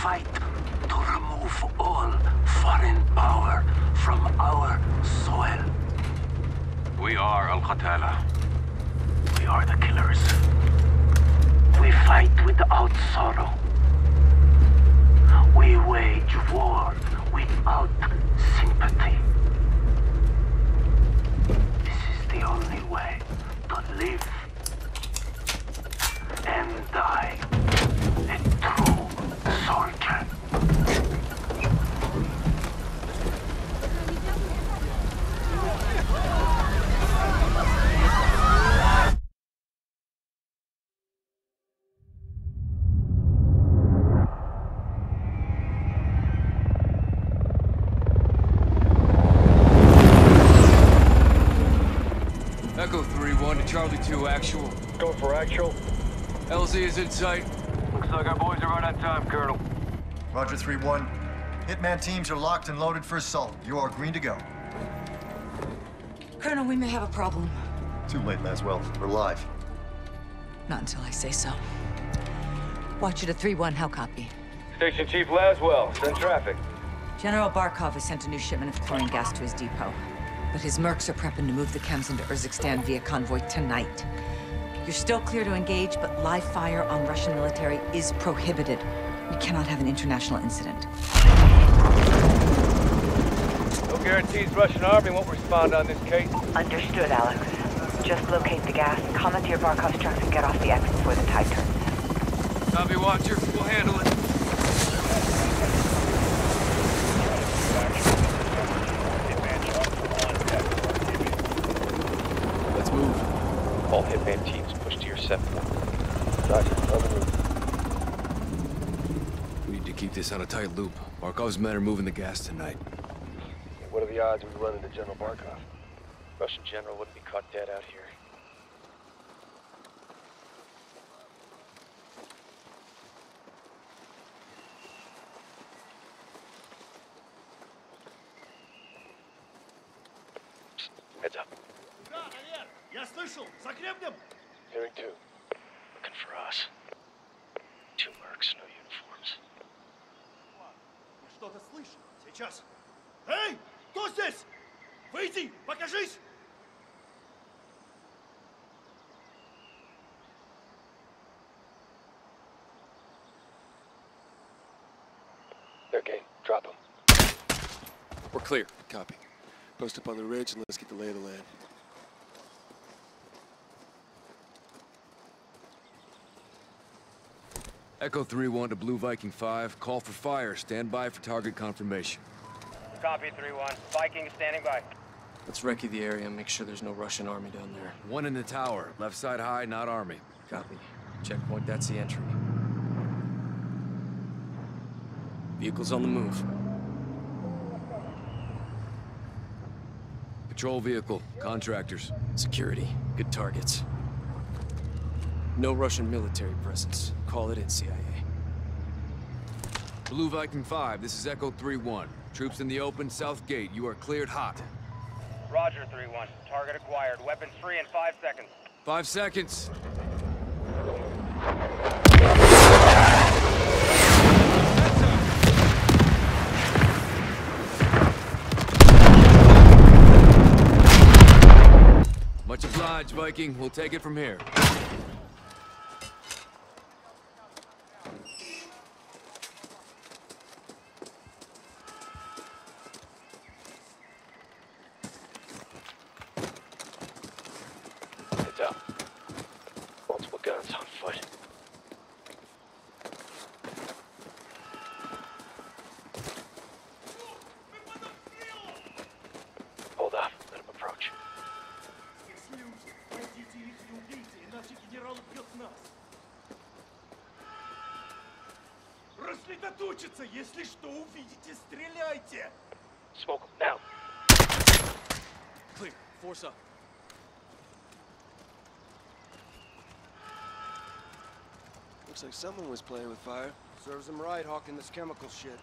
fight to remove all foreign power from our soil. We are Al Qatala. We are the killers. We fight without sorrow. We wage war without sympathy. This is the only way to live and die a true soldier. Echo 3-1 to Charlie 2 actual. Go for actual. LZ is in sight. Looks like our boys are right on time, Colonel. Roger 3-1. Hitman teams are locked and loaded for assault. You are green to go. Colonel, we may have a problem. Too late, Laswell. We're live. Not until I say so. Watch it at 3-1, how copy? Station Chief Laswell, send traffic. General Barkov has sent a new shipment of chlorine gas to his depot. But his mercs are prepping to move the chems into Urzikstan via convoy tonight. You're still clear to engage, but live fire on Russian military is prohibited. We cannot have an international incident. No guarantees Russian army won't respond on this case. Understood, Alex. Just locate the gas, commandeer Barkov's trucks, and get off the X before the tide turns. Copy, Watcher. We'll handle it. Let's move. All hitman teams push to your set point. We need to keep this on a tight loop. Barkov's men are moving the gas tonight. What are the odds we run into General Barkov? Russian general wouldn't be caught dead out here. Heads up. Hearing two. There, They're. Drop them. We're clear. Copy. Post up on the ridge and let's get the lay of the land. Echo 3-1 to Blue Viking 5. Call for fire. Stand by for target confirmation. Copy, 3-1. Viking standing by. Let's recce the area and make sure there's no Russian army down there. One in the tower. Left side high, not army. Copy. Checkpoint, that's the entry. Vehicles on the move. Patrol vehicle. Contractors. Security. Good targets. No Russian military presence. Call it in, CIA. Blue Viking 5, this is Echo 3-1. Troops in the open, south gate. You are cleared hot. Roger 3-1. Target acquired. Weapons free in five seconds. Five seconds. Much obliged, Viking. We'll take it from here. Looks like someone was playing with fire. Serves them right, hawking this chemical shit.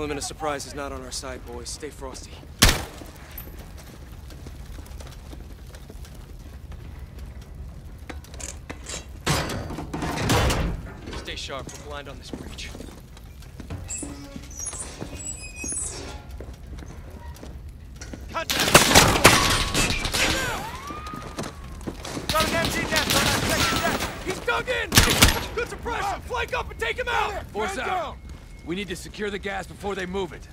element of surprise is not on our side, boys. Stay frosty. Stay sharp. We're blind on this breach. He's dug in! Good up and take him out! Force out! We need to secure the gas before they move it.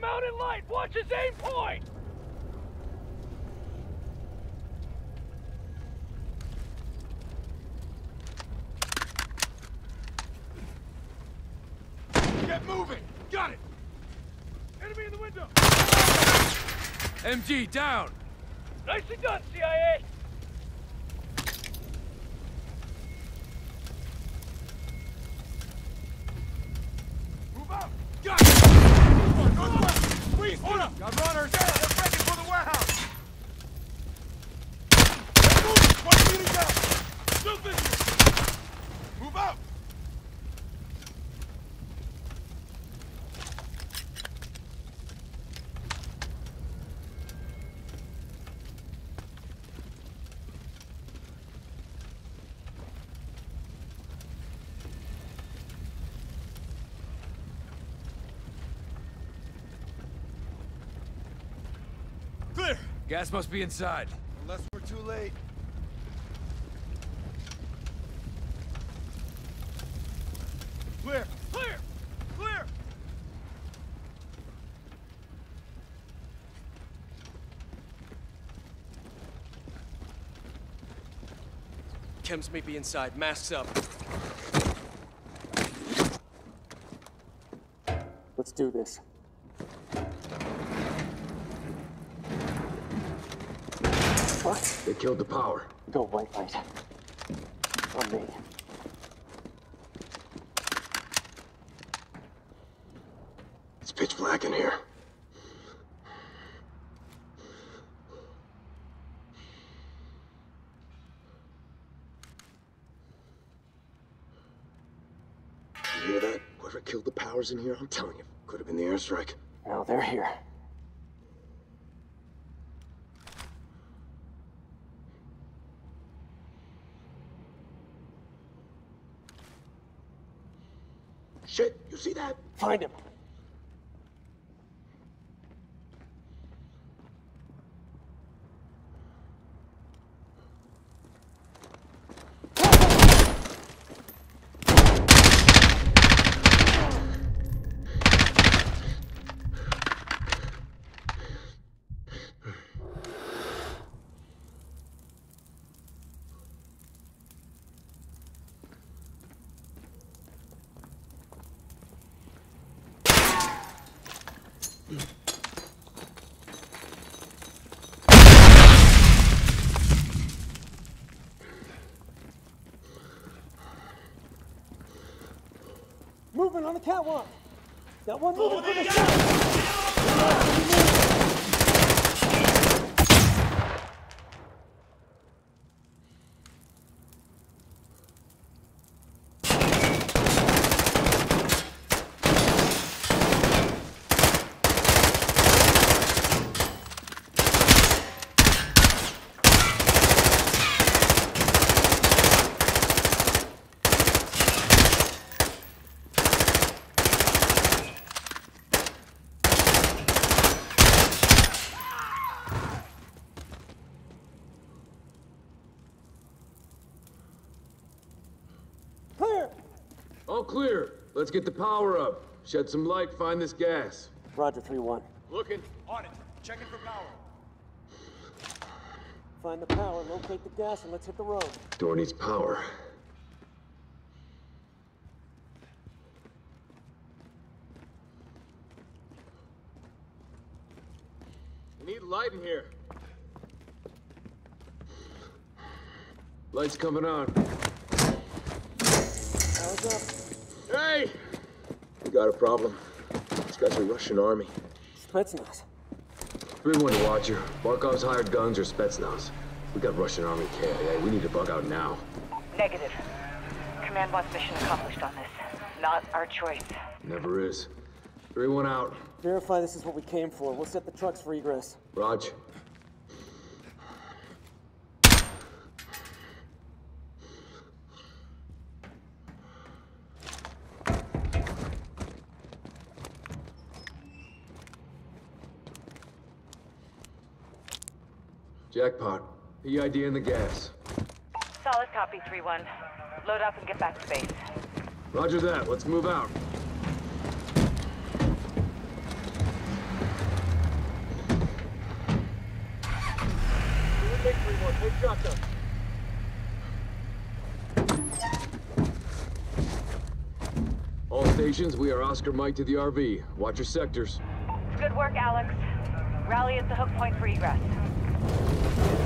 Mounted light! Watch his aim point! Get moving! Got it! Enemy in the window! MG, down! Nicely done, CIA! Move out! Got it! Northwest! Northwest! Please, order! Got runners! They're breaking for the warehouse! They're moving! 20 meters out! Still thinking! Move out! Clear! Gas must be inside. Unless we're too late. Clear! Clear! Clear! Chems may be inside. Masks up. Let's do this. What? They killed the power. Go white light. On me. It's pitch black in here. You hear that? Whoever killed the powers in here, I'm telling you, could have been the airstrike. No, they're here. Shit, you see that? Find him. Moving on the catwalk. Got one moving for the shot. Clear. All clear. Let's get the power up. Shed some light, find this gas. Roger, 3-1. Looking. On it. Checking for power. Find the power, locate the gas, and let's hit the road. Door needs power. We need light in here. Light's coming on. Power's up. Hey! We got a problem. These guys are Russian army. Spetsnaz. 3-1 to Watcher. Barkov's hired guns or Spetsnaz. We got Russian army KIA. We need to bug out now. Negative. Command wants mission accomplished on this. Not our choice. Never is. 3-1 out. Verify this is what we came for. We'll set the trucks for egress. Raj. jackpot. EID in the gas. Solid copy, 3-1. Load up and get back to base. Roger that. Let's move out. All stations, we are Oscar Mike to the RV. Watch your sectors. Good work, Alex. Rally at the hook point for egress. Thank you.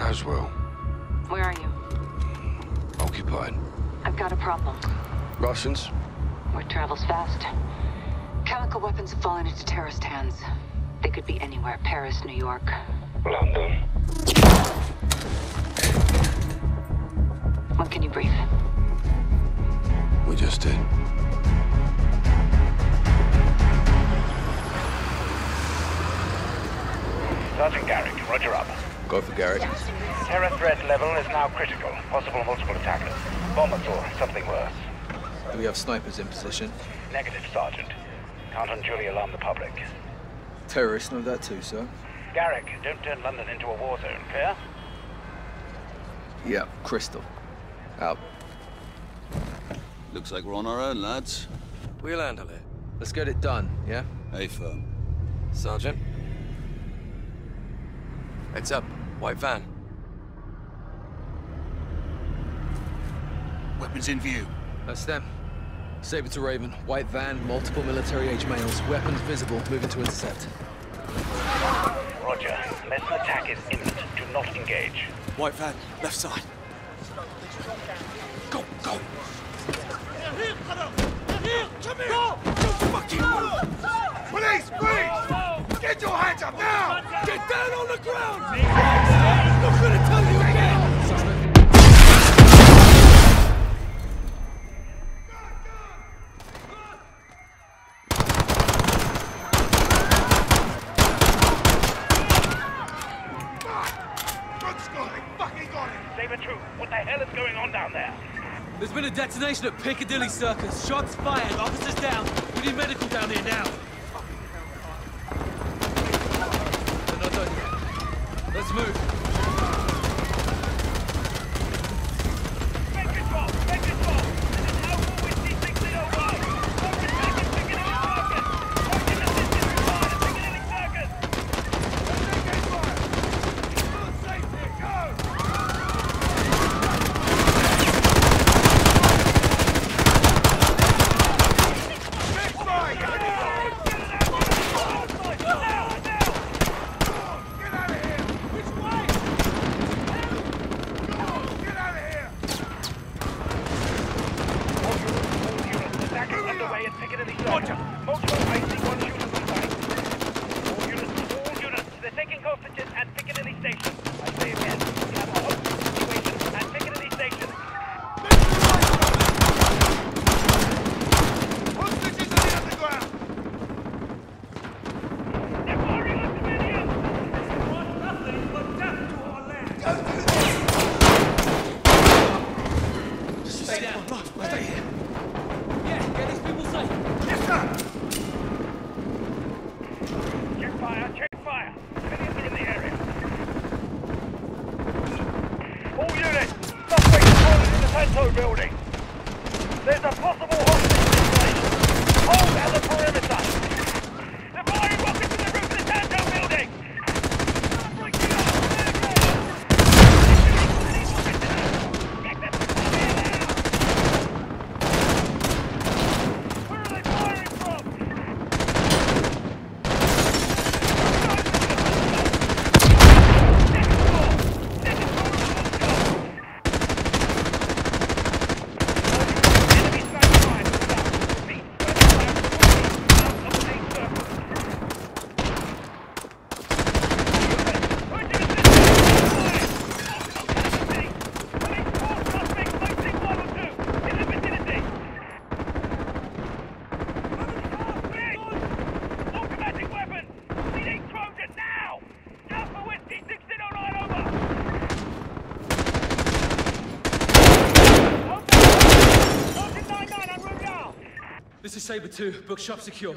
Laswell, where are you? occupied. I've got a problem. Russians? Word travels fast. Chemical weapons have fallen into terrorist hands. They could be anywhere. Paris, New York. London. When can you breathe? We just did. Sergeant Garrick, roger up. Go for Garrick. Terror threat level is now critical. Possible multiple attackers. Bombers or something worse. Do we have snipers in position? Negative, Sergeant. Can't unduly alarm the public. Terrorists know that too, sir. Garrick, don't turn London into a war zone, clear? Yeah, Crystal. Out. Looks like we're on our own, lads. We'll handle it. Let's get it done, yeah? Hey, firm. Sergeant? Heads up. White van. Weapons in view. That's them. Saber to Raven. White van, multiple military-age males. Weapons visible. Moving to intercept. Roger. Unless attack is imminent, do not engage. White van, left side. Go, go! Here, here! Come here! Go! Fucking move! Police, please! Get your hands up now! Get down on the ground! I'm not gonna tell you again! Good Scott, they fucking got him! Saber 2, what the hell is going on down there? There's been a detonation at Piccadilly Circus. Shots fired. Officers down. We need medical down here now. They're not done yet. Let's move. Saber 2, bookshop secure.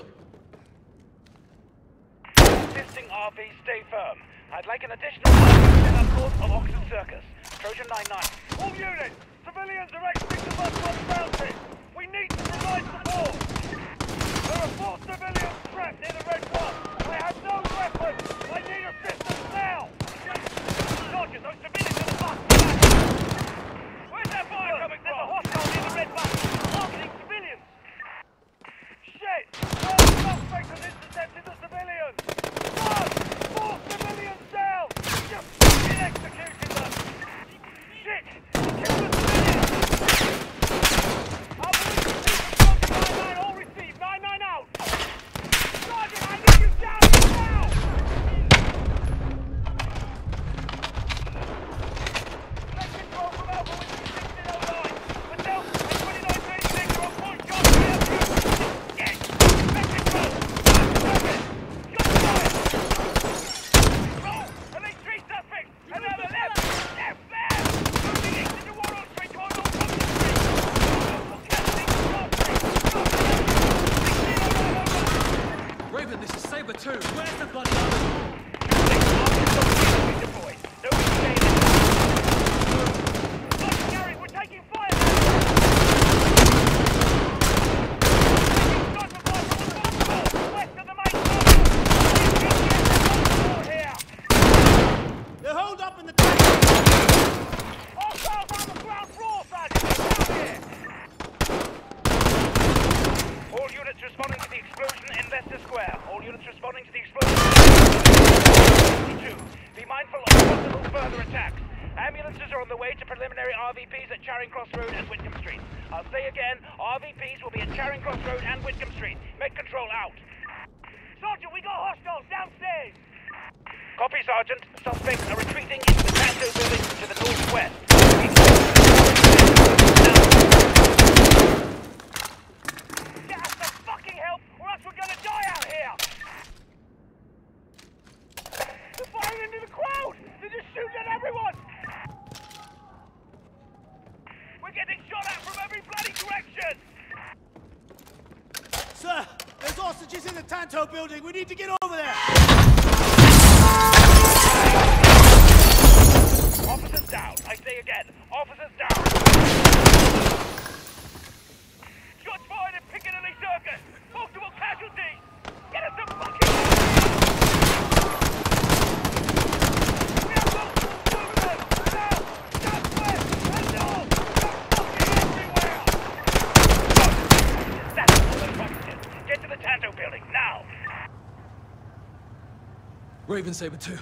Saber 2.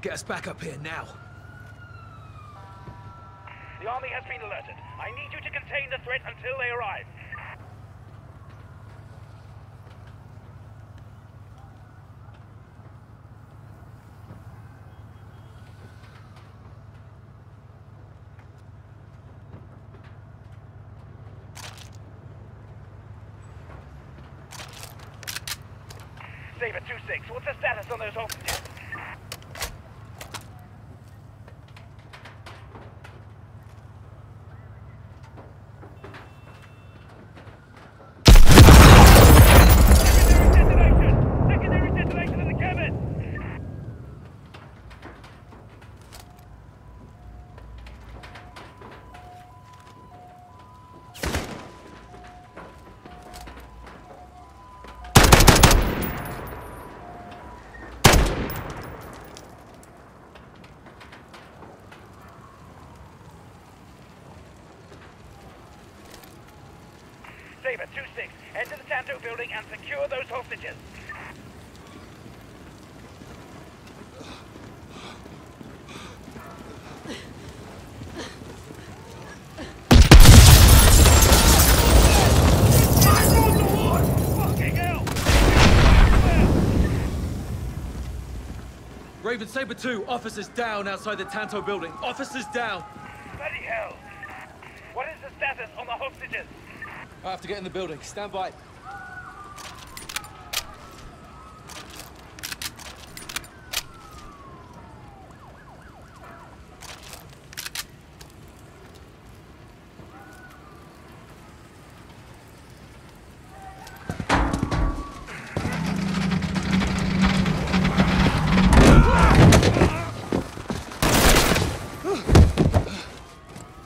Get us back up here now. Saber 2, officers down outside the Tanto building. Officers down. Bloody hell! What is the status on the hostages? I have to get in the building. Stand by.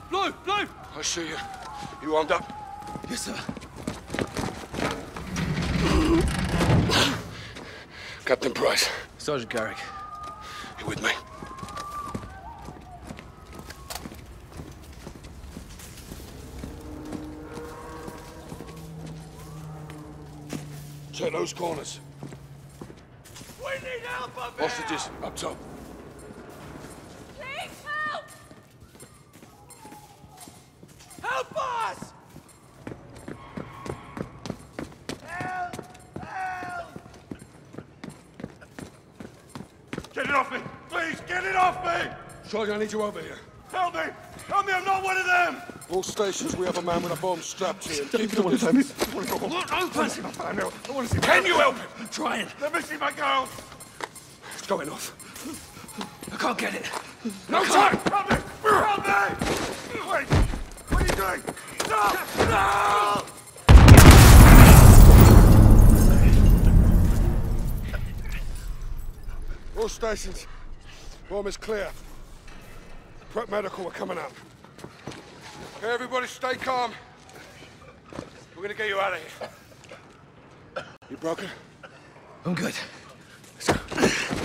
Blue! Blue! I see you. You armed up? Yes, sir. Captain Price, Sergeant Garrick. Me! I need you over here. Help me! Help me, I'm not one of them! All stations, we have a man with a bomb strapped to him. Keep I him. see I want to go. Look, I open! want to see my family. I want to see Can you help him? I'm trying. Let me see my girl. It's going off. I can't get it. No time! Help me! Help me! Wait! What are you doing? No! No! All stations, bomb is clear. Prep medical, we're coming up. Okay, everybody stay calm. We're gonna get you out of here. You broken? I'm good. You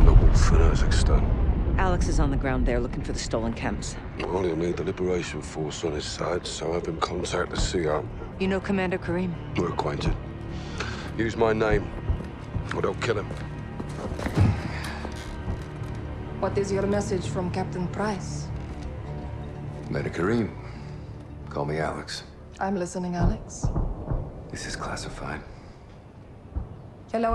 in Alex is on the ground there looking for the stolen Kemp's. Well, he'll need the Liberation Force on his side, so have him contact the Sea You know Commander Karim? We're acquainted. Use my name, or they'll kill him. What is your message from Captain Price? Commander Karim, Call me Alex. I'm listening, Alex. This is classified. Hello,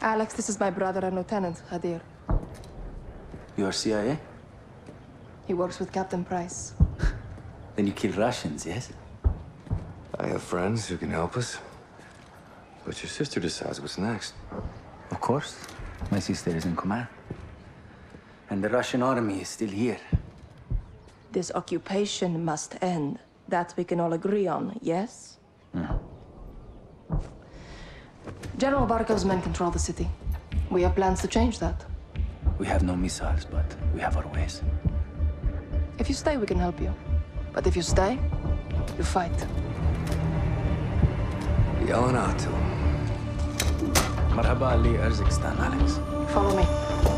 Alex, this is my brother and Lieutenant, Hadir. You are CIA? He works with Captain Price. Then you kill Russians, yes? I have friends who can help us. But your sister decides what's next. Of course. My sister is in command. And the Russian army is still here. This occupation must end. That we can all agree on, yes? Mm-hmm. General Barkov's men control the city. We have plans to change that. We have no missiles, but we have our ways. If you stay, we can help you. But if you stay, you fight. يا Merhaba Ali Urzikstan, Alex. Follow me.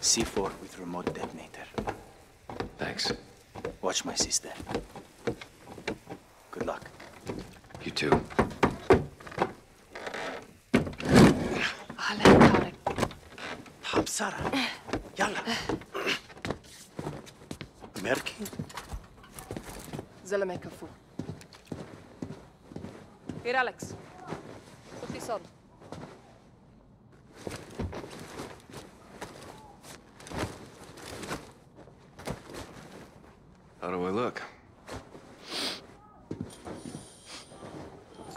C4 with remote detonator. Thanks. Watch my sister. Good luck. You too. بسرعة يلا مركي زلمه كفو Here, Alex. Put this on. How do I look?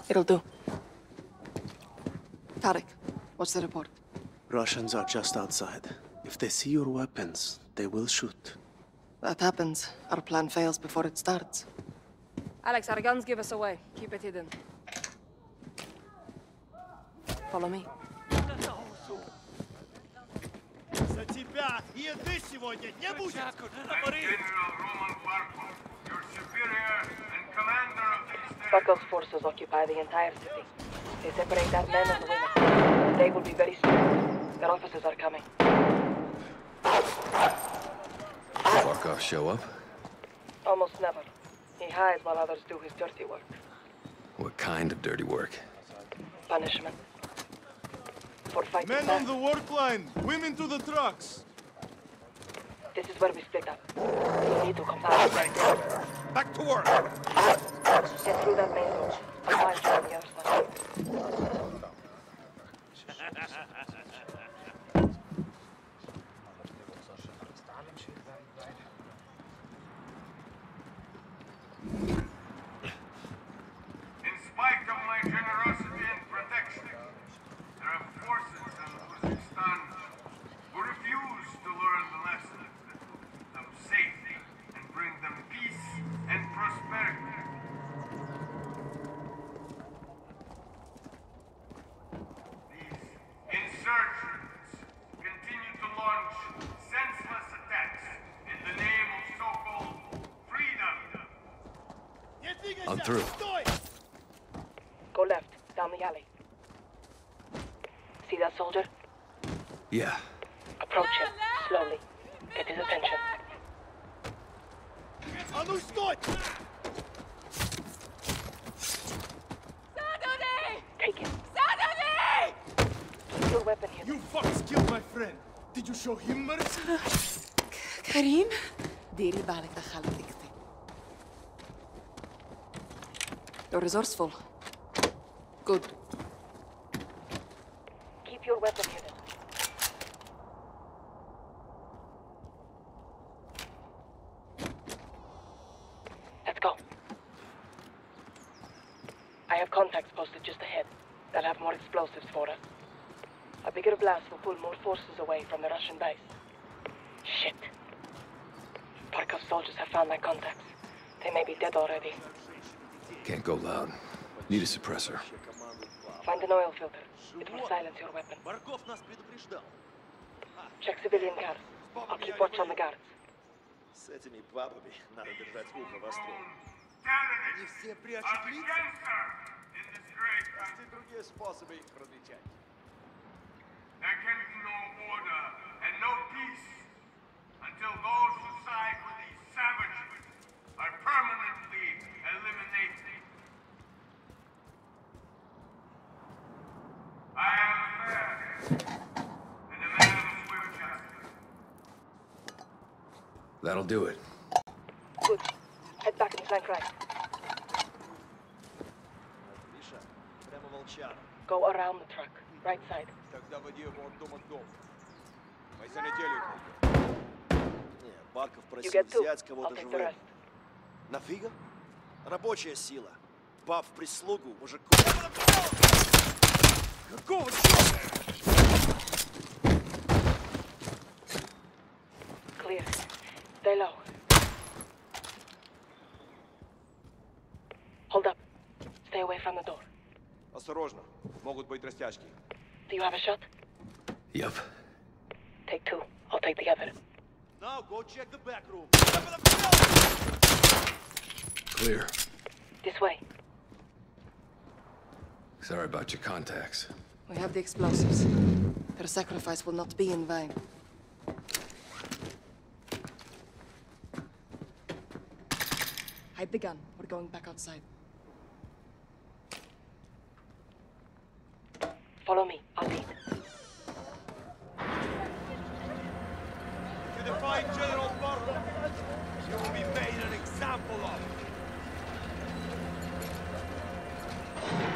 It'll do. Tarek, what's the report? Russians are just outside. If they see your weapons, they will shoot. That happens. Our plan fails before it starts. Alex, our guns give us away. Keep it hidden. Follow me. Ребят, еды сегодня не будет! Barkov's forces occupy the entire city. They separate that men and women. They will be very soon. Their officers are coming. Barkov show up? Almost never. He hides while others do his dirty work. What kind of dirty work? Punishment. For fighting Men back. on the work line! Women to the trucks! This is where we split up. We need to come Back Back to work! Get through that main road. I'll find you on the other side. In spite of my generosity and protection, there are forces in Urzikstan who refuse to learn the lessons that will keep them safe and bring them peace and prosperity. These insurgents continue to launch senseless attacks in the name of so-called freedom. I'm through. Go left, down the alley. See that soldier? Yeah. Approach him, slowly. Get his attention. Take him. Keep your weapon here. You fucks killed my friend. Did you show him mercy? Karim. ديري بالك دخلت تكتي. You're resourceful. Good. forces away from the Russian base. Shit. Barkov's soldiers have found my contacts. They may be dead already. Can't go loud. Need a suppressor. Find an oil filter. It will silence your weapon. Check civilian guards. I'll keep watch on the guards. С этими бабами надо держать ухо востро. Они все приочеплются. Есть и другие способы их различать. There can be no order and no peace until those who side with these savages are permanently eliminated. I am a man and a man of swift justice. That'll do it. Good. Head back into Zankrai. Go around the truck, right side. Тогда води его от дома к дому. Мы за неделю их Не, Барков просил взять кого-то живым. Нафига? Рабочая сила. Баб прислугу, мужику. Какого черта? Clear. Stay low. Hold up. Stay away from the door. Осторожно, могут быть растяжки. Do you have a shot? Yep. Take two. I'll take the other. Now go check the back room. Clear. This way. Sorry about your contacts. We have the explosives. Their sacrifice will not be in vain. Hide the gun. We're going back outside. Follow me. I'll lead. You defy General Barkov. You will be made an example of.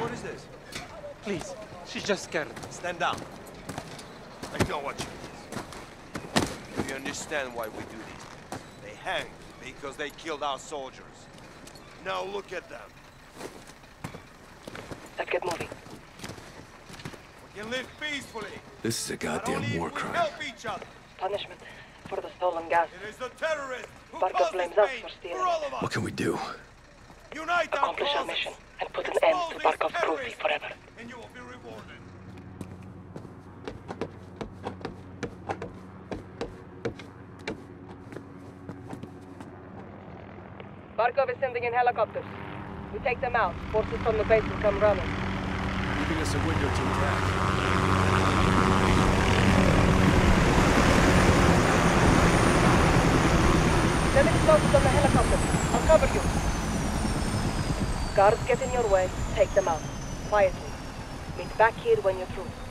What is this? Please, she's just scared. Stand down. I know what you did. Do you understand why we do this? They hanged because they killed our soldiers. Now look at them. Let's get moving. We can live peacefully. This is a goddamn only war crime. help each other. Punishment for the stolen gas. It is the terrorists who Barkov caused blames this us for stealing for all of us. What can we do? Unite our Accomplish our causes, mission and put an end to Expose Barkov's cruelty forever. and you will be rewarded. Barkov is sending in helicopters. We take them out. Forces from the base will come running. Leaving us a window to attack. Send explosives on the helicopter. I'll cover you. Guards get in your way. Take them out. Quietly. Meet back here when you're through.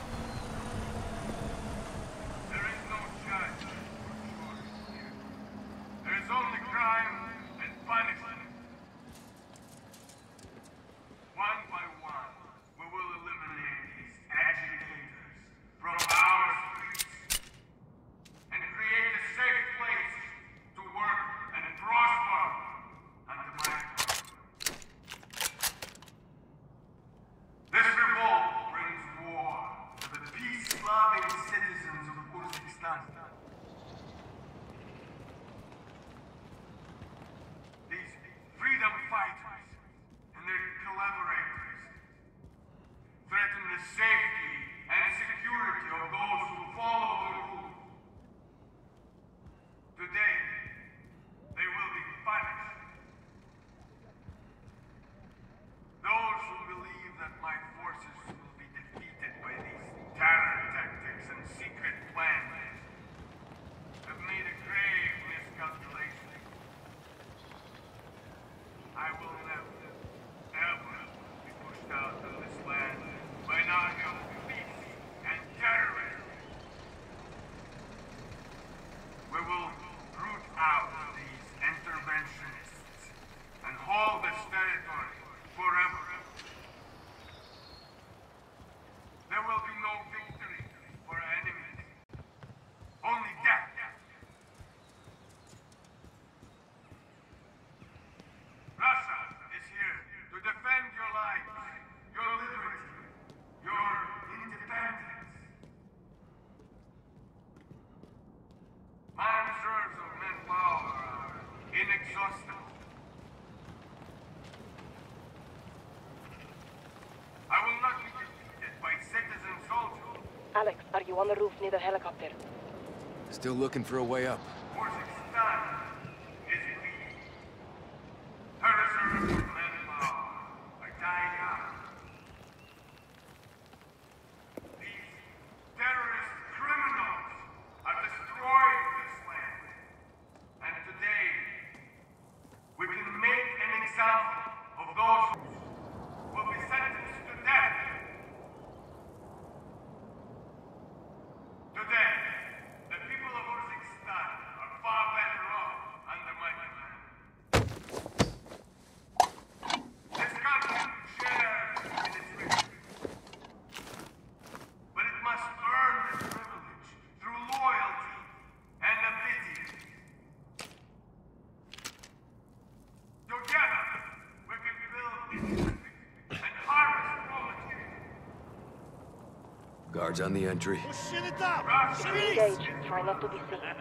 you on the roof near the helicopter. Still looking for a way up. guards on the entry. Engage. Try be seen.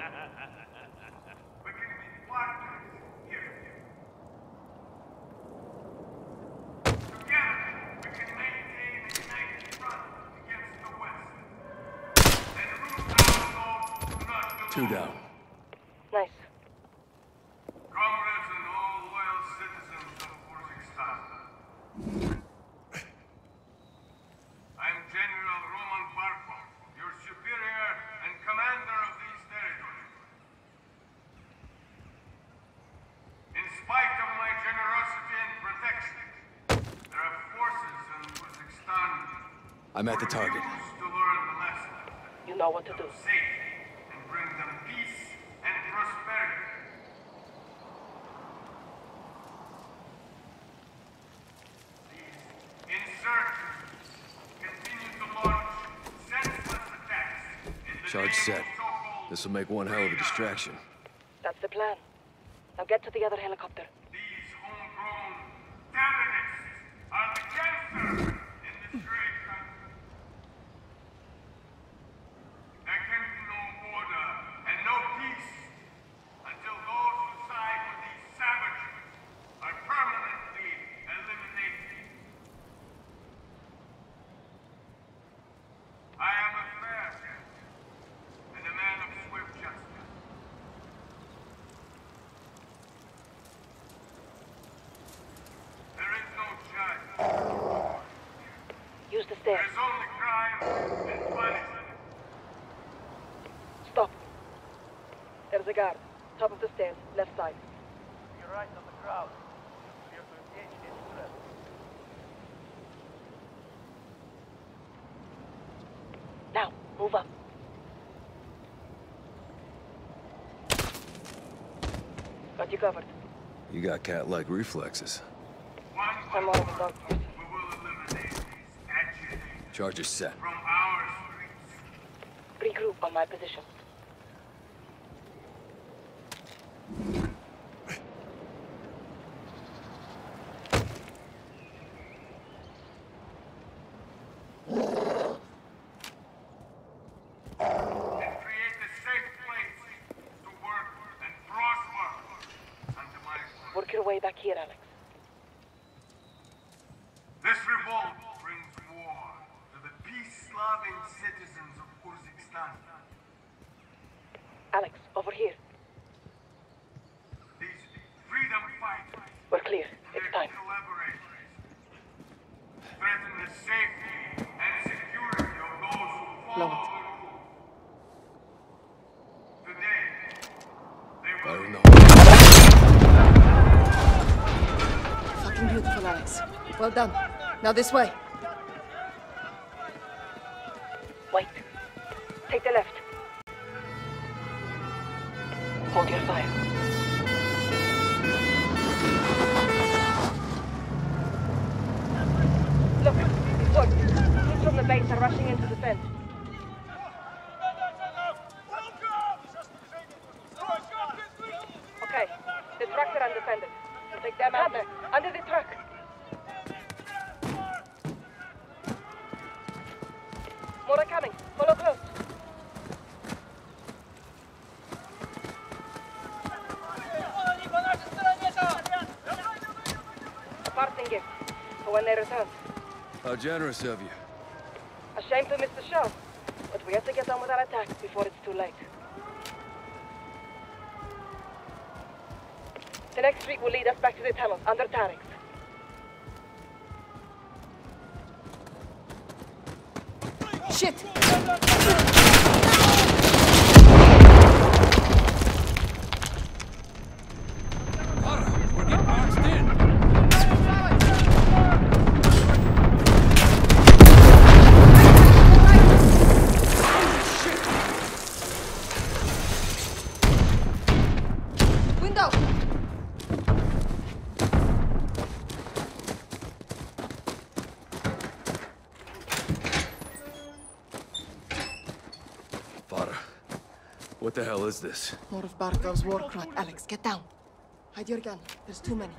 I'm at the target. You know what to do. Charge set. This will make one hell of a distraction. That's the plan. Now get to the other helicopter. got you covered. You got cat-like reflexes. I'm more of. Charges set. Regroup on my position. quieran Now this way. generous of you. Shame to miss the show. But we have to get on with our attack before it's too late. The next street will lead us back to the tunnels under Tarek. Hell is this? More of Barkov's war cry. Alex, get down. Hide your gun. There's too many.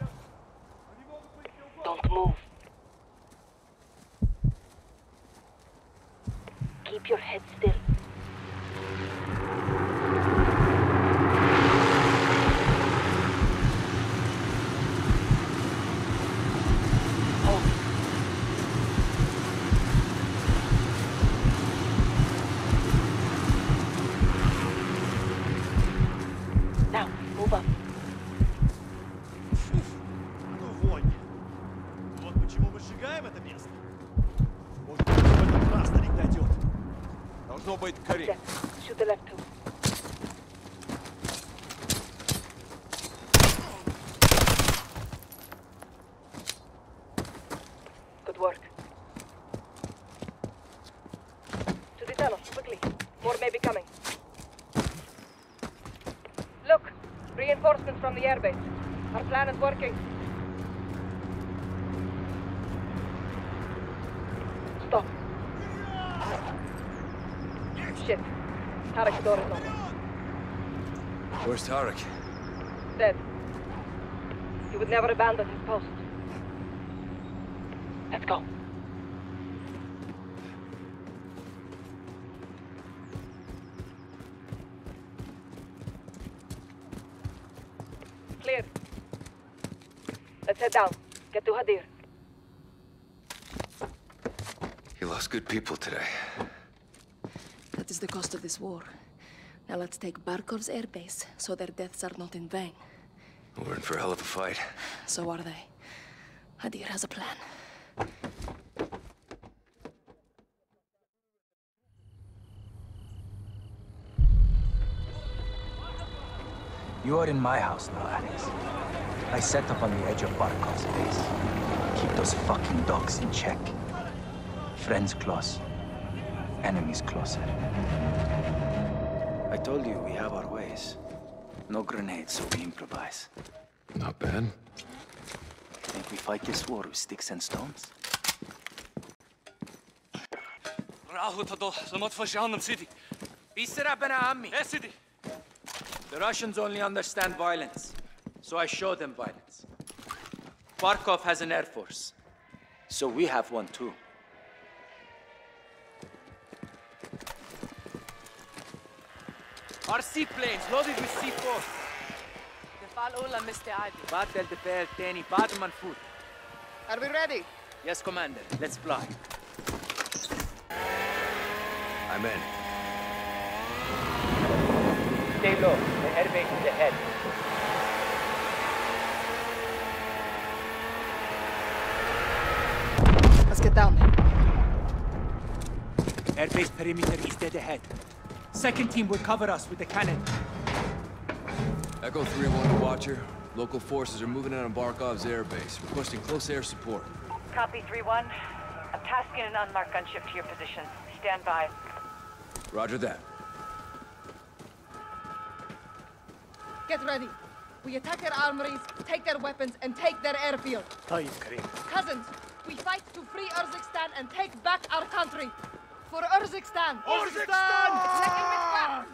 Is working. Stop. Shit. Tarek's door is open. Where's Tarek? Dead. He would never abandon his post. Let's go. Clear. Let's head down. Get to Hadir. You lost good people today. That is the cost of this war. Now let's take Barkov's airbase so their deaths are not in vain. We're in for a hell of a fight. So are they. Hadir has a plan. You are in my house now, Alex. I set up on the edge of Barkov's base. Keep those fucking dogs in check. Friends close, enemies closer. I told you we have our ways. No grenades, so we improvise. Not bad. Think we fight this war with sticks and stones? The Russians only understand violence. So I show them violence. Barkov has an air force. So we have one too. Our seaplanes loaded with C4. Defal ola, Mr. Adi. Batel de Are we ready? Yes, Commander. Let's fly. I'm in. Stay low. The airbase is ahead. Let's get down there. Airbase perimeter is dead ahead. Second team will cover us with the cannon. Echo 3-1 to Watcher. Local forces are moving in on Barkov's airbase, requesting close air support. Copy 3-1. I'm tasking an unmarked gunship to your position. Stand by. Roger that. Get ready. We attack their armories, take their weapons, and take their airfield. Tayyip, Karim. Cousins, we fight to free Urzikstan and take back our country. For Urzikstan! Urzikstan!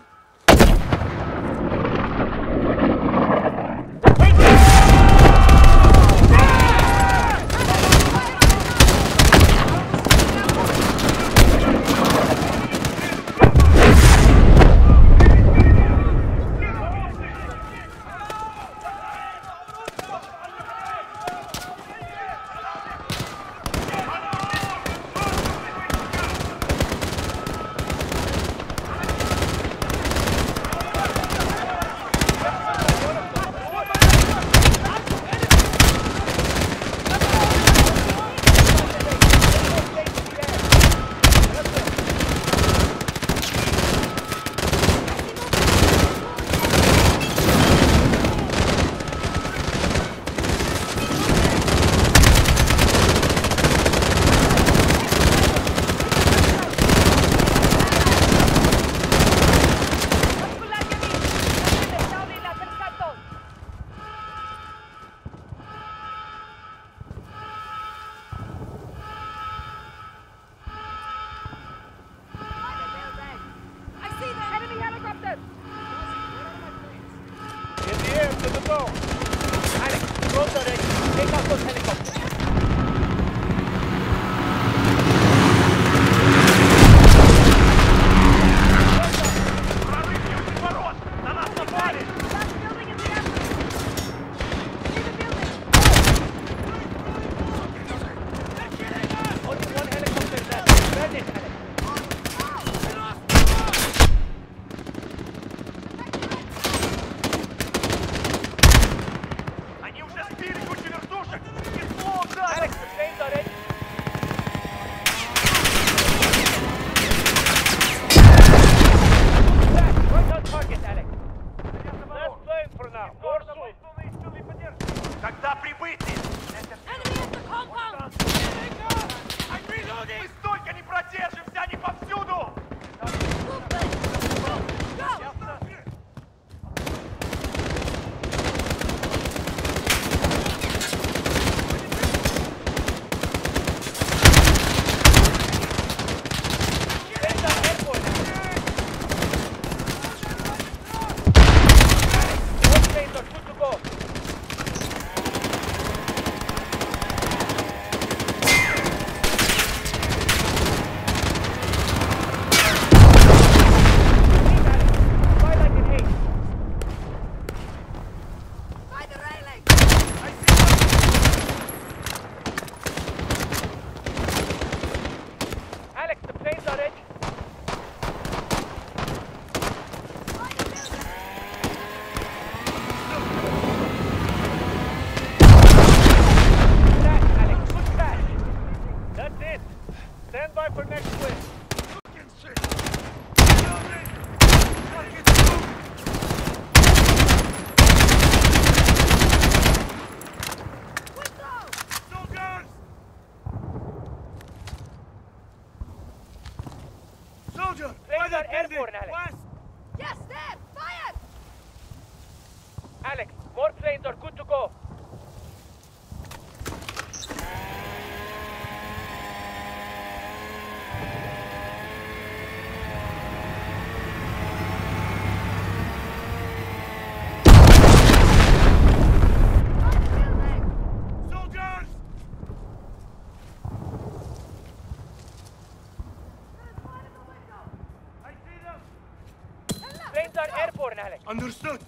Understood!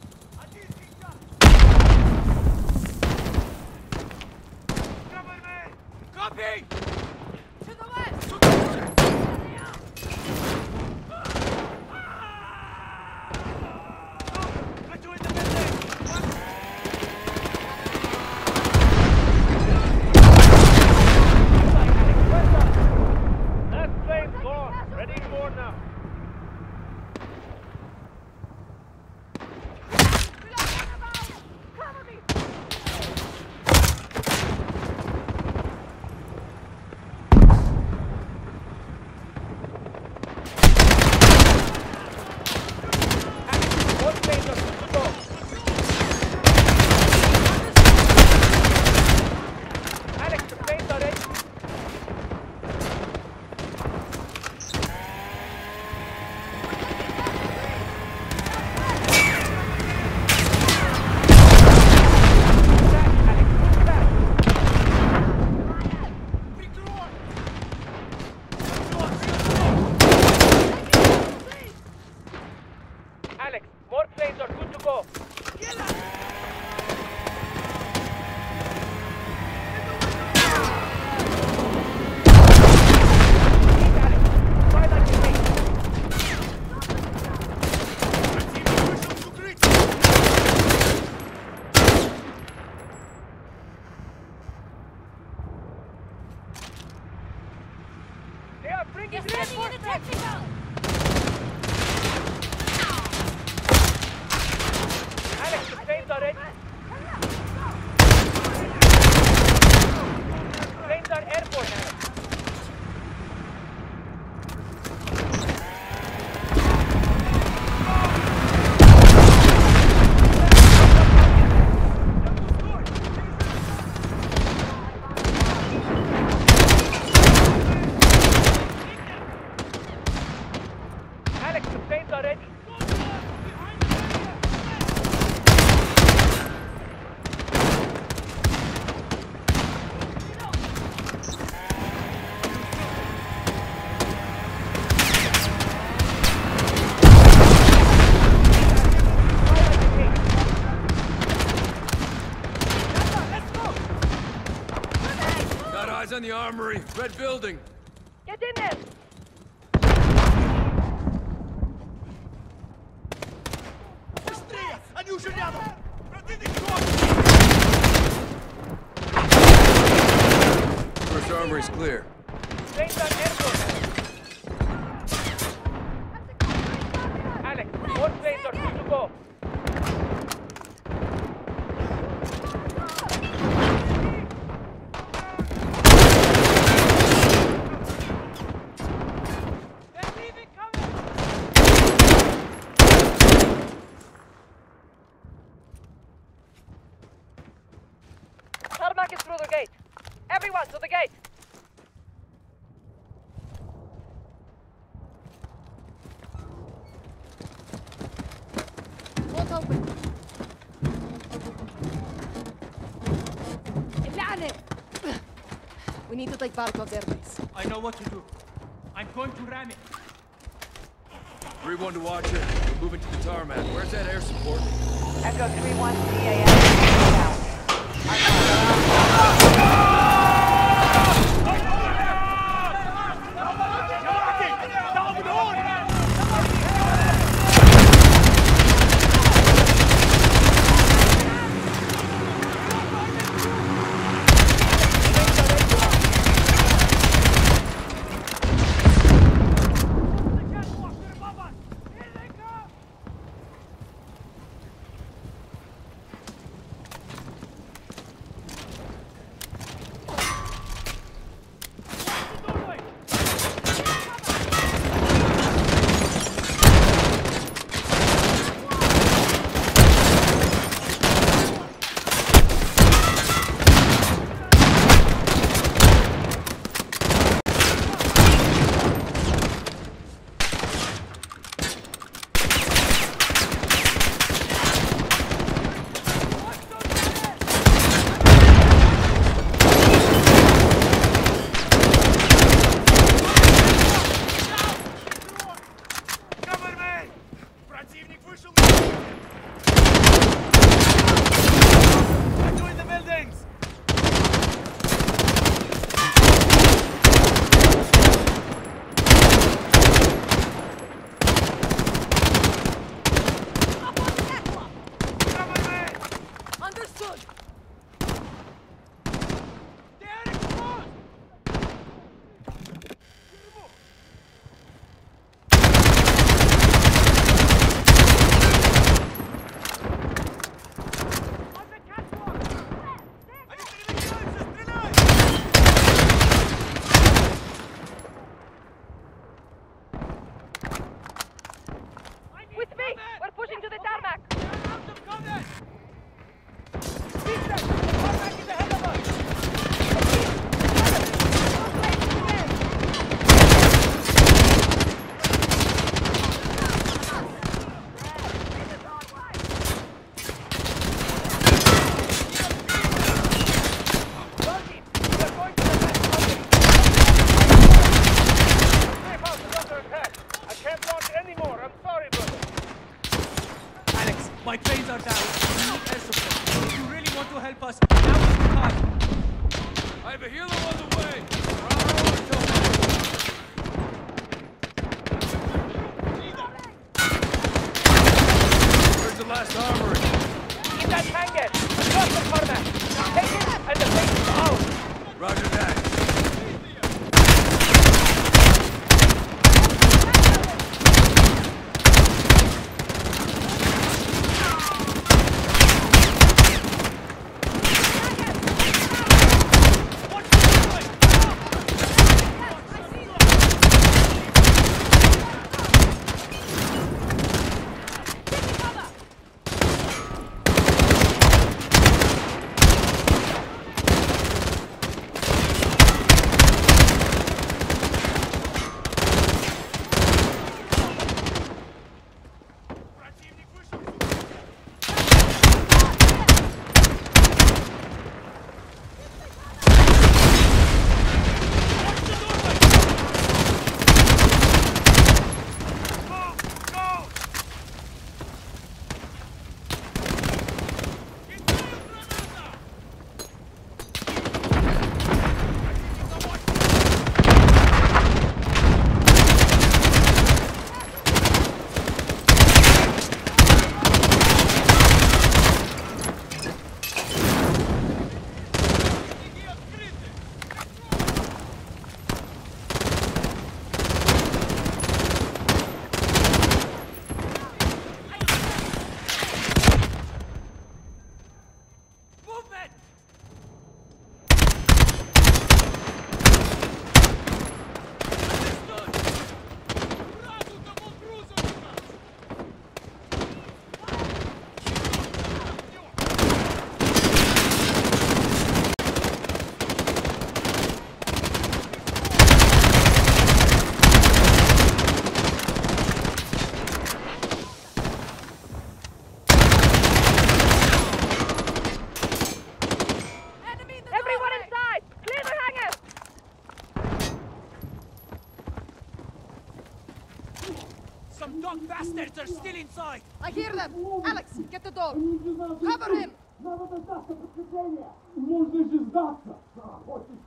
armory, red building. like. I know what to do. I'm going to ram it. 3-1 to Watcher. We're moving to the tarmac. Where's that air support? Echo 3-1 CAS.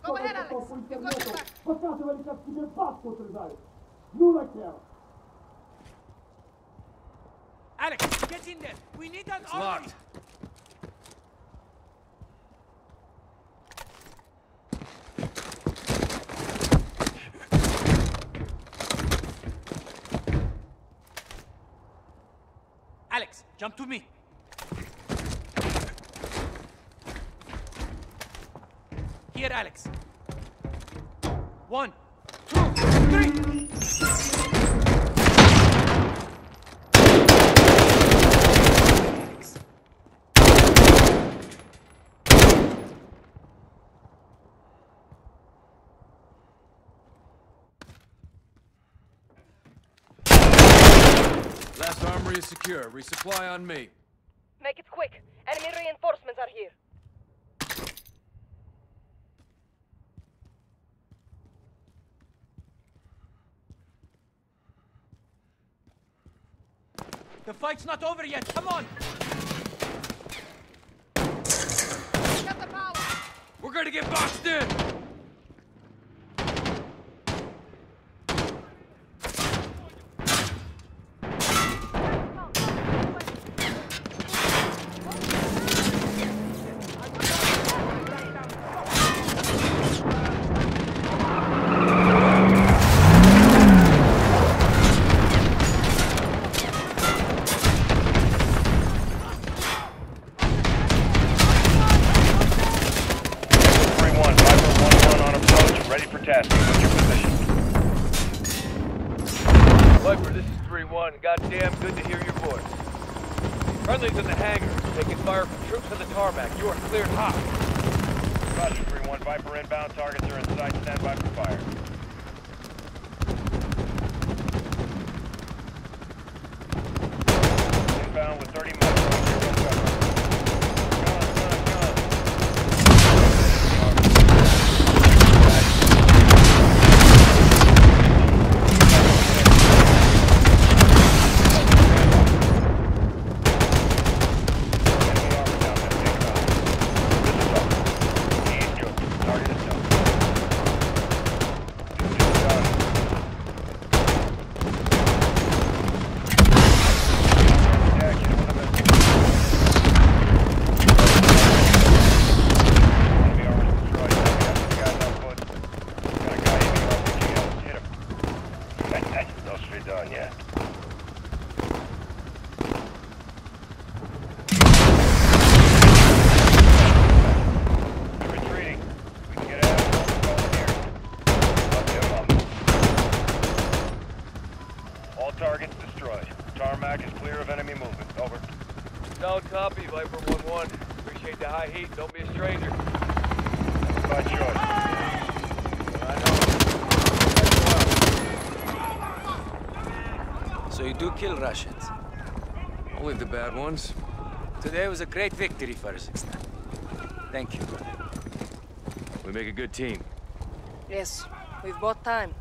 Go ahead, Alex. You've back. Alex, get in there. We need that it's army. Locked. Alex, jump to me. Here, Alex. One, two, three! Last armory is secure. Resupply on me. Make it quick. Enemy reinforcements are here. The fight's not over yet. Come on! Get the power! We're gonna get boxed in! Today was a great victory for Urzikstan. Thank you. We make a good team. Yes, we've bought time.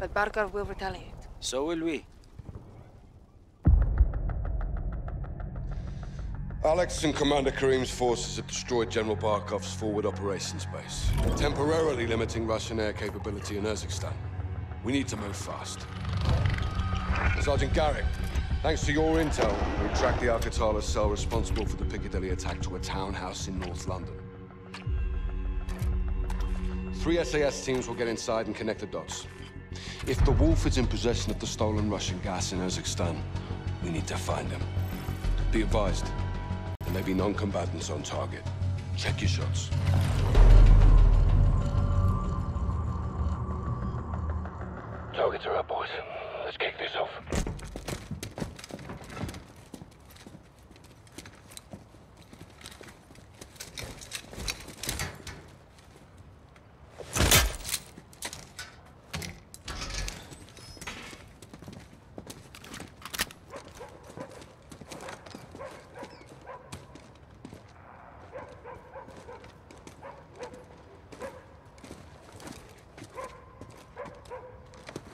But Barkov will retaliate. So will we. Alex and Commander Karim's forces have destroyed General Barkov's forward operations base, temporarily limiting Russian air capability in Urzikstan. We need to move fast. Sergeant Garrick, thanks to your intel, we tracked the Al Qatala cell responsible for the Piccadilly attack to a townhouse in North London. Three SAS teams will get inside and connect the dots. If the Wolf is in possession of the stolen Russian gas in Urzikstan, we need to find him. Be advised, there may be non-combatants on target. Check your shots. Targets are up, boys. Let's kick this off.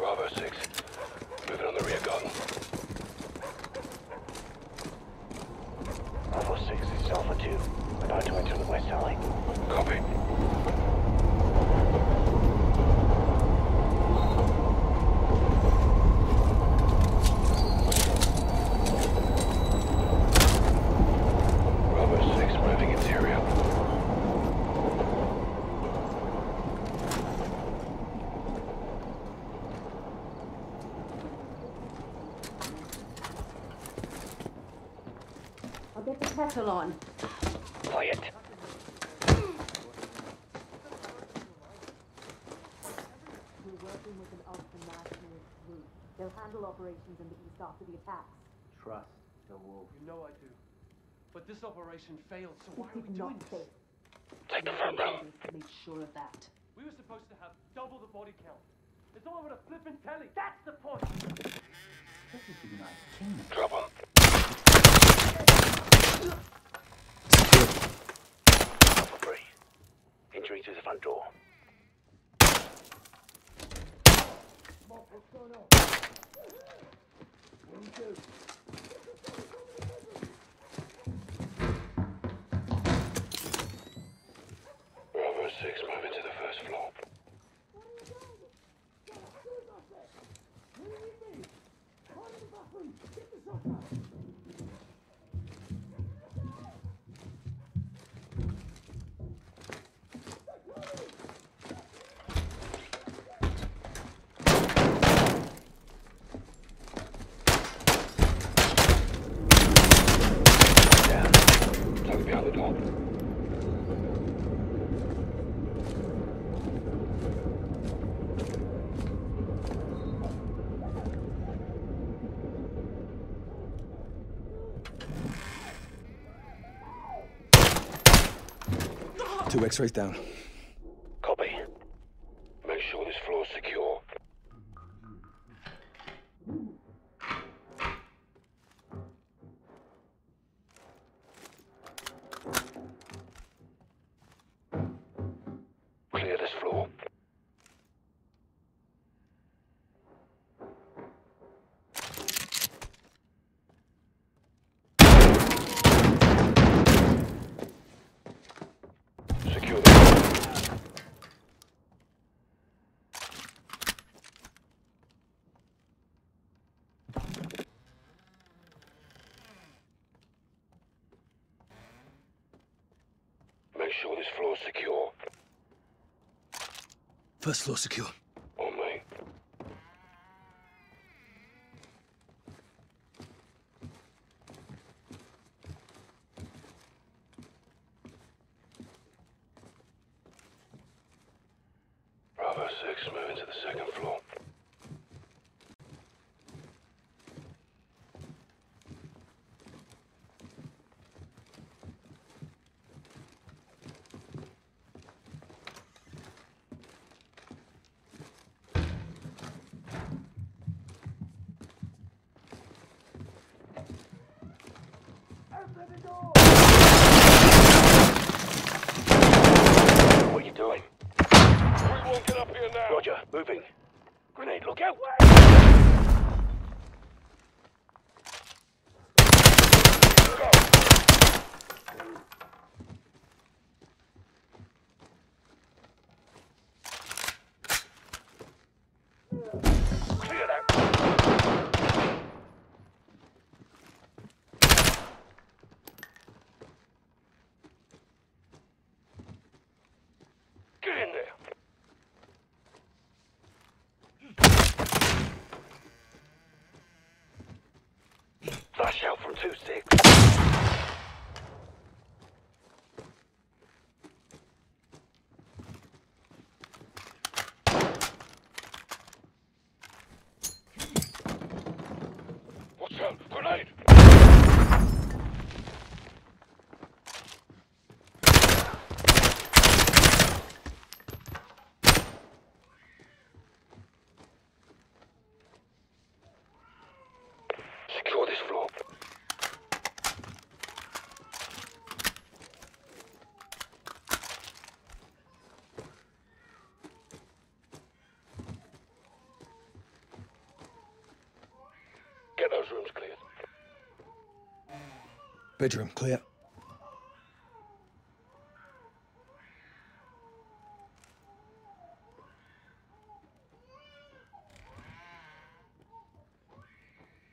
Bravo 6. Moving on the rear garden. Kettle on. Quiet. We're working with an ultra-nationalist group. They'll handle operations in the east after the attacks. Trust the wolf. You know I do. But this operation failed, so why are we did not doing fail. this? Take the front row. Make sure of that. We were supposed to have double the body count. It's all over the flippin' telly. That's the point. This is the United Kingdom. Drop 'em. Alpha 3. Entry through the front door. Bravo 6, moving to the first floor. Down. Tuck behind the door. Two X-rays down. First floor secure. On me. Bravo 6, moving to the second floor. What are you doing? We won't get up here now. Roger, moving. Grenade, look out! Clear that. Get in there. Out from 2-6. Watch out! Grenade! Secure this floor. Get those rooms cleared. Bedroom clear.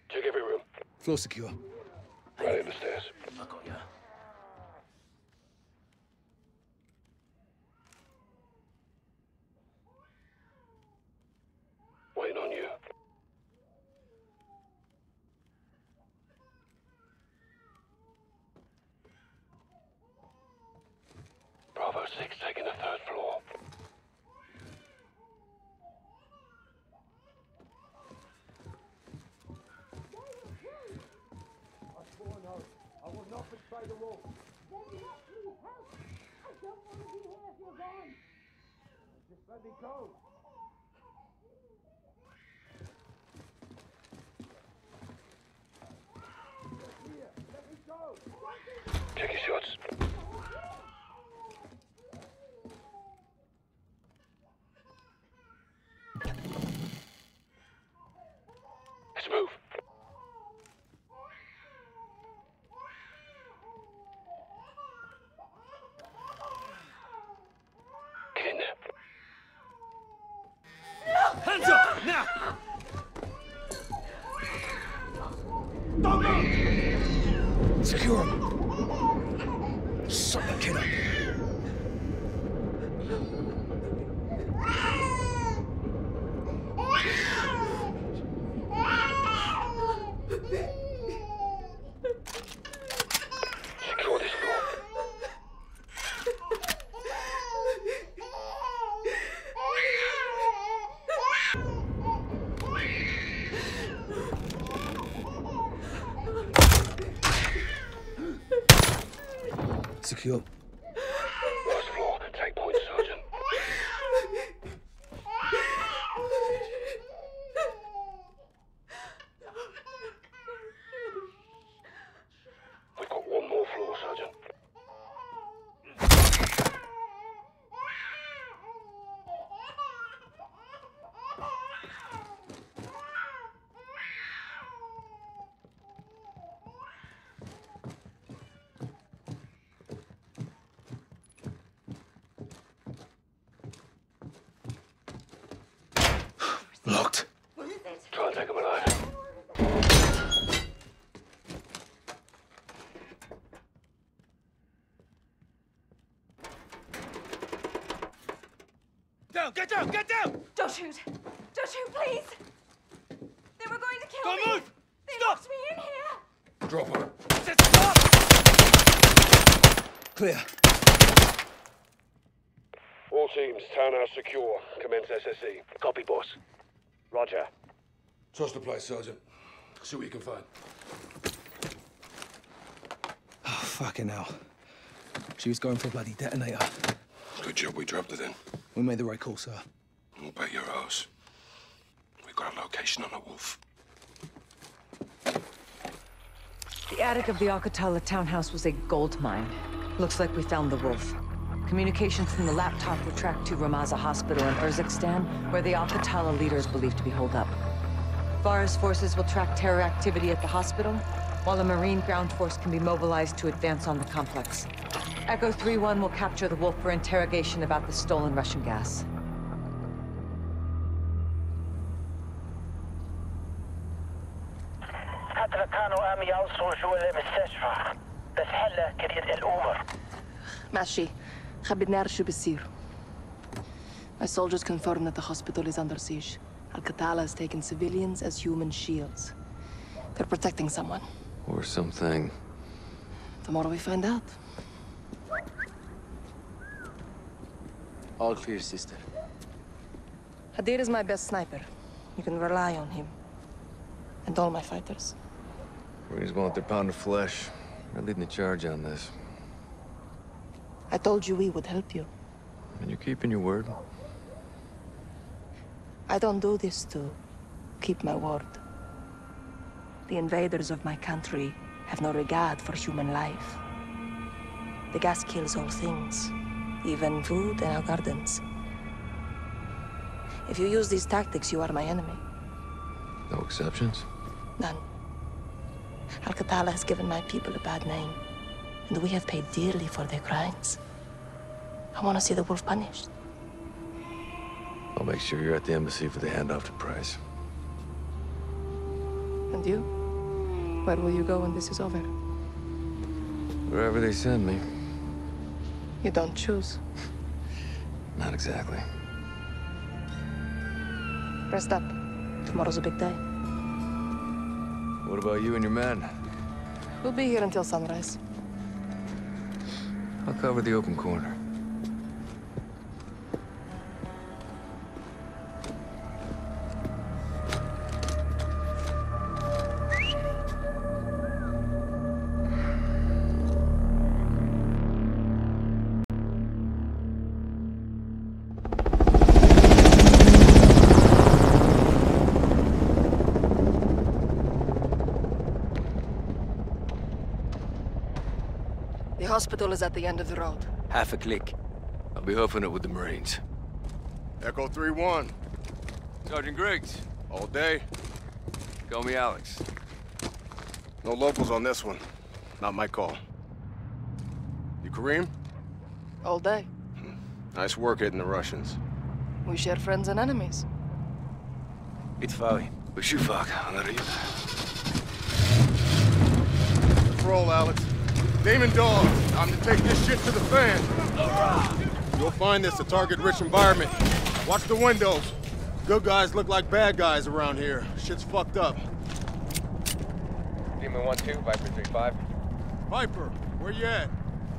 Check every room. Floor secure. Right in the stairs. I got ya. Waiting on you. up and try the wolf. Just let me go. Here, let me go. Take your shots. Let's move. Get in there. Hands up, now! Don't move! Secure him. Suck the kid up. Secure this floor. Secure. First floor. Take point, Sergeant. We've got one more floor, Sergeant. Locked. Try and take him alive. Down, get down, get down! Don't shoot! Don't shoot, please! They were going to kill Don't me! move! They locked me in here! Drop her. Stop! Clear. All teams, townhouse secure. Commence SSE. Copy, boss. Roger. Trust the place, Sergeant. See what you can find. Oh, fucking hell. She was going for a bloody detonator. Good job we dropped it in. We made the right call, sir. We'll bet your ass. We've got a location on the wolf. The attic of the Al Qatala townhouse was a gold mine. Looks like we found the wolf. Communications from the laptop were tracked to Ramaza Hospital in Urzikstan, where the Al Qatala leader is believed to be holed up. Farah's forces will track terror activity at the hospital, while a Marine ground force can be mobilized to advance on the complex. Echo 3-1 will capture the wolf for interrogation about the stolen Russian gas. حتى كانوا عم يوصلوا جوا المستشفى بس هلا كريت الامور ماشي خبرني نعرف شو بصير My soldiers confirm that the hospital is under siege. Al-Qatala has taken civilians as human shields. They're protecting someone. Or something. Tomorrow we find out. All clear, sister. Hadir is my best sniper. You can rely on him. And all my fighters. Marines want their pound of flesh. They're leading the charge on this. I told you we would help you. And you're keeping your word? I don't do this to keep my word. The invaders of my country have no regard for human life. The gas kills all things, even food and our gardens. If you use these tactics, you are my enemy. No exceptions? None. Al-Qatala has given my people a bad name, and we have paid dearly for their crimes. I want to see the wolf punished. I'll make sure you're at the embassy for the handoff to Price. And you? Where will you go when this is over? Wherever they send me. You don't choose. Not exactly. Rest up. Tomorrow's a big day. What about you and your men? We'll be here until sunrise. I'll cover the open corner. Hospital is at the end of the road. Half a click. I'll be hoofing it with the Marines. Echo 3-1. Sergeant Griggs. All day. Call me Alex. No locals on this one. Not my call. You Karim? All day. Hmm. Nice work hitting the Russians. We share friends and enemies. Itfai. Bashufak. Roll, Alex. Demon Dog, time to take this shit to the fan. You'll find this a target-rich environment. Watch the windows. Good guys look like bad guys around here. Shit's fucked up. Demon 1-2, Viper 3-5. Viper, where you at?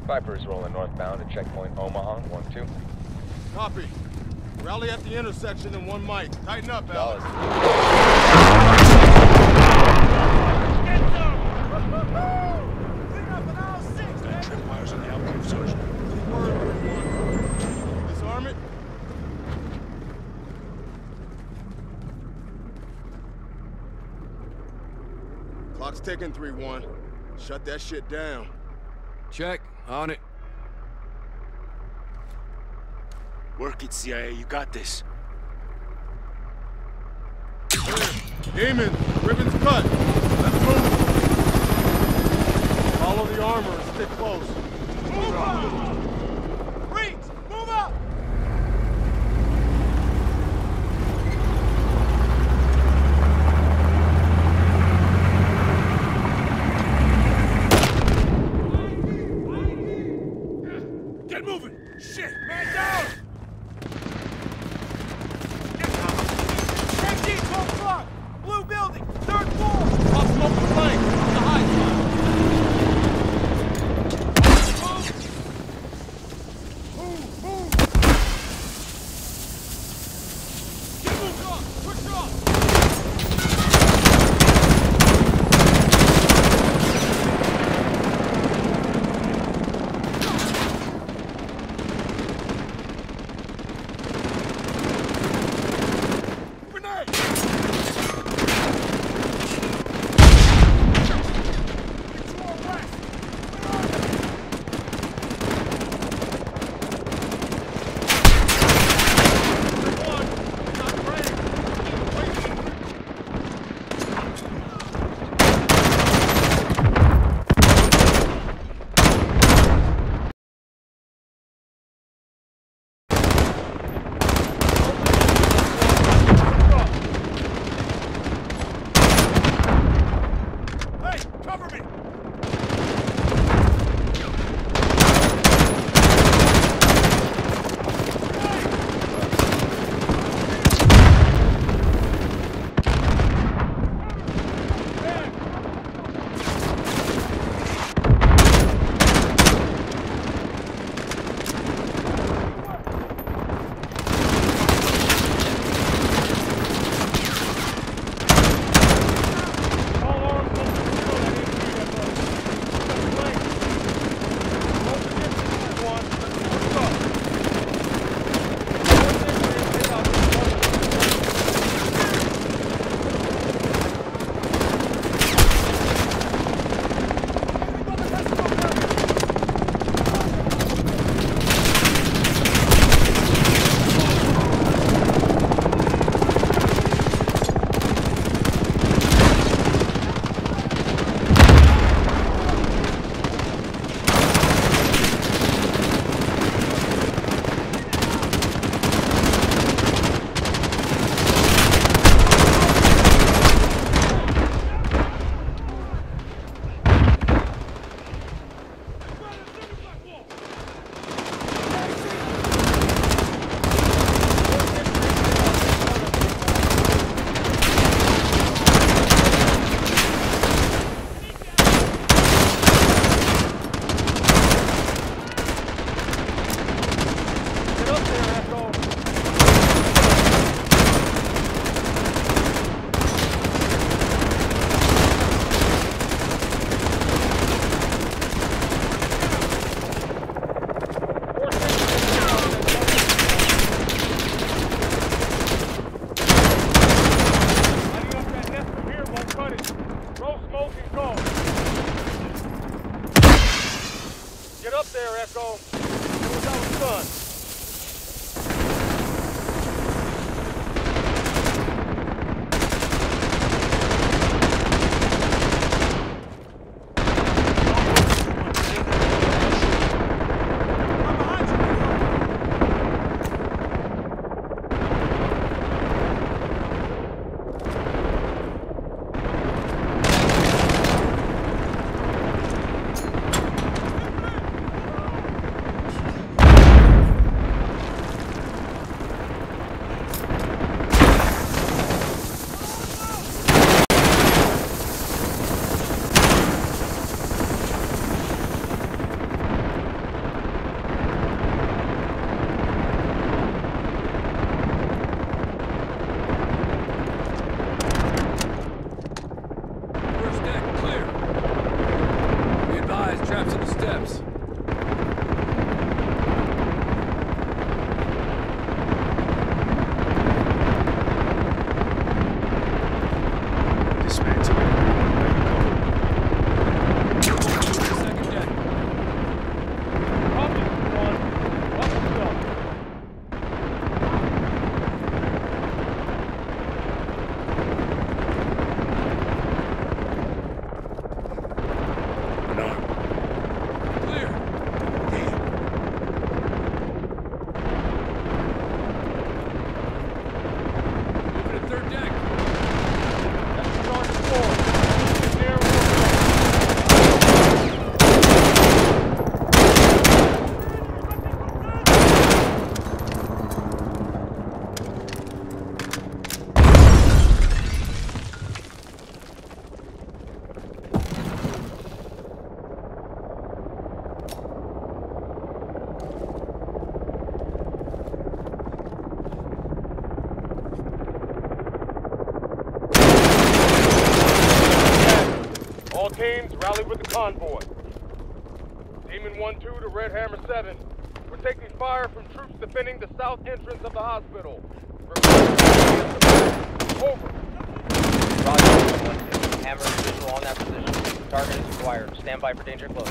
Viper is rolling northbound at checkpoint Omaha, 1-2. Copy. Rally at the intersection in one mic. Tighten up, Alex. Tripwires on the outpost, Sergeant. Disarm it. Clock's ticking, 3-1. Shut that shit down. Check. On it. Work it, CIA. You got this. Demon, ribbon's cut. Let's move. Follow the armor and stick close. Move up! Danger close.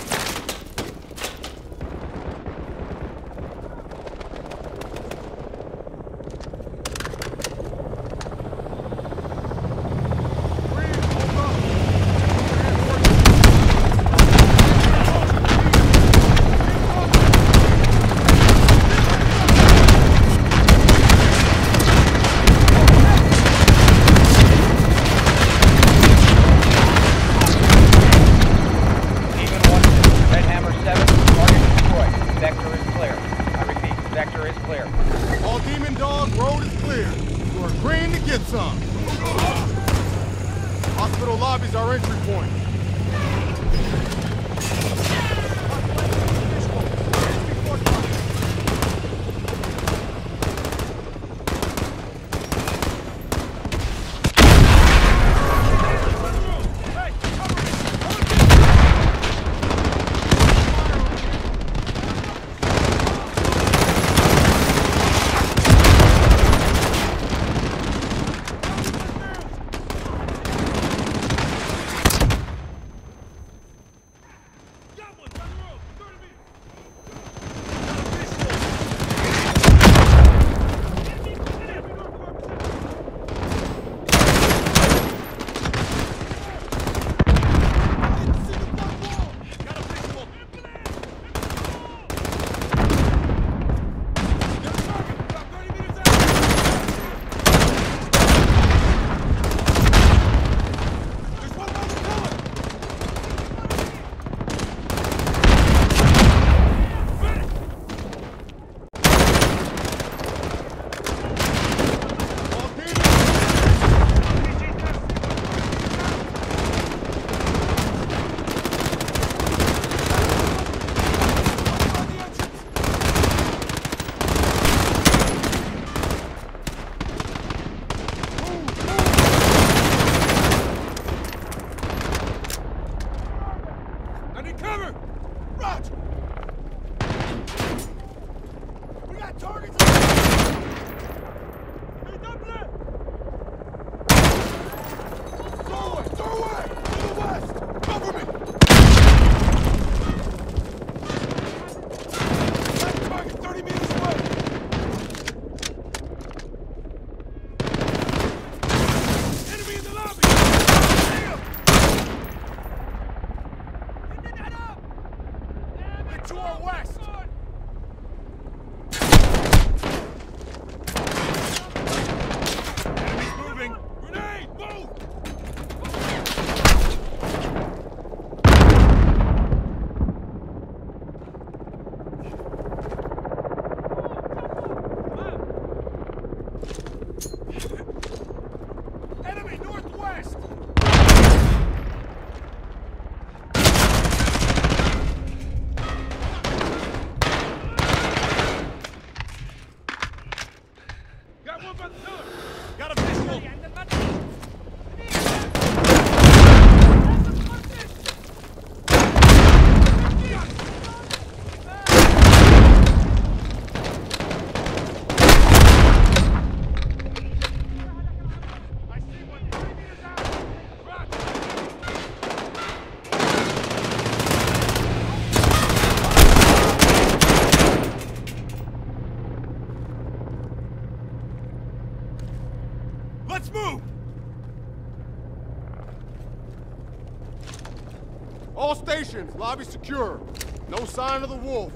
Lobby secure. No sign of the wolf.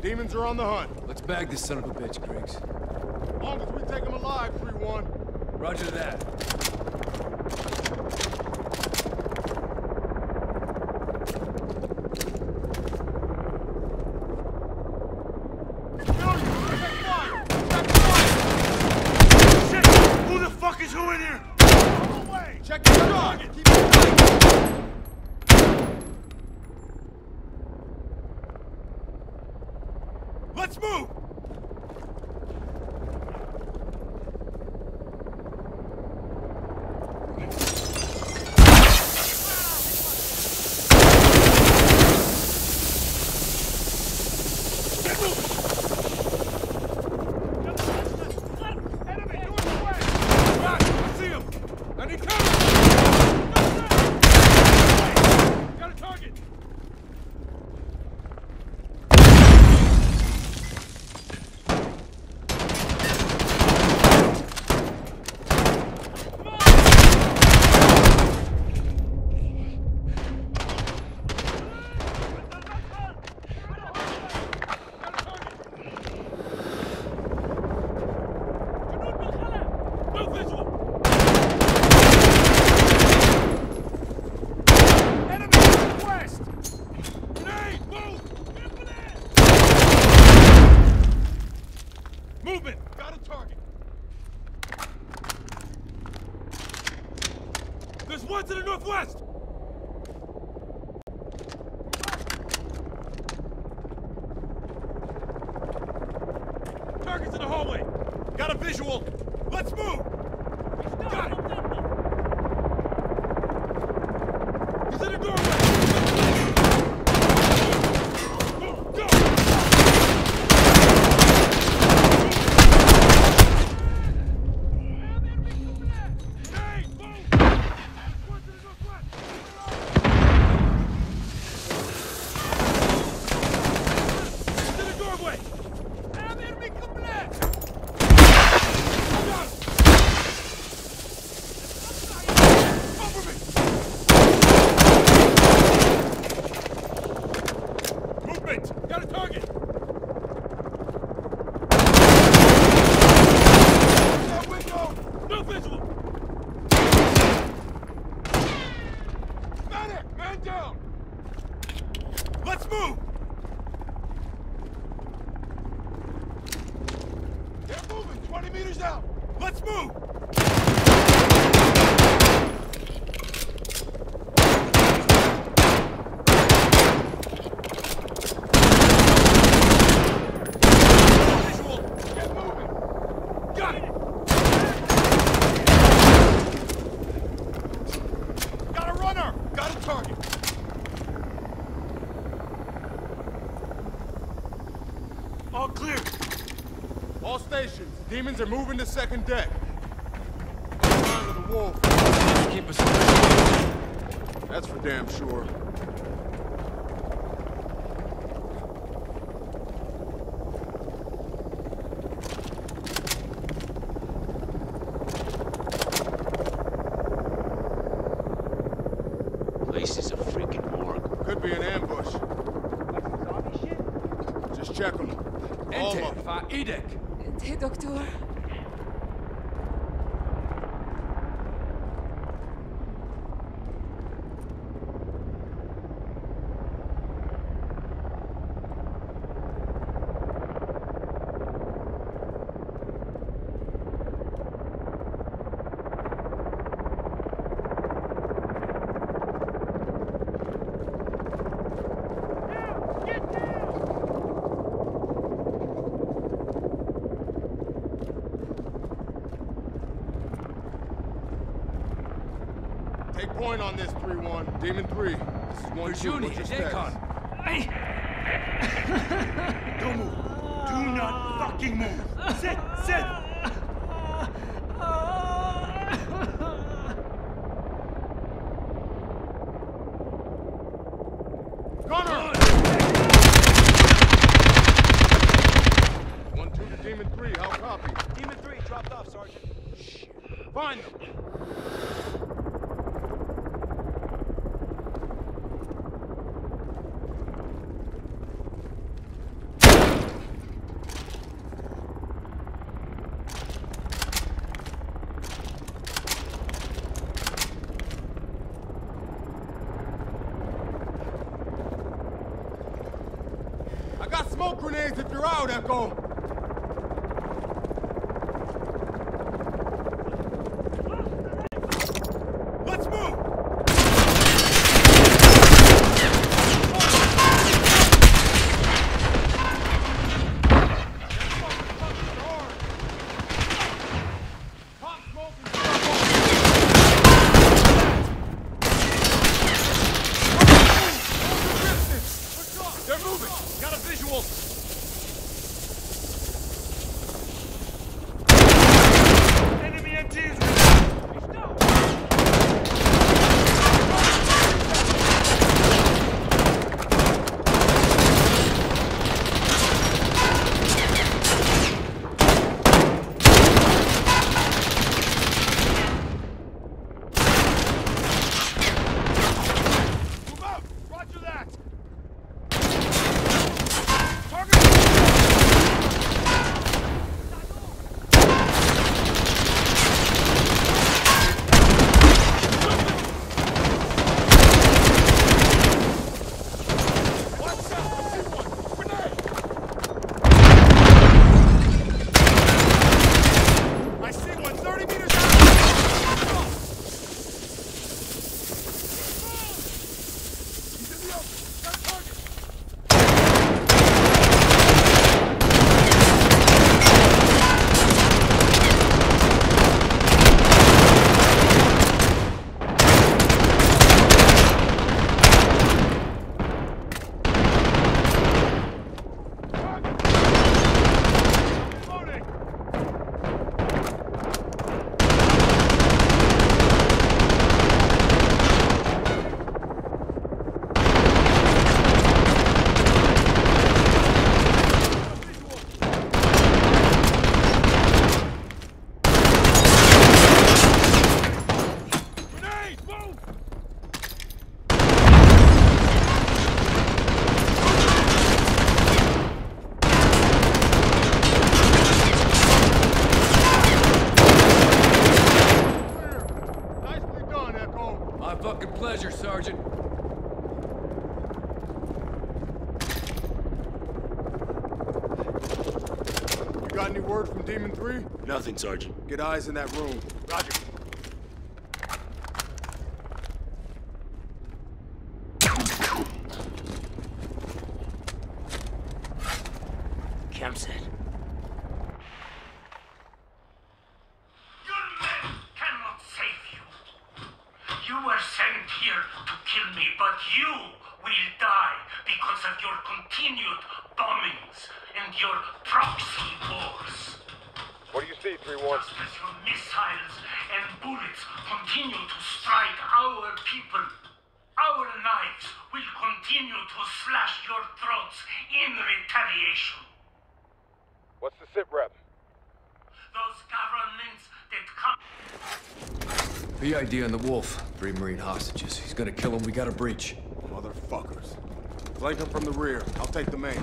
Demons are on the hunt. Let's bag this son of a bitch, Griggs. the second deck. That's for damn sure. Place is a freaking morgue. Could be an ambush. Just check them. Ente, war Edek. Der Doktor. point on this 3-1. Demon 3, this is 1 Virginia, two. Akon. Don't move. Do not fucking move. If Sergeant. Get eyes in that room. Got a breach. Motherfuckers. Flank them from the rear. I'll take the main.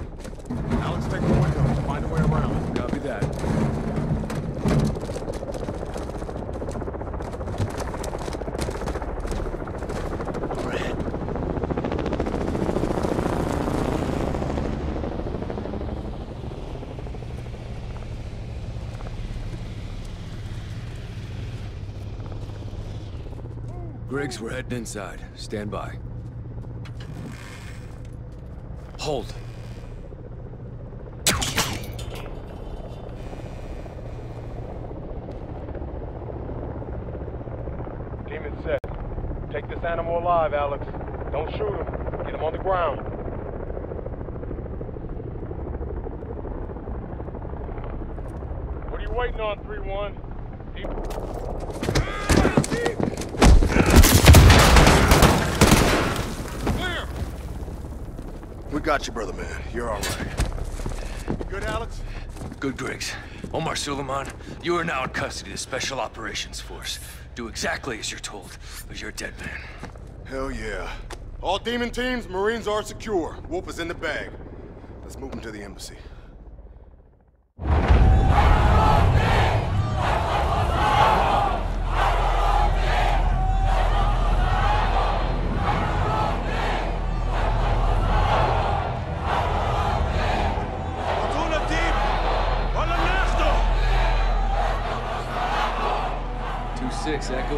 Alex, take the window. Find a way around. Copy that. Griggs, we're heading inside. Stand by. Hold. Demon set. Take this animal alive, Alex. Don't shoot him. Get him on the ground. What are you waiting on, 3-1? Clear! We got you, brother man. You're all right. You good, Alex? Good, Griggs. Omar Sulaman, you are now in custody of the Special Operations Force. Do exactly as you're told, or you're a dead man. Hell yeah. All demon teams, Marines are secure. Wolf is in the bag. Let's move him to the embassy.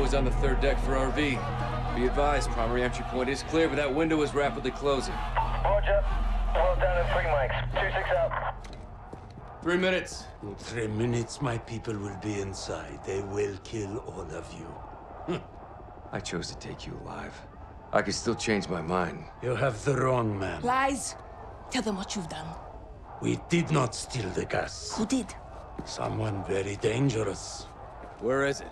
2-6, Echo is on the third deck for RV. Be advised, primary entry point is clear, but that window is rapidly closing. Roger. Well down in three mics. 2-6 out. Three minutes. In three minutes, my people will be inside. They will kill all of you. Hmm. I chose to take you alive. I could still change my mind. You have the wrong man. Lies! Tell them what you've done. We did not steal the gas. Who did? Someone very dangerous. Where is it?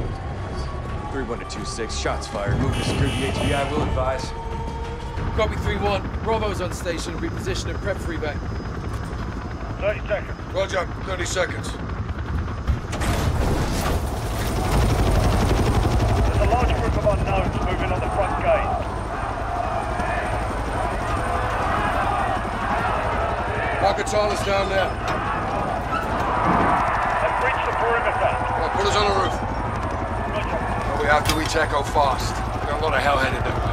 3-1 to 2-6, shots fired. Move to secure the HVI, will advise. Copy 3-1. Bravo's on station. Reposition and prep for evac. 30 seconds. Roger. 30 seconds. There's a large group of unknowns moving on the front gate. Al Qatala's down there. They've breached the perimeter. Well, put us on the roof. We have to reach Echo fast. We got a lot of hell headed that way.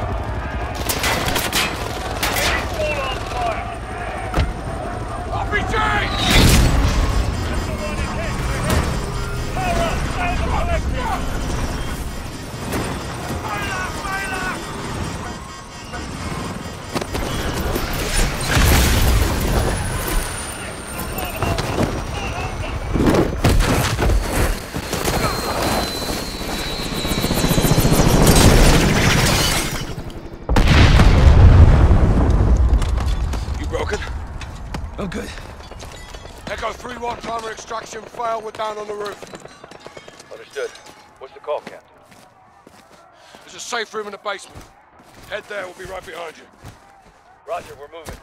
3-1, extraction failed. We're down on the roof. Understood. What's the call, Captain? There's a safe room in the basement. Head there, we'll be right behind you. Roger, we're moving.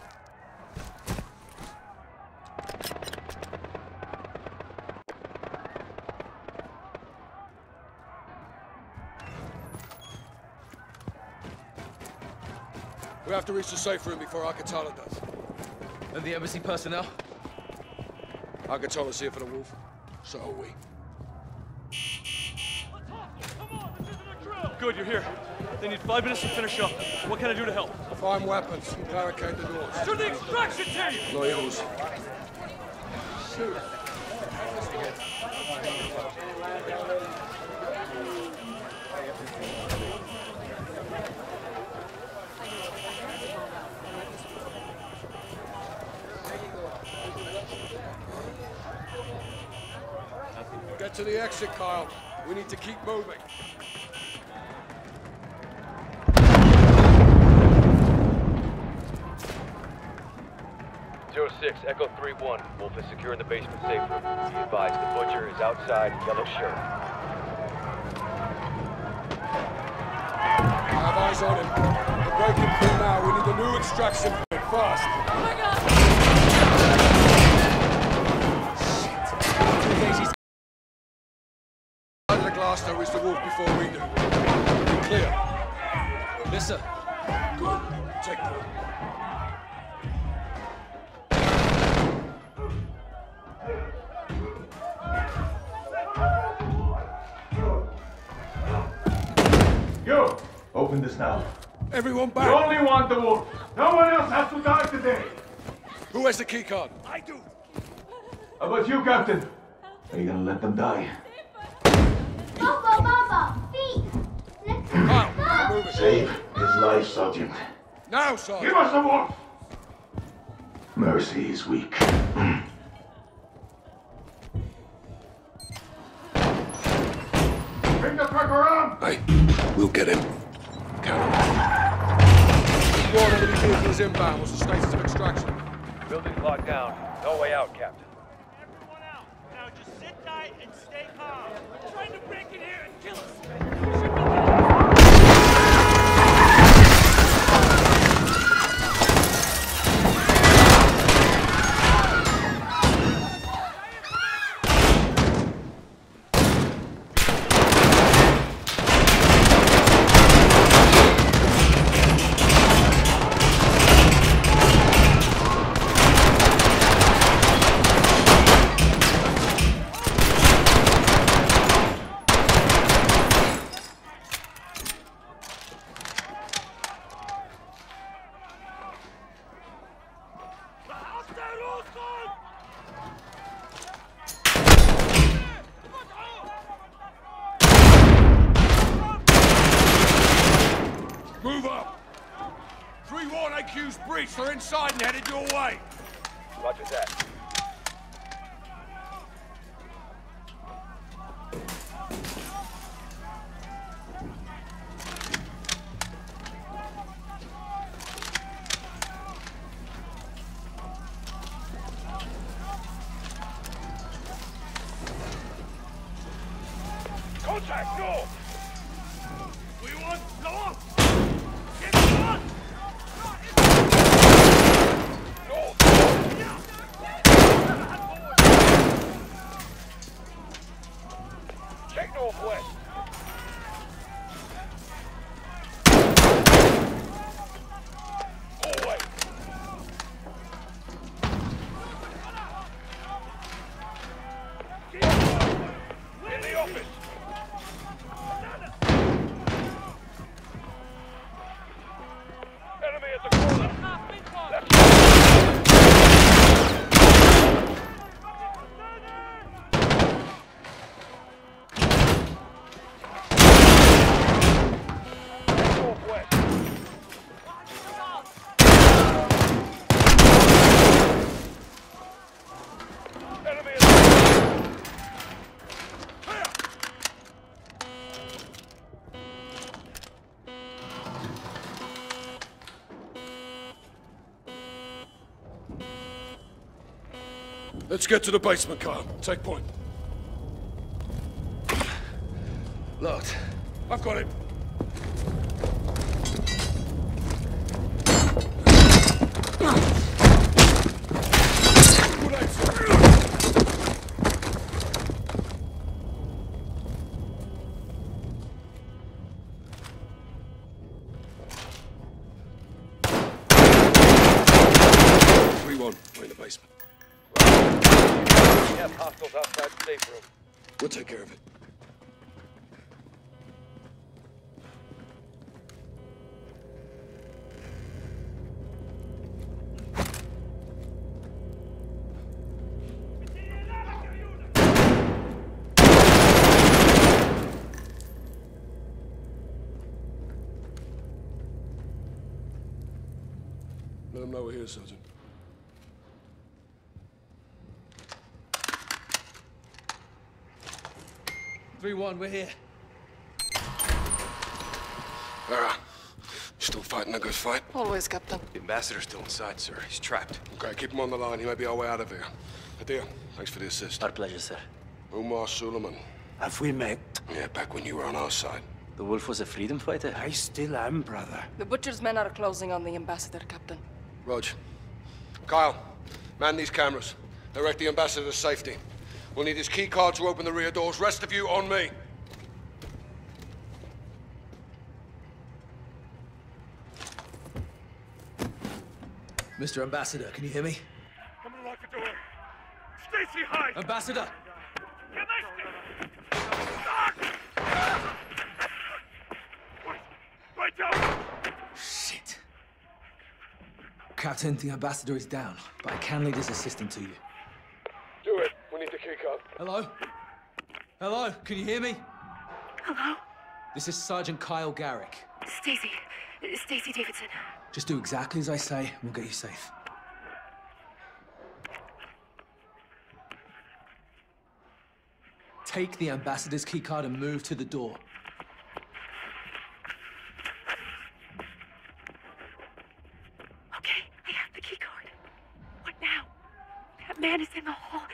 We have to reach the safe room before Al Qatala does. And the embassy personnel? Al Qatala's here for the wolf. So are we. Good, you're here. They need five minutes to finish up. What can I do to help? Find weapons. Barricade the doors. To the extraction team! Loyals. Get to the exit, Kyle. We need to keep moving. Zero 06, Echo 3-1. Wolf is securing the basement safe room. Be advised, the butcher is outside, yellow shirt. I have eyes on him. We're breaking through now. We need a new extraction point, fast. Oh Under the glass, they'll reach the wolf before we do. Be clear. Yes, sir. Good. Take them. You! Open this now. Everyone You back. only want the wolf. No one else has to die today. Who has the key card? I do. How about you, Captain? Are you gonna let them die? Baba, Baba, feet! Move it. Save his life, Sergeant. Now, Sergeant. Give us the wolf! Mercy is weak. Bring the truck around! Hey, we'll get him. It. More enemy vehicles inbound. What's the status of extraction? Building's locked down. No way out, Captain. Everyone out. Now just sit tight and stay calm. They're trying to kill us. Let's get to the basement, Kyle. Take point. Locked. I've got it. We're here, Sergeant. Three one, we're here. Farah, still fighting a good fight? Always, Captain. The ambassador's still inside, sir. He's trapped. Okay, keep him on the line. He may be our way out of here. Hadir, thanks for the assist. Our pleasure, sir. Umar Suleiman. Have we met? Yeah, back when you were on our side. The wolf was a freedom fighter? I still am, brother. The Butcher's men are closing on the ambassador, Captain. Rog. Kyle, man these cameras. Direct the ambassador to safety. We'll need his key card to open the rear doors. Rest of you on me. Mr. Ambassador, can you hear me? I'm gonna lock the door. Stacy, hide! Ambassador! Right down! Shit. Captain, the ambassador is down, but I can lead his assistant to you. Do it. We need the key card. Hello? Hello? Can you hear me? Hello? This is Sergeant Kyle Garrick. Stacy. Stacy Davidson. Just do exactly as I say, and we'll get you safe. Take the ambassador's keycard and move to the door. Okay, I have the key card. What now? That man is in the hall.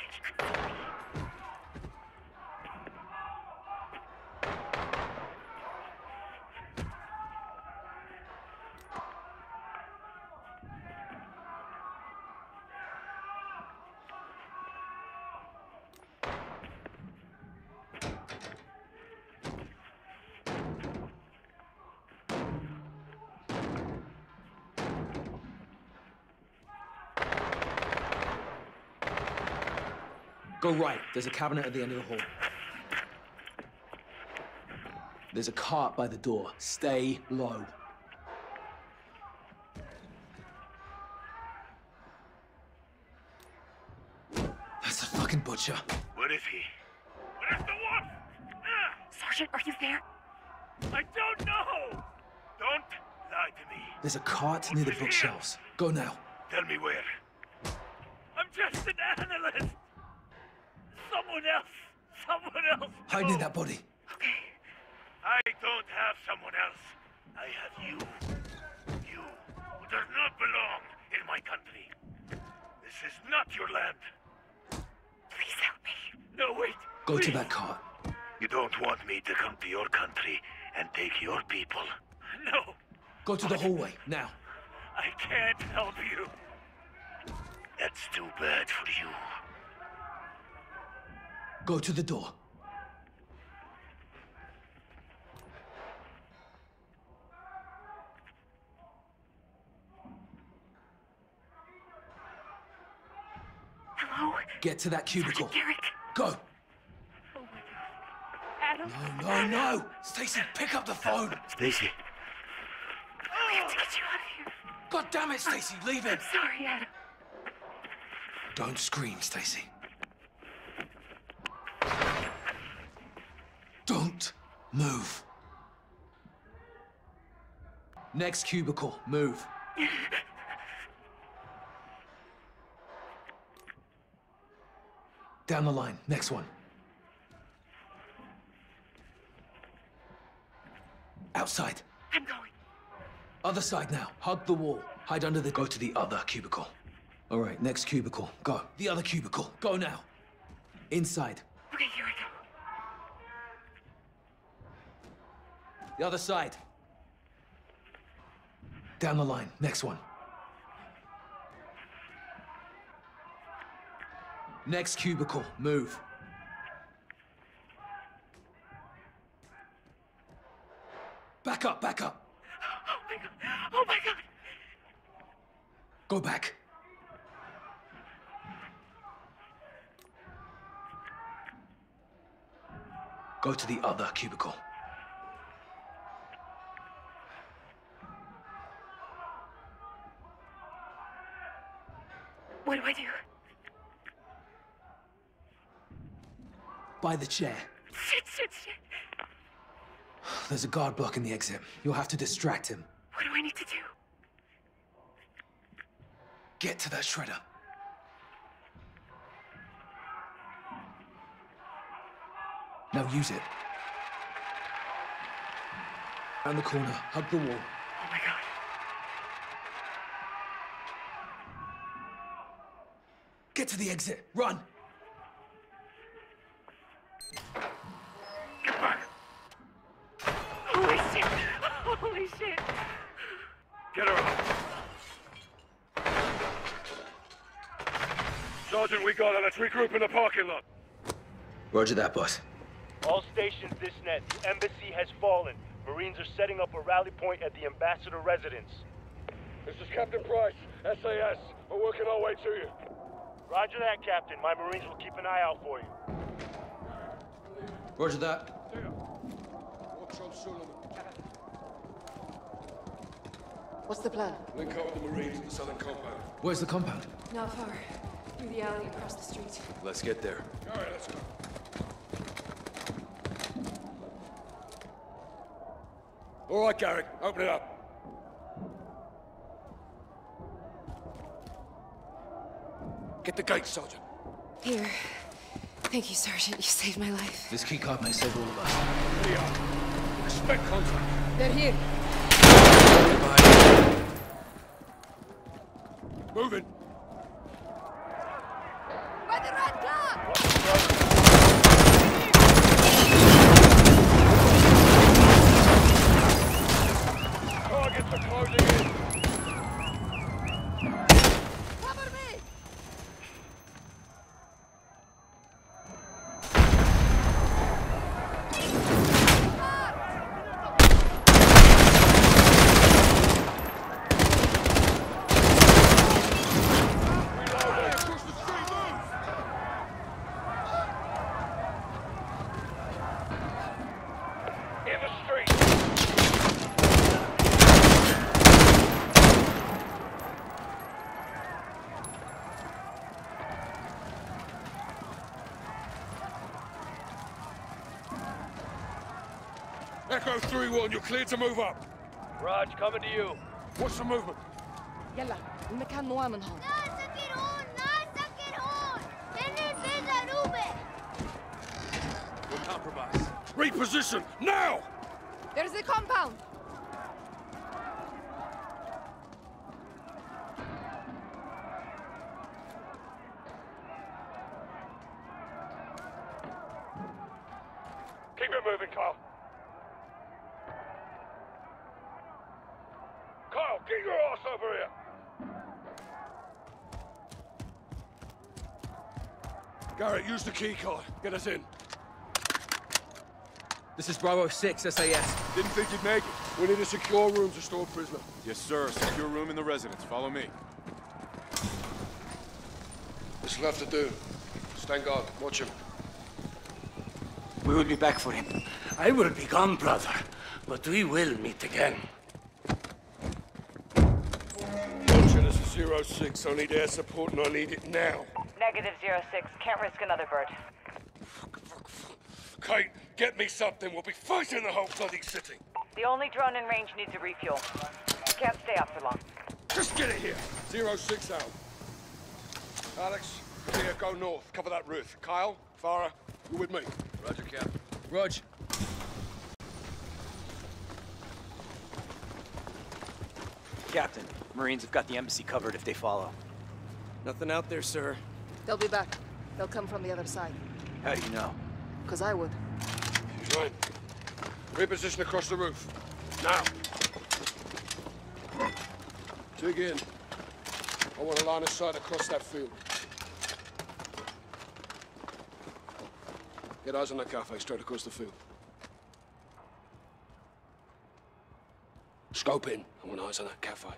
Go right. There's a cabinet at the end of the hall. There's a cart by the door. Stay low. That's a fucking butcher. What is he? Where's the wolf? Ah, Sergeant, are you there? I don't know! Don't Lie to me. There's a cart near the bookshelves. Go now. Tell me where. I'm just an analyst. Someone else. Someone else. Hide in that body. Okay. I don't have someone else. I have you. You, who does not belong in my country. This is not your land. Please help me. No, wait. Go to that car. You don't want me to come to your country and take your people. No, Go to the hallway, now. I can't help you. That's too bad for you. Go to the door. Hello? Get to that cubicle. Garrick. Go. Oh, Adam? No, no, no. Stacy, pick up the phone. Stacy. We have to get you out of here. God damn it, Stacy, leave him. I'm sorry, Adam. Don't scream, Stacy. Move. Next cubicle, move. Down the line, next one. Outside. I'm going. Other side now. Hug the wall. Hide under the. Go to the other cubicle. All right, next cubicle. Go. The other cubicle. Go now. Inside. Okay, here I go. The other side. Down the line. Next one. Next cubicle. Move. Back up, back up. Oh my god. Oh my god. Go back. Go to the other cubicle. What do I do? By the chair. Shit, shit, shit. There's a guard blocking the exit. You'll have to distract him. What do I need to do? Get to that shredder. Now use it. Around the corner, hug the wall. Oh my god. Get to the exit. Run. Holy shit. Holy shit. Get her up. Sergeant, we got her. Let's regroup in the parking lot. Roger that, boss. All stations this net. The embassy has fallen. Marines are setting up a rally point at the ambassador residence. This is Captain Price, SAS. We're working our way to you. Roger that, Captain. My Marines will keep an eye out for you. Roger that. Watch on Solomon. What's the plan? Link up with the Marines in the southern compound. Where's the compound? Not far. Through the alley across the street. Let's get there. All right, let's go. All right, Garrick, open it up. Get the gate, Sergeant. Here. Thank you, Sergeant. You saved my life. This keycard may save all of us. Here you are. Expect contact. They're here. Moving. By the red clock! Targets are closing in. Cover me! In the street. Echo 3-1, you're cleared to move up. Raj, coming to you. What's the movement? يلا المكان مؤمن هون We're compromised. Reposition, now! There's the compound! Key card. Get us in. This is Bravo 6, SAS. Didn't think you'd make it. We need a secure room to store prisoner. Yes, sir. Secure room in the residence. Follow me. What's left to do? Stand guard. Watch him. We will be back for him. I will be gone, brother, but we will meet again. Watching this is zero 06. I need air support and I need it now. Negative zero six. Can't risk another bird. Kate, get me something. We'll be fighting the whole bloody city. The only drone in range needs a refuel. Can't stay up for long. Just get it here. Zero six out. Alex, here, go north. Cover that roof. Kyle, Farah, you with me? Roger, Captain. Rog. Captain, Marines have got the embassy covered if they follow. Nothing out there, sir. They'll be back. They'll come from the other side. How do you know? Because I would. She's right. Reposition across the roof. Now. Dig in. I want a line of sight across that field. Get eyes on that cafe straight across the field. Scope in. I want eyes on that cafe.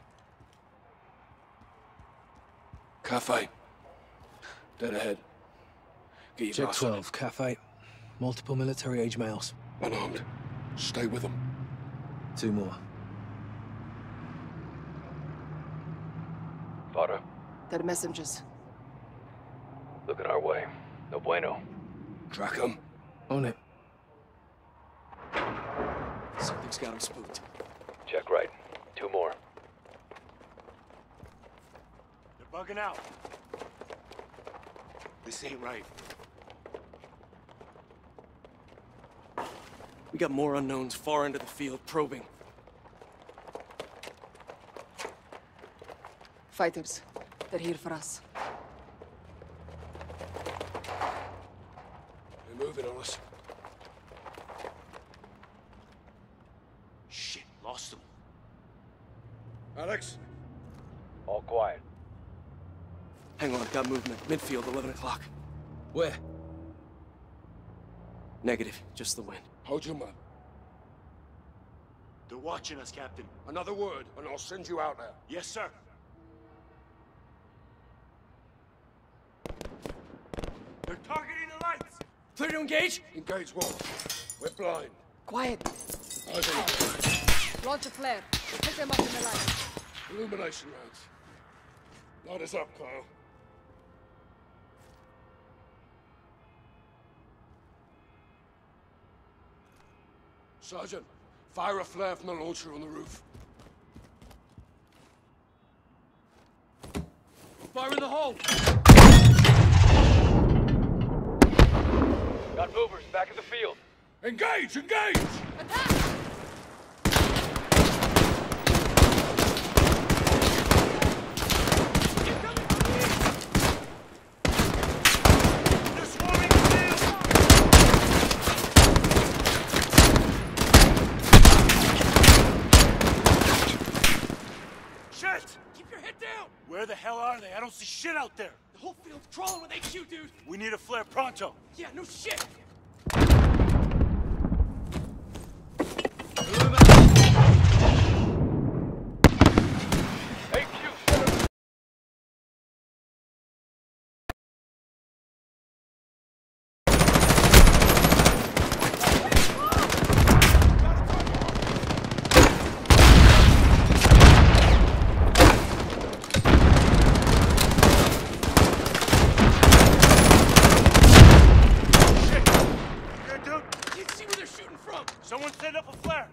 Cafe. Dead ahead. Get your Check glass on 12, cafe. Multiple military age males. Unarmed. Stay with them. Two more. Fodder, They're messengers. looking our way. No bueno. Track them. On it. Something's got him spooked. Check right. Two more. They're bugging out. This ain't right. We got more unknowns far into the field probing. Fighters. They're here for us. They're moving on us. Shit, lost them. Alex? All quiet. Hang on, got movement. Midfield, 11 o'clock. Where? Negative, just the wind. Hold your mud. They're watching us, Captain. Another word, and I'll send you out there. Yes, sir. They're targeting the lights. Clear to engage? Engage what? We're blind. Quiet. Eyes on the Launch a flare. We'll pick them up in the light. Illumination rounds. Light us up, Kyle. Sergeant, fire a flare from the launcher on the roof. Fire in the hole! Got movers back in the field. Engage! Engage! They're swarming the field. Shit! Keep your head down! Where the hell are they? I don't see shit out there. The whole field's crawling with HQ, dude! We need a flare pronto. Yeah, no shit! Here, dude. You see where they're shooting from? Someone set up a flare.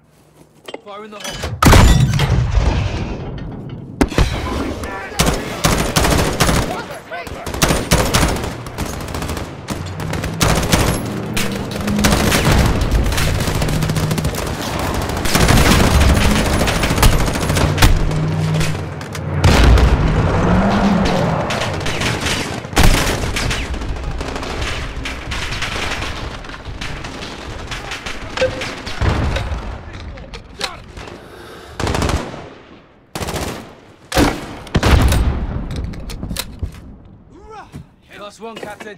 Lost one, Captain.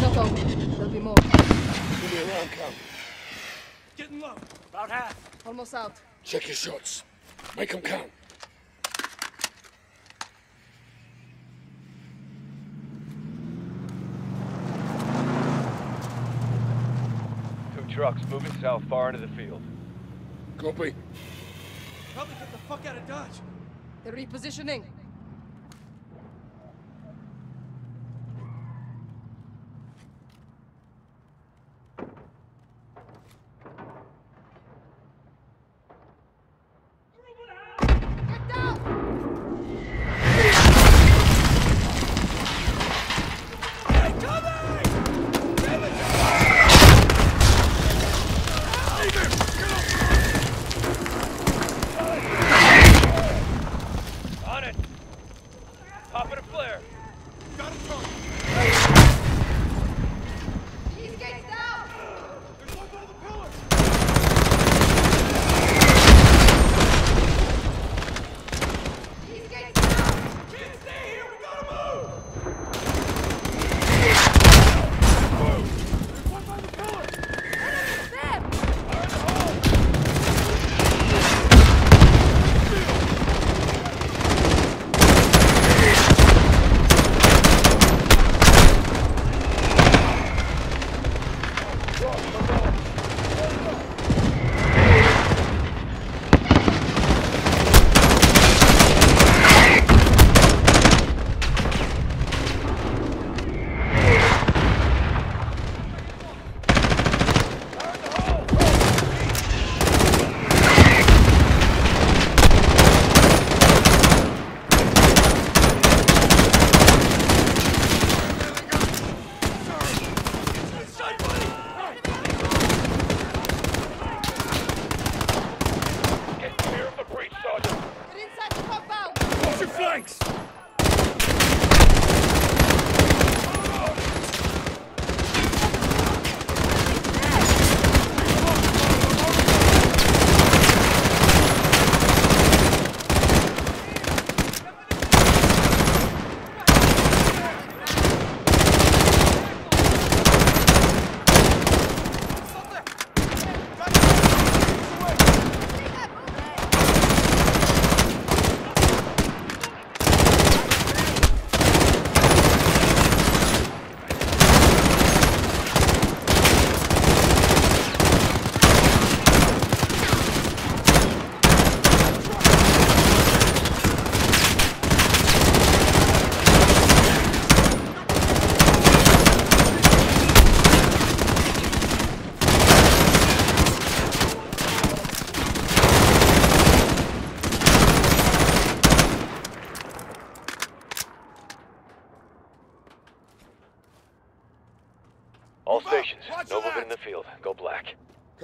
Soko, there'll be more. Give me a round count. Getting low. About half. Almost out. Check your shots. Make them count. Two trucks moving south far into the field. Copy. Probably get the fuck out of Dodge. They're repositioning.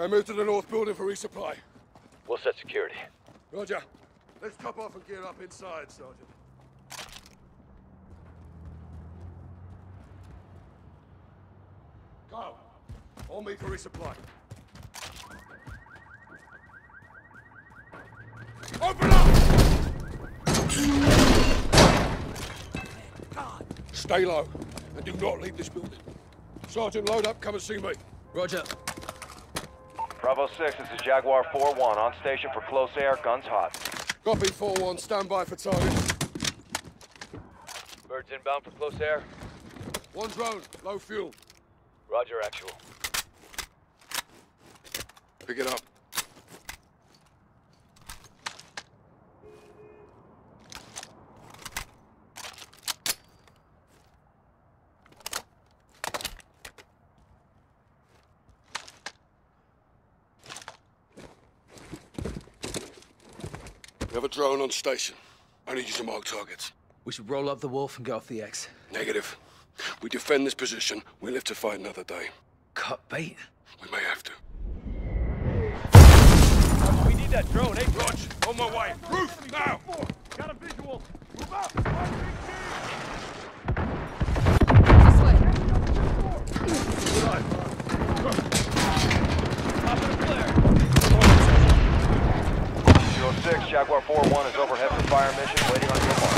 Move to the north building for resupply. We'll set security. Roger. Let's top off and gear up inside, Sergeant. Go. On me for resupply. Open up! Stay low and do not leave this building. Sergeant, load up. Come and see me. Roger. Bravo 6, this is Jaguar 4-1, on station for close air, guns hot. Copy 4-1. Stand by for target. Birds inbound for close air. One drone. Low fuel. Roger, actual. Pick it up. Have a drone on station. I need you to mark targets. We should roll up the wolf and get off the X. Negative. We defend this position. We live to fight another day. Cut bait. We may have to. We need that drone, eh? Rog, on my way. Roof, now! Got a visual. Move up! 6, Jaguar 4-1 is overhead for fire mission, waiting on your mark.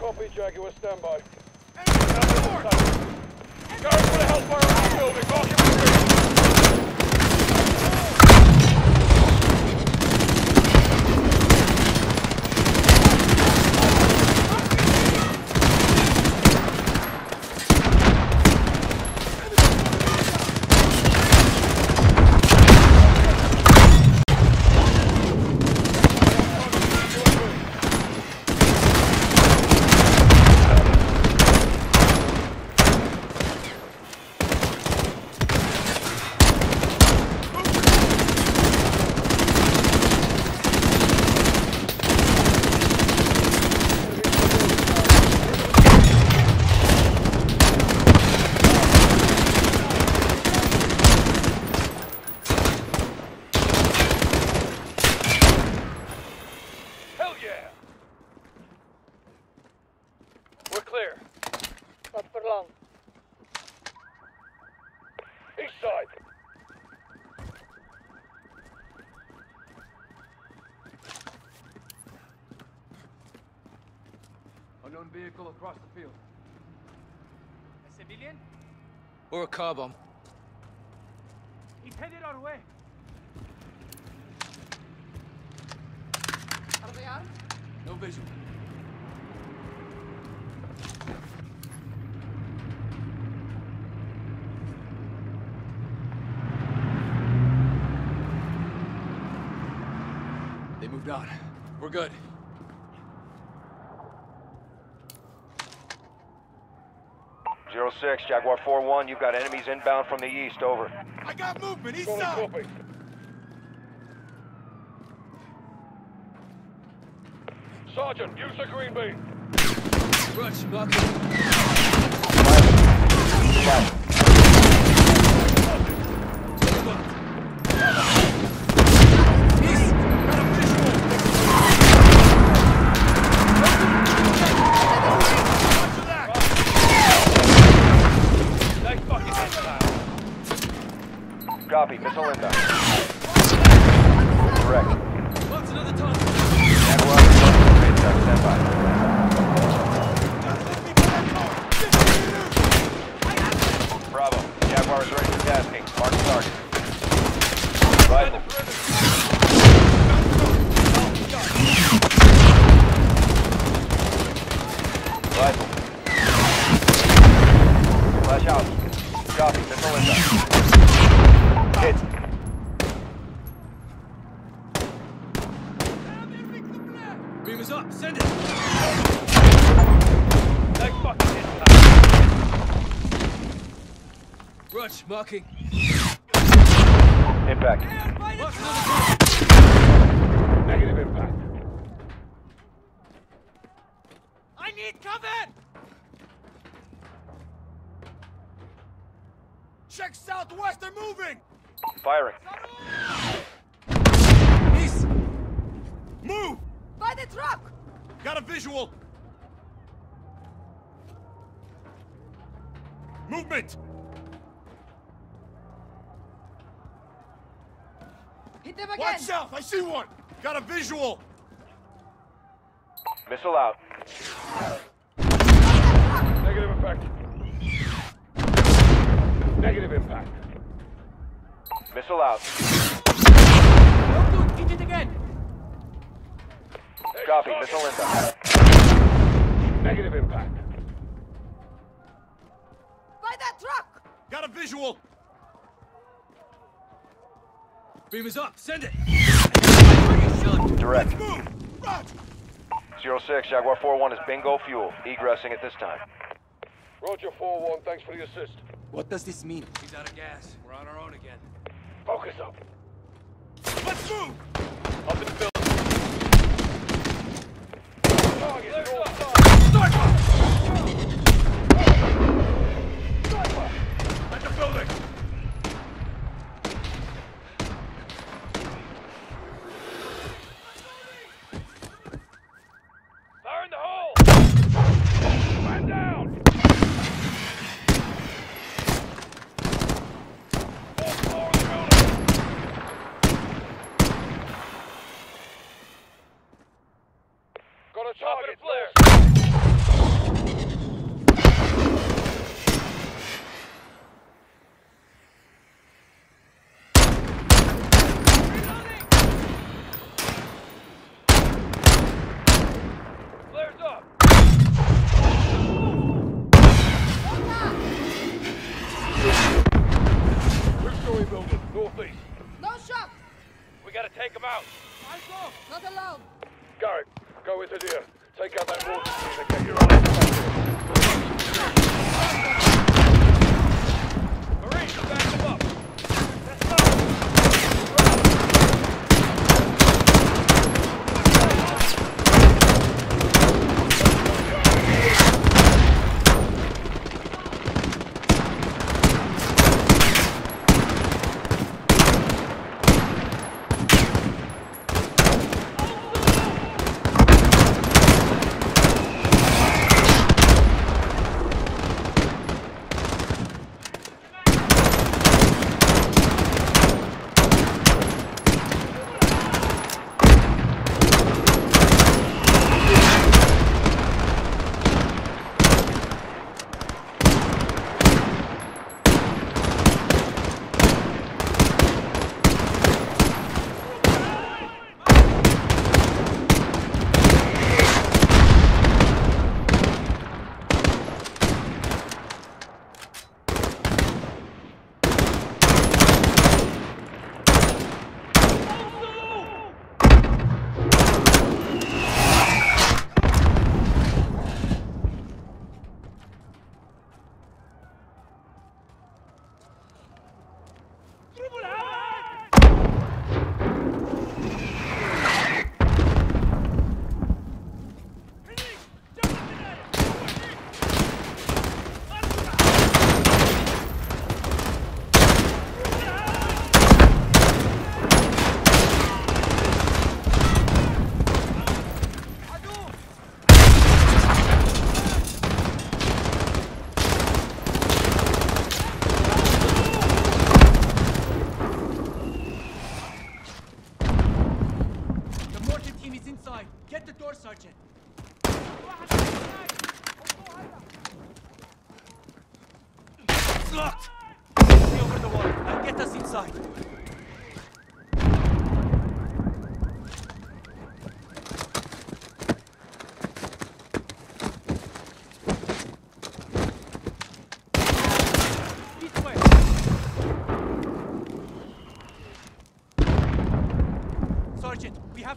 Copy, Jaguar, standby. Guards for the Hellfire building, mark your Or a car bomb. He's headed our way. Are they armed? No vision. They moved on. We're good. Zero 06, Jaguar 4-1, you've got enemies inbound from the east, over. I got movement, east Solid side! copy. Sergeant, use the green bean. Rush, Mark. Nice Copy, missile inbound. Direct. What's another time? Jaguar, is ready for tasking. Mark target. Rifle. Flash out. Copy, missile inbound. Hit. Beam is up. Send it. Nice fucking head style. Rush, marking. Impact. What's another time? Negative impact. I need cover! Check southwest, they're moving! Firing. East. Move! By the truck! Got a visual! Movement! Hit them again! Watch south, I see one! Got a visual! Missile out. Negative impact. Negative impact. Missile out. Don't do! Hit it again! Copy, missile inbound. Negative impact. By that truck! Got a visual! Beam is up. Send it. Direct. Move! Roger! Zero 06, Jaguar 4-1 is bingo fuel. Egressing at this time. Roger 4-1, thanks for the assist. What does this mean? He's out of gas. We're on our own again. Focus up. Let's move! Up in the building. Target, they're all sides. At the building. Fire in the hole! Man down! Fourth floor of the building! Got a target flare! With it here. Take out that water and get your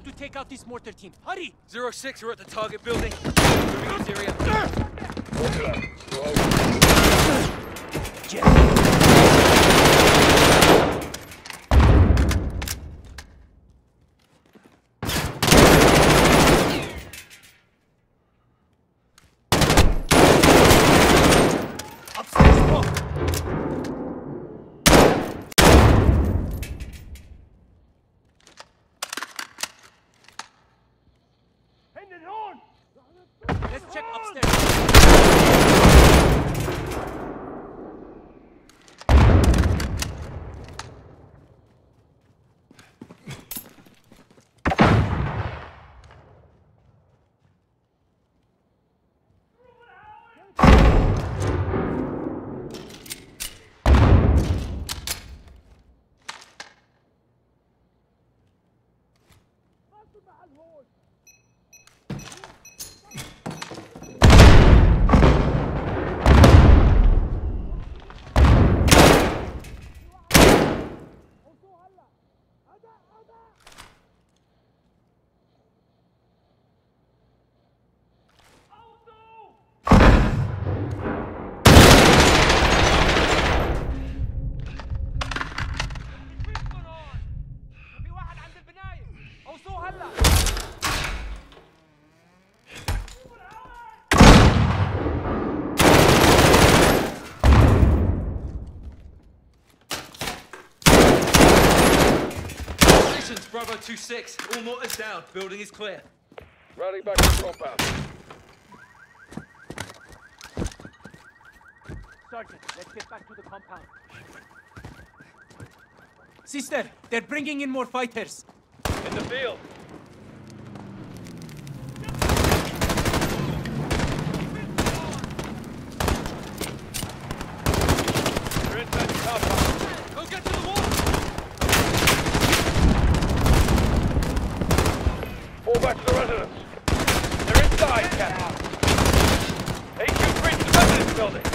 to take out this mortar team. Hurry! Zero 06, we're at the target building. Moving this area. Upstairs, go! Let's check upstairs. Stations, Bravo 2-6. All mortars down. Building is clear. Rally back to the compound. Sergeant, let's get back to the compound. Sister, they're bringing in more fighters. In the field. You're inside the compound. Go get to the wall! Fall back to the residence. They're inside, Captain. HQ breach the residence building.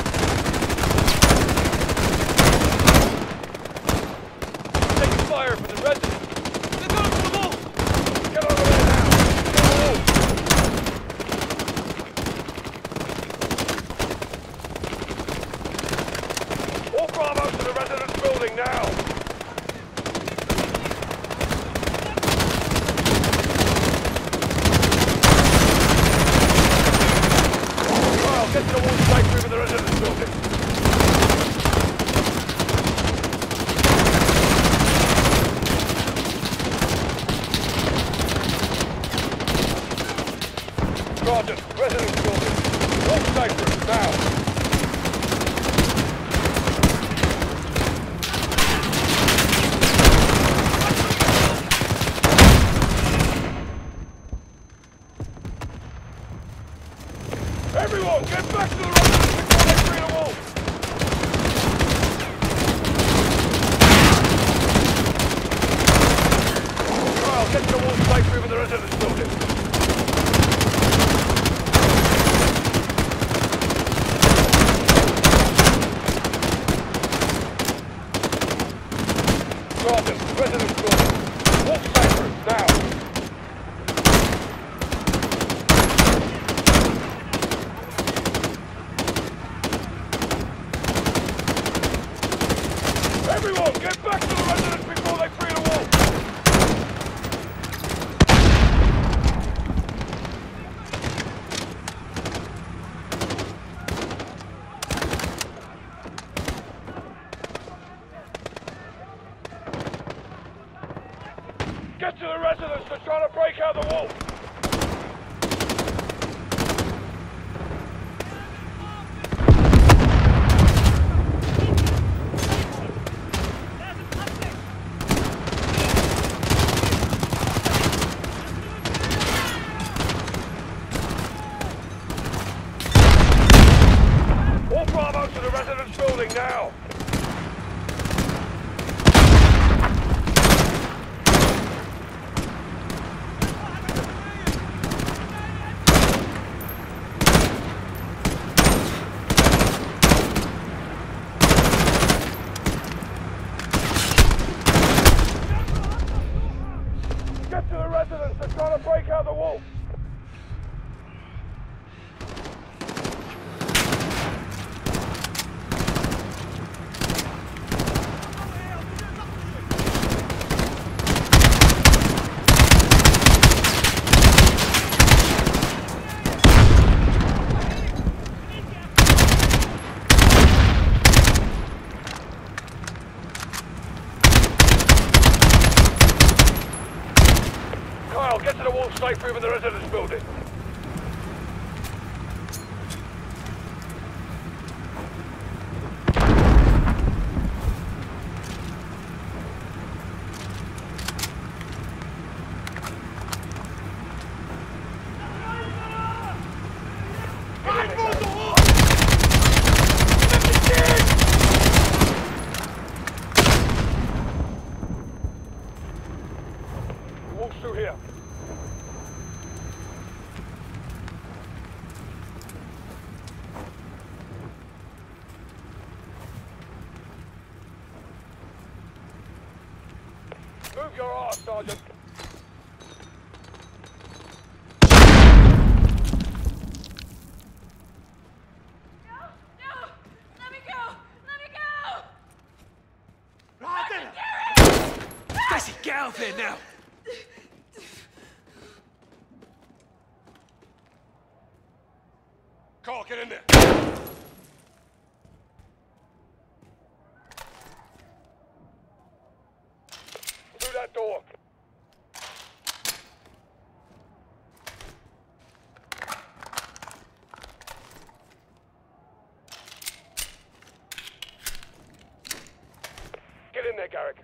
There, Garrick.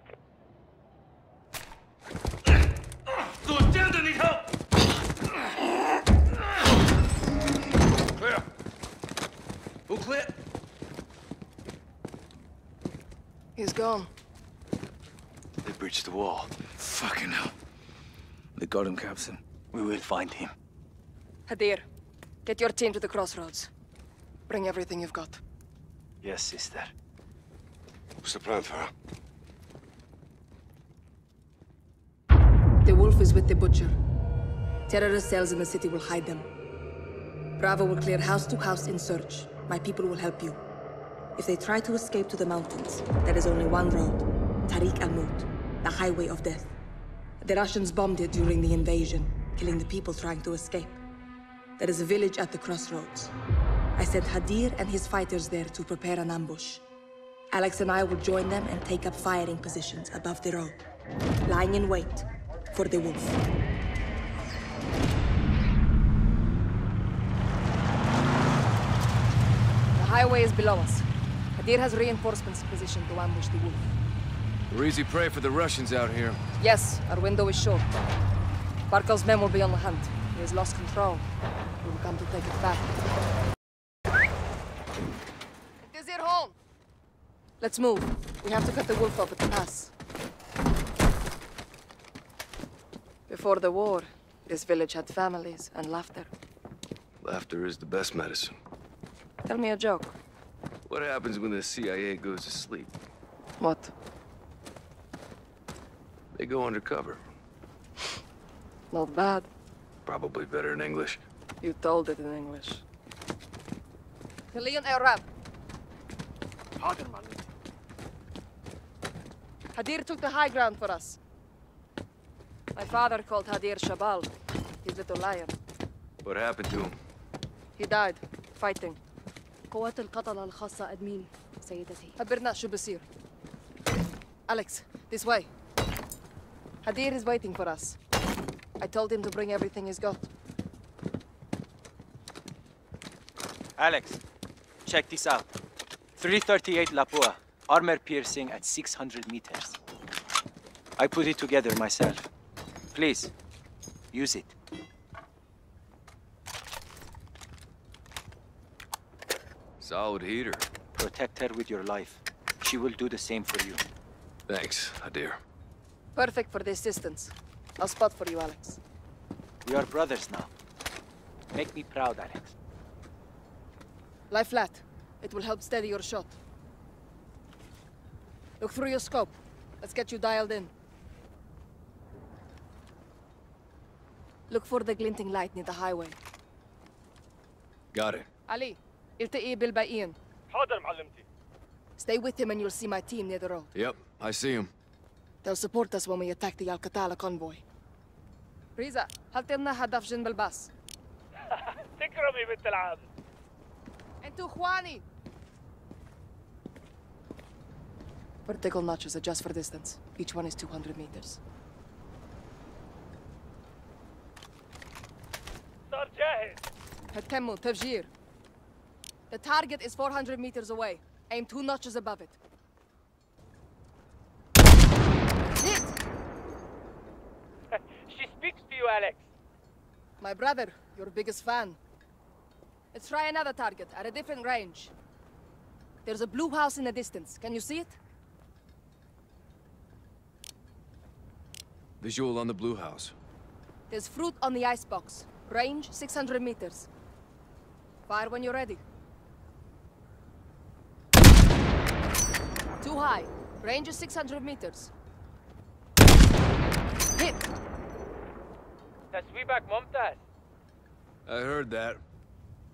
Those down to need help! Clear. All clear? He's gone. They breached the wall. Fucking hell. They got him, Captain. We will find him. Hadir, get your team to the crossroads. Bring everything you've got. Yes, sister. What's the plan, Farah? The wolf is with the butcher. Terrorist cells in the city will hide them. Bravo will clear house to house in search. My people will help you. If they try to escape to the mountains, there is only one road. Tariq al-Mut, the highway of death. The Russians bombed it during the invasion, killing the people trying to escape. There is a village at the crossroads. I sent Hadir and his fighters there to prepare an ambush. Alex and I will join them and take up firing positions above the road, lying in wait for the wolf. The highway is below us. Hadir has reinforcements positioned to ambush the wolf. We're easy prey for the Russians out here. Yes, our window is short. Barkov's men will be on the hunt. He has lost control. We will come to take it back. It is home. Let's move. We have to cut the wolf off at the pass. Before the war, this village had families and laughter. Laughter is the best medicine. Tell me a joke. What happens when the CIA goes to sleep? What? They go undercover. Not bad. Probably better in English. You told it in English. Kalian Arab. Hadir took the high ground for us. My father called Hadir Shabal, his little lion. What happened to him? He died, fighting. قوات القتلة الخاصة أدميني سيدتي خبرنا شو بصير. Alex, this way. Hadir is waiting for us. I told him to bring everything he's got. Alex, check this out. 338 Lapua, armor piercing at 600 meters. I put it together myself. Please, use it. Solid heater. Protect her with your life. She will do the same for you. Thanks, Hadir. Perfect for this distance. I'll spot for you, Alex. We are brothers now. Make me proud, Alex. Lie flat. It will help steady your shot. Look through your scope. Let's get you dialed in. Look for the glinting light near the highway. Got it. Ali, التقي بالباقيين. حاضر معلمتي. Stay with him and you'll see my team near the road. Yep, I see him. They'll support us when we attack the Al-Qatala convoy. ريزا هل تمنا هدف جنب الباص؟ تكرمي بنت العاب. انتوا اخواني. Vertical notches adjust for distance. Each one is 200 meters. صار جاهز. هتكمل تفجير. The target is 400 meters away. Aim two notches above it. Hit! she speaks to you, Alex. My brother, your biggest fan. Let's try another target at a different range. There's a blue house in the distance. Can you see it? Visual on the blue house. There's fruit on the icebox. Range 600 meters. Fire when you're ready. Too high. Range is 600 meters. Hit! That's Weback Mumtaz. I heard that.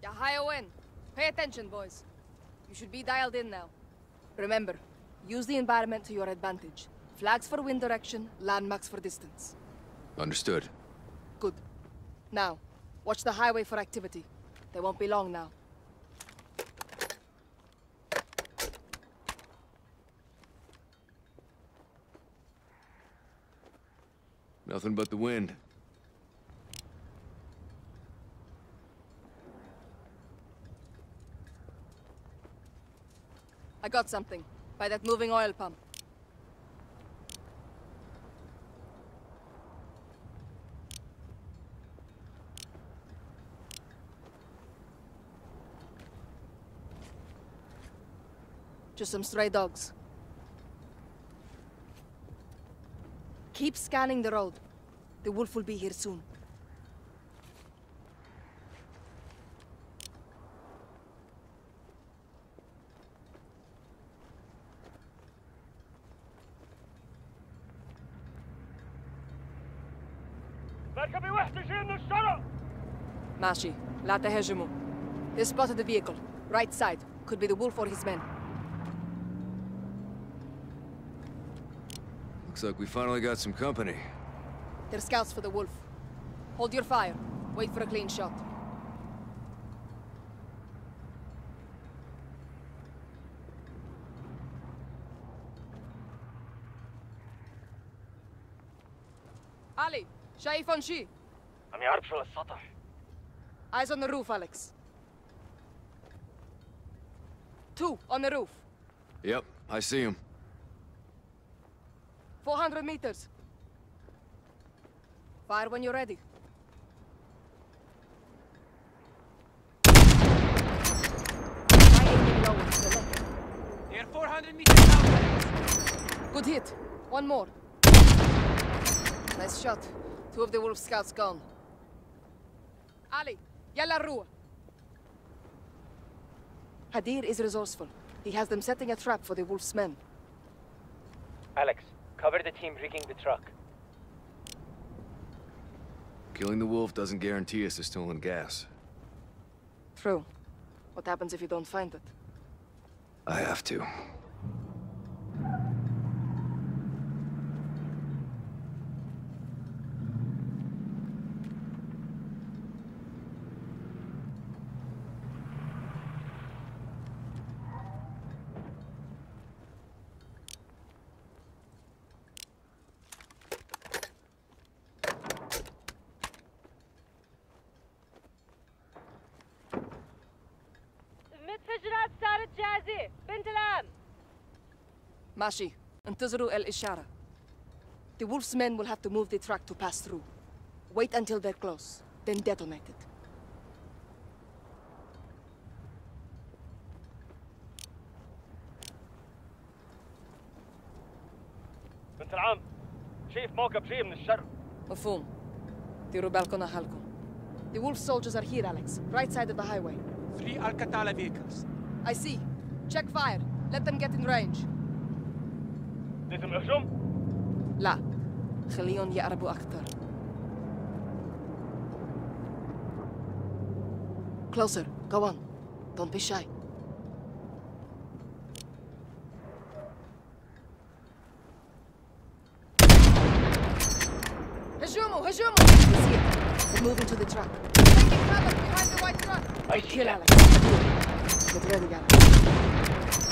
Yahayoen, pay attention, boys. You should be dialed in now. Remember, use the environment to your advantage. Flags for wind direction, landmarks for distance. Understood. Now, watch the highway for activity. They won't be long now. Nothing but the wind. I got something. By that moving oil pump. Just some stray dogs. Keep scanning the road. The wolf will be here soon. مركبي وحدة جاي من الشرق. ماشي لا تهاجموا. They spotted the vehicle. Right side. Could be the wolf or his men. Looks like we finally got some company. They're scouts for the wolf. Hold your fire. Wait for a clean shot. علي شايفون شي عم يعربشوا للسطح. Eyes on the roof, Alex. Two on the roof. Yep, I see him. 400 meters. Fire when you're ready. Try aiming lower to the left. They're 400 meters out, Good hit. One more. Nice shot. Two of the wolf scouts gone. Ali, yalla rua. Hadir is resourceful. He has them setting a trap for the wolf's men. Alex, cover the team rigging the truck. Killing the wolf doesn't guarantee us the stolen gas. True. What happens if you don't find it? I have to. Mashi, ماشي انتظروا ishara. The wolf's men will have to move the track to pass through. Wait until they're close, then detonate it. The العم شايف موكب جاي من الشرق مفهوم the بالكم حالكم The wolf soldiers are here, Alex. Right side of the highway. Three Al Qatala vehicles. I see. Check fire. Let them get in range. لازم اهجم لا. خليهم يقربوا أكتر. Closer. Go on. Don't be shy. هجوموا هجوموا! We see it. They're moving to the truck. Taking cover behind the white truck. I kill. Alex. Get ready, Alex.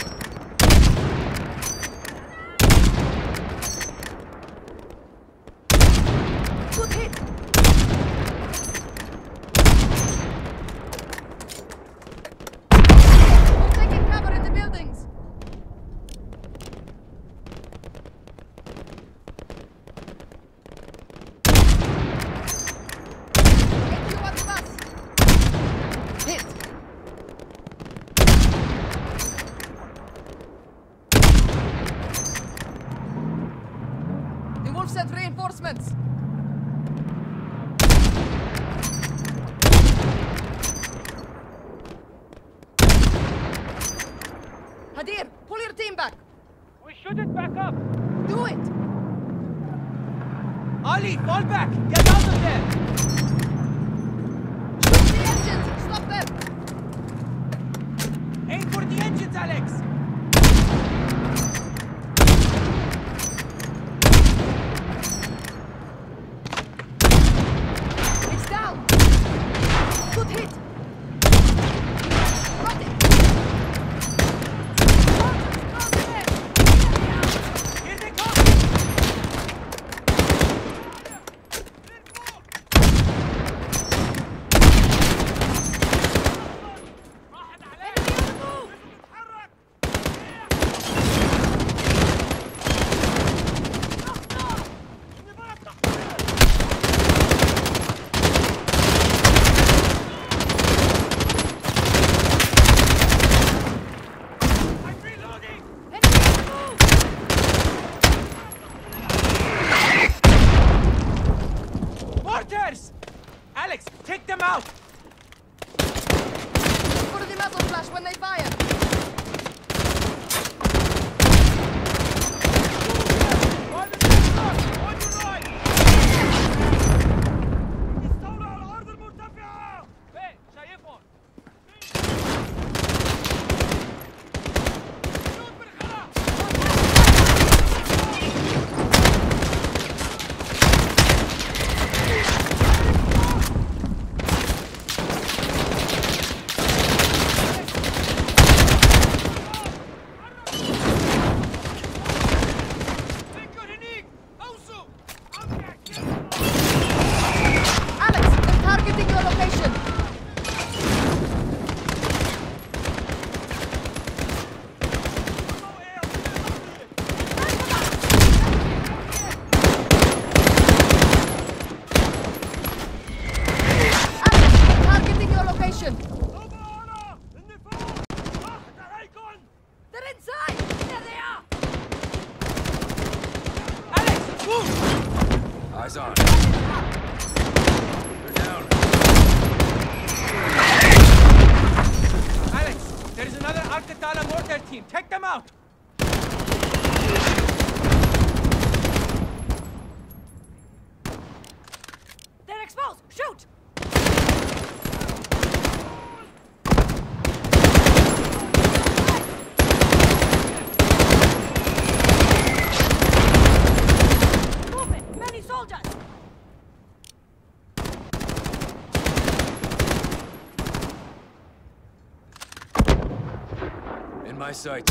Sight.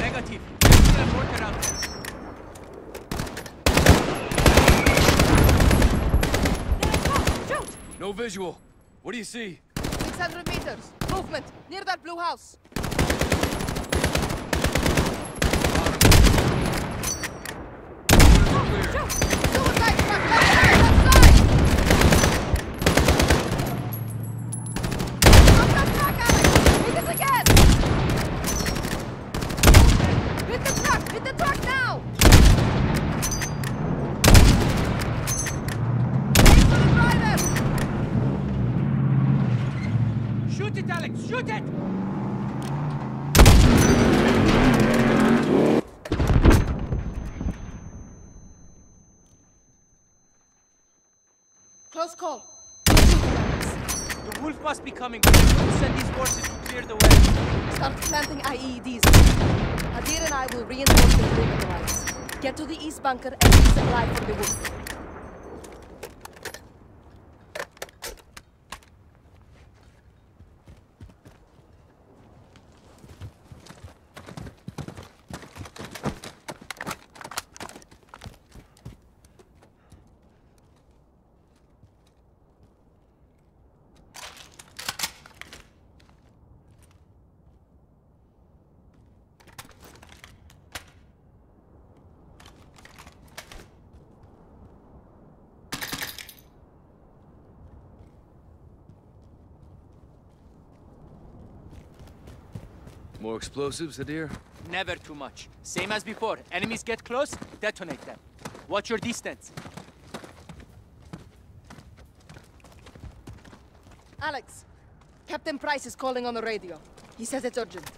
Negative. There's still a worker out there. No visual. What do you see? 600 meters. Movement. Near that blue house. Suicide truck! Left side! Stop that truck, Alex! Hit it again! Hit the truck! Hit the truck now! Aim for the driver! Shoot it, Alex! Shoot it! Close call. The wolf must be coming. We will send these forces to clear the way. Start planting IEDs. Hadir and I will reinforce the perimeter lines. Get to More explosives, Hadir? Never too much. Same as before. Enemies get close, detonate them. Watch your distance. Alex, Captain Price is calling on the radio. He says it's urgent.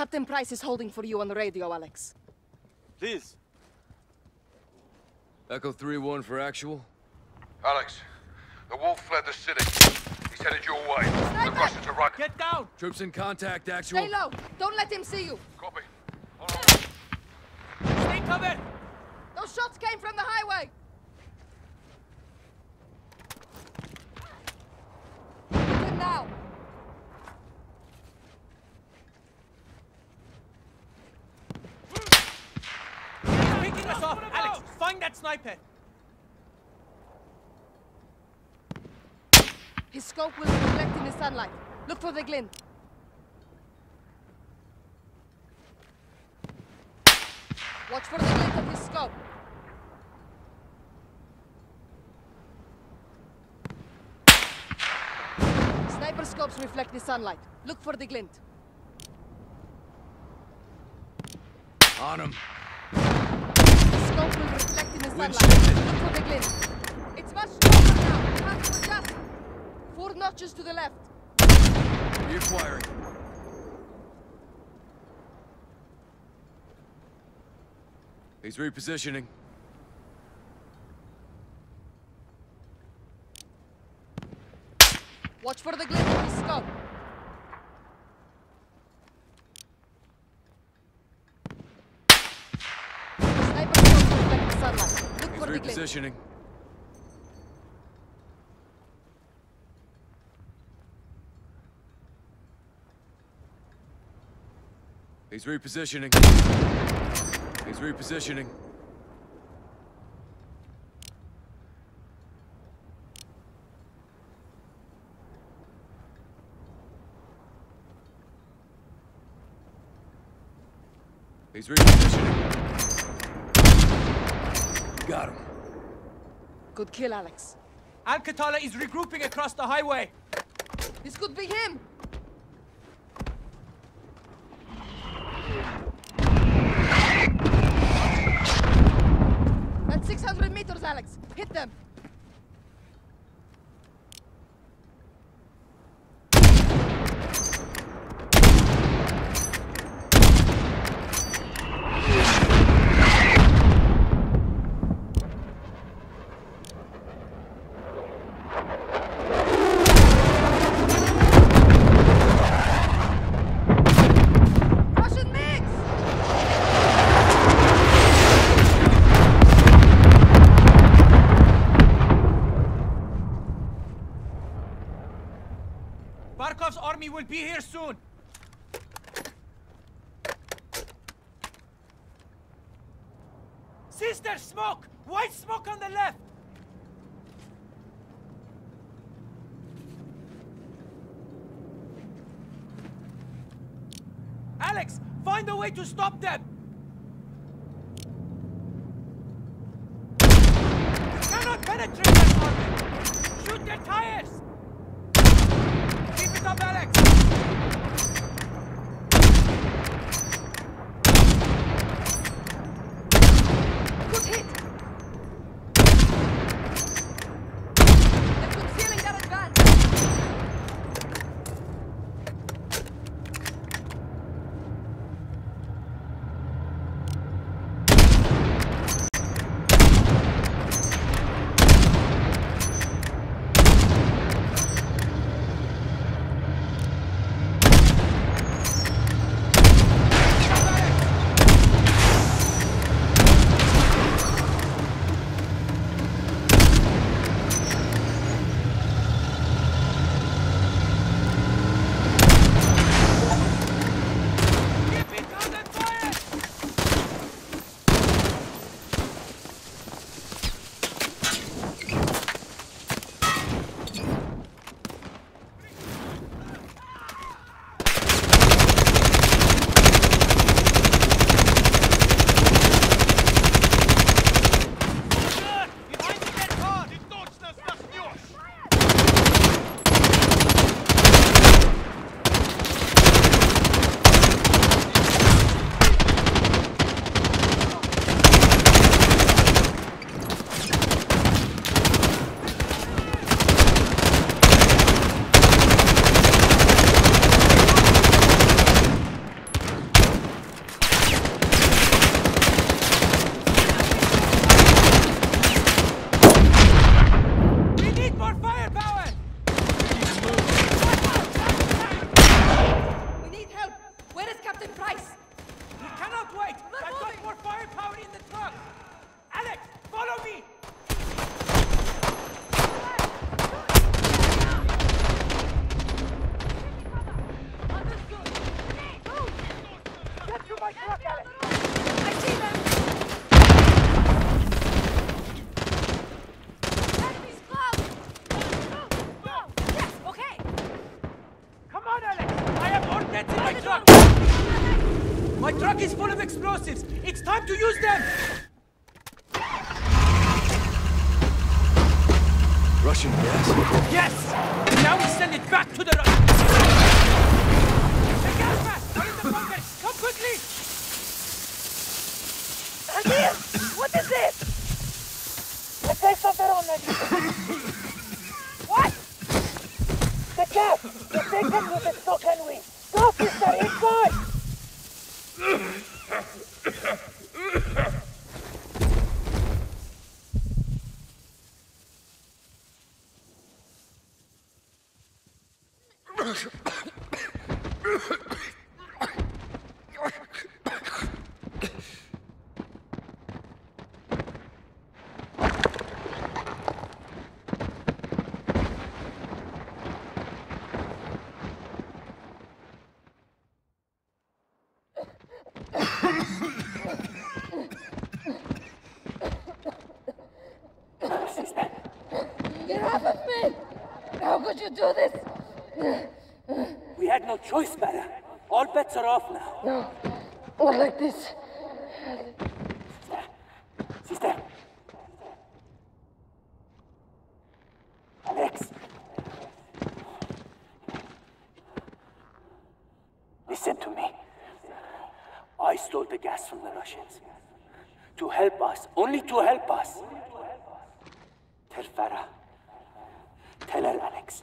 Captain Price is holding for you on the radio, Alex. Please. Echo 3-1 for actual. Alex, the wolf fled the city. He's headed your way. Across to Raqqa. Get down! Troops in contact, actual. Stay low. Don't let him see you. Copy. Stay covered! Those shots came from the highway. Hit him now. Picking us off! Alex, find that sniper! His scope will reflect in the sunlight. Look for the glint. Watch for the glint of his scope. Sniper scopes reflect the sunlight. Look for the glint. On him. Scope will reflect in the sunlight. Look for the glint. It's much stronger now. You have to adjust. Four notches to the left. Reacquiring. He's repositioning. Watch for the glint of his scope. Sniper scopes reflect the sunlight. Look He's for the glint. repositioning. He's repositioning. He's repositioning. He's repositioning. Got him. Good kill, Alex. Al-Qatala is regrouping across the highway. This could be him. That's 600 meters, Alex. Hit them. Sister, smoke! White smoke on the left! Alex, find a way to stop them! Cannot penetrate that army! Shoot their tires! do this. We had no choice, Mara. All bets are off now. No. Not like this. Sister. Sister. Alex. Listen to me. I stole the gas from the Russians. To help us. Only to help us. Tell Farah. Tell her, Alex.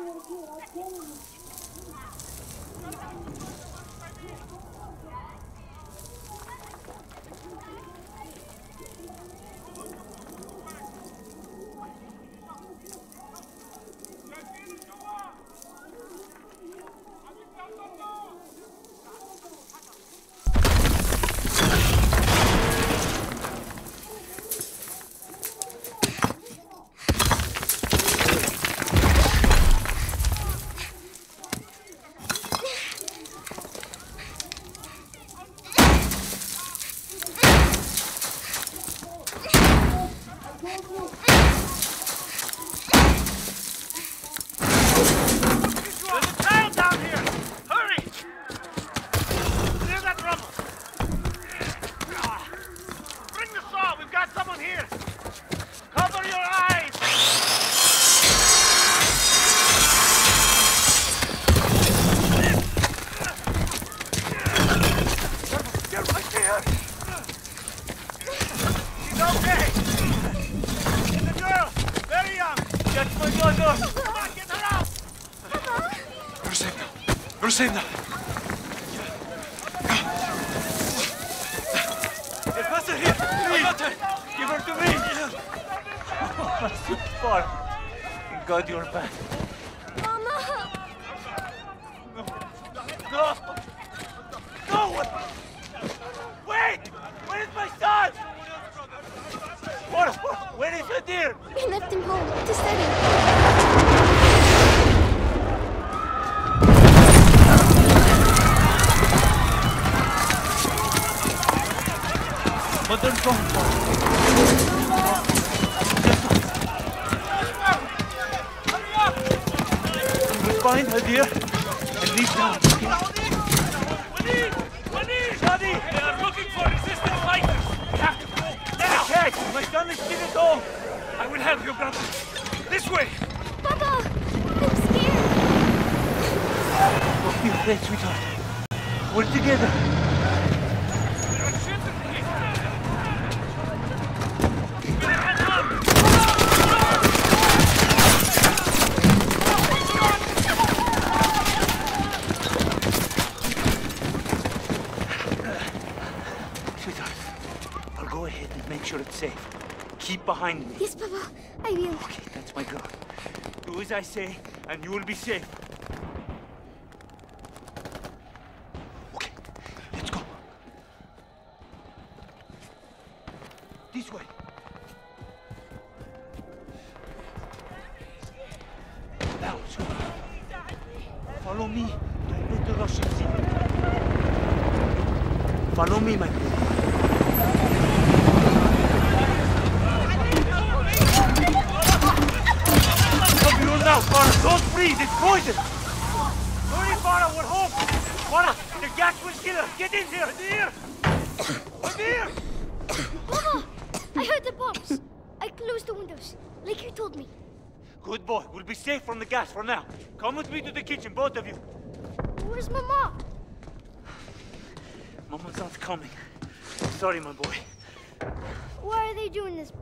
on. 真的 behind me. Yes, Papa, I will. Okay, that's my girl. Do as I say, and you will be safe.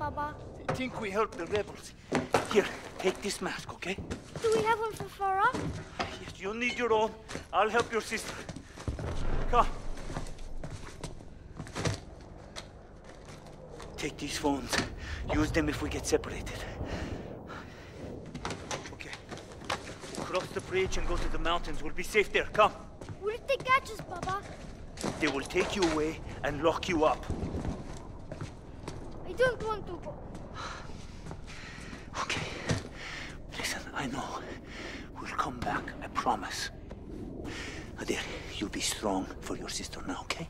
Baba? I think we helped the rebels. Here, take this mask, okay? Do we have one for Farah? Yes, you'll need your own. I'll help your sister. Come. Take these phones. Use them if we get separated. Okay. Cross the bridge and go to the mountains. We'll be safe there. Come. What if they catch us, Baba? They will take you away and lock you up. I don't want to go. Okay. Listen, I know. We'll come back. I promise. Hadir, you be strong for your sister now, okay?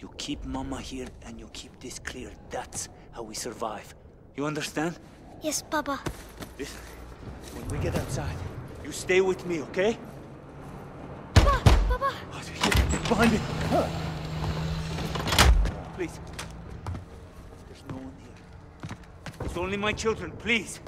You keep Mama here and you keep this clear. That's how we survive. You understand? Yes, Papa. Listen, when we get outside, you stay with me, okay? Baba! Behind me! Please. There's no one here. It's only my children, please.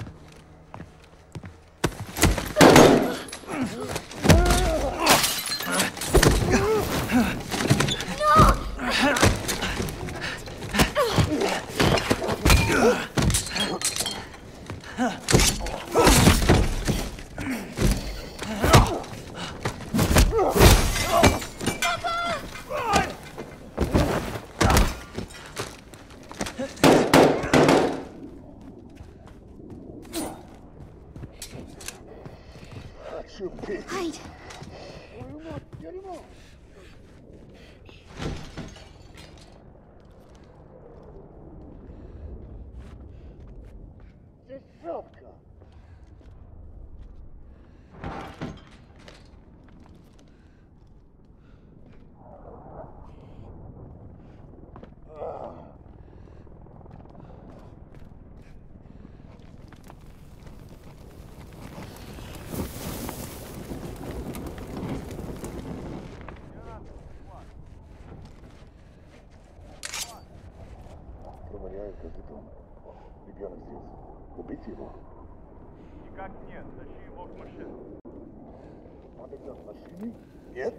Машине? Нет?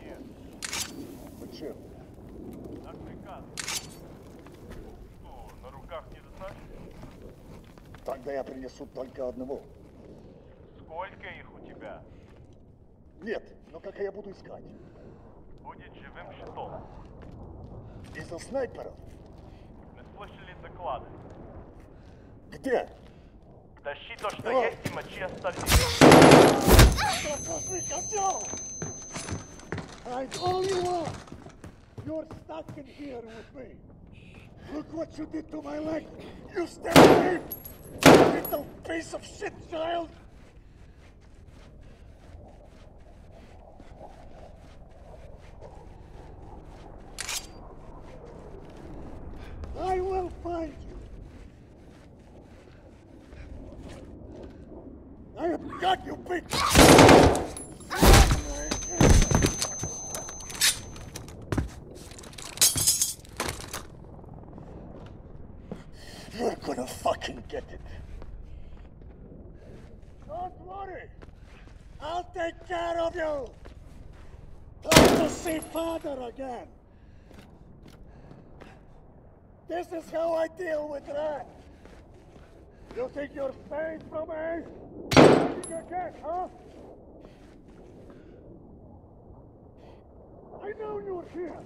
Нет. Зачем? Так приказ. Что, на руках не достать? Тогда я принесу только одного. Сколько их у тебя? Нет, но как я буду искать? Будет живым щитом. Из-за снайперов? Мы слышали доклады. Где? Тащи то, что О! есть, и мочи остальных. Послушай, козел! I'm all you want! You're stuck in here with me! Look what you did to my leg! You stabbed me! Little piece of shit child! I will find you! you. I have got you, bitch! You're gonna fucking get it. Don't worry. I'll take care of you. Time to see father again. This is how I deal with rats. You think you're safe from me? Nothing again, huh? I know you're here.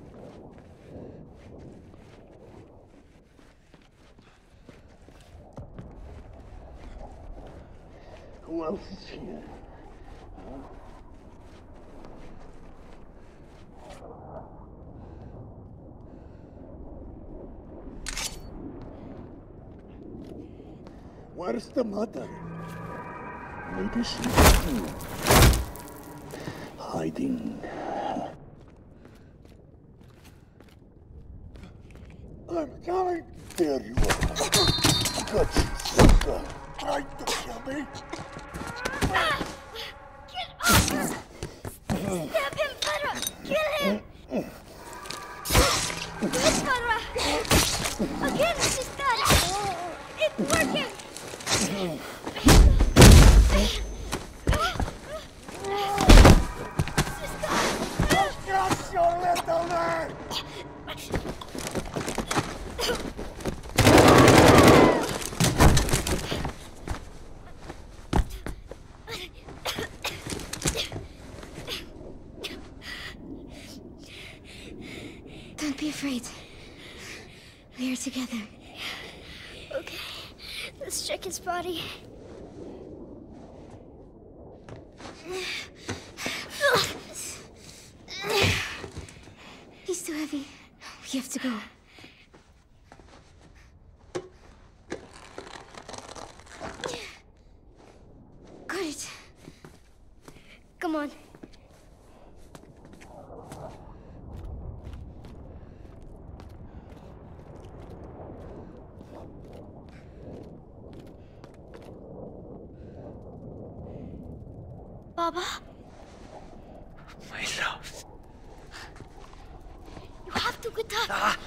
Who else is here? Huh? Where's the mother? Maybe she's hiding. I'm coming! There you are. Good, sucker. tried to kill me. Stab him, Farah! Kill him! Good, Farah! Again, sister! It's working! Just your little man! Don't be afraid. We are together. Okay, let's check his body. He's too heavy. We have to go. Got it. Come on. Baba, My love. you have to get up. Ah,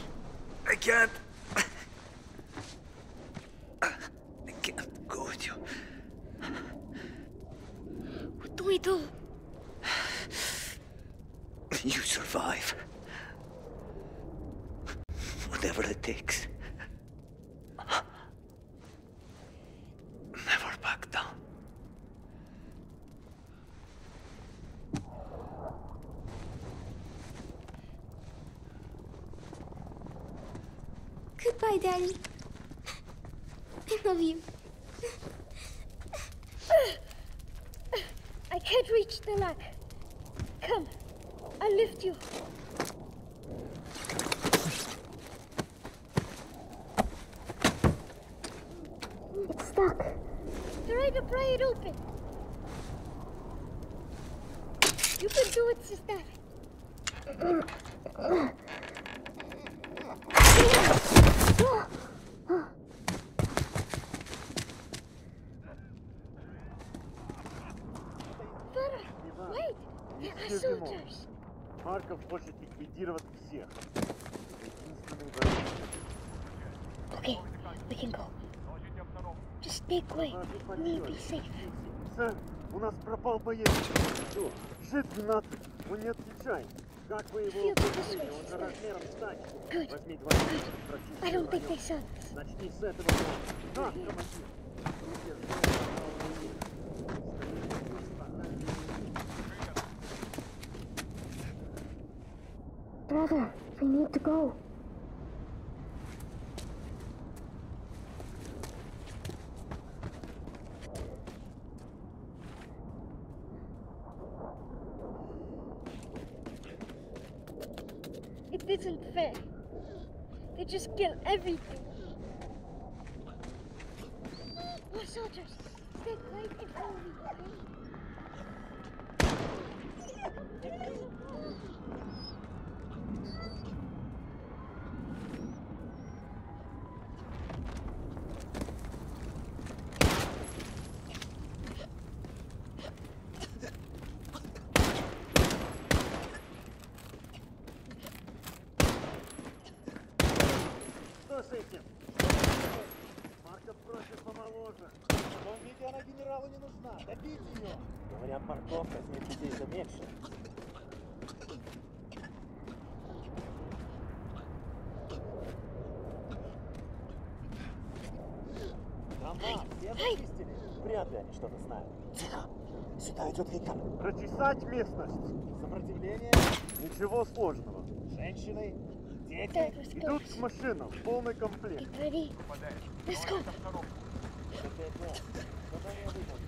I can't. I can't go with you. What do we do? You survive. Whatever it takes. Never back down. Goodbye, Daddy. I love you. I can't reach the lock. Come, I'll lift you. It's stuck. Try to pry it open. You can do it, sister. Ликвидировать всех. Okay, we can go. Just stay quiet. We'll be safe. Сэр, у нас пропал боец. Что? G-12. Он не отвечает. Как вы его определили? Он же размером с. Good. Возьми два I don't think they saw us. Начни с этого. Да, командир. Go. It isn't fair. They just kill everything. Говорят, Марков возьмет людей за меньше. Дома все зачистили? Вряд ли они что-то знают. Тихо! Сюда идет Виктор. Прочесать местность. Сопротивление? Ничего сложного. Женщины, дети go. идут к машинам. Полный комплект. Get ready. Let's go. Through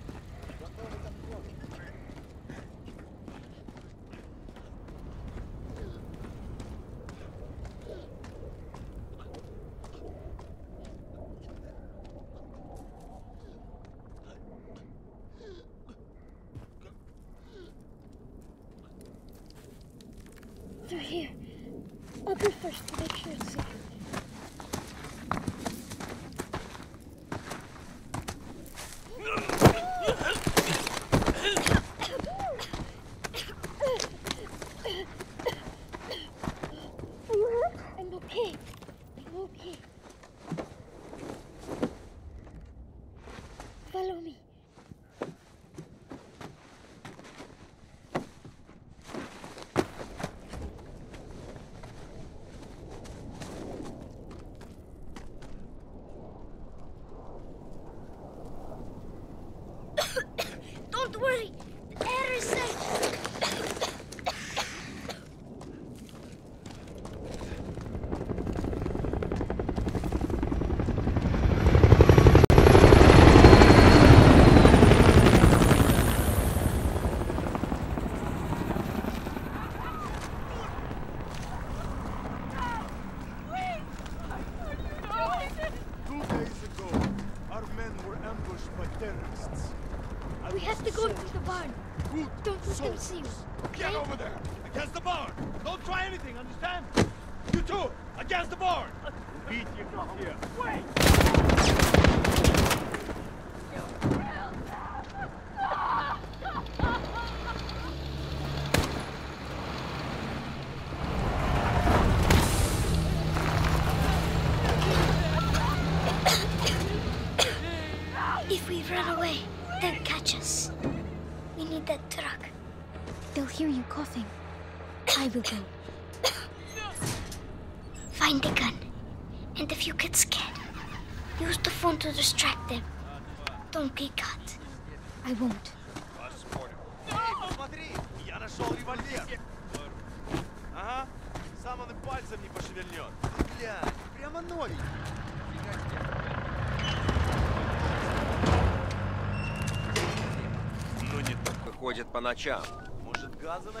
по ночам. Может, газа на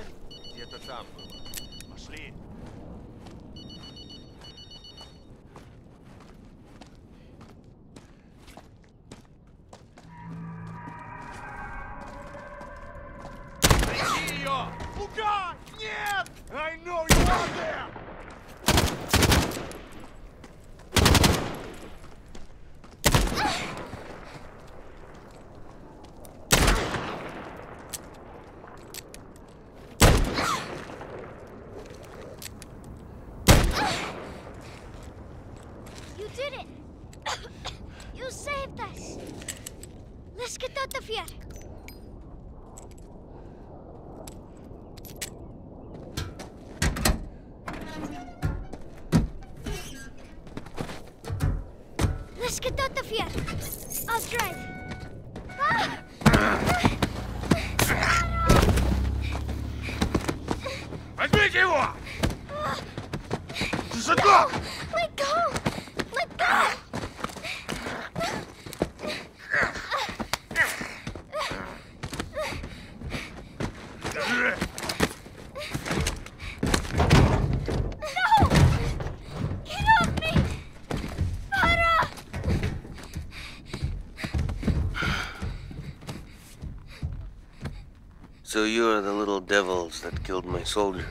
So you're the little devils that killed my soldiers.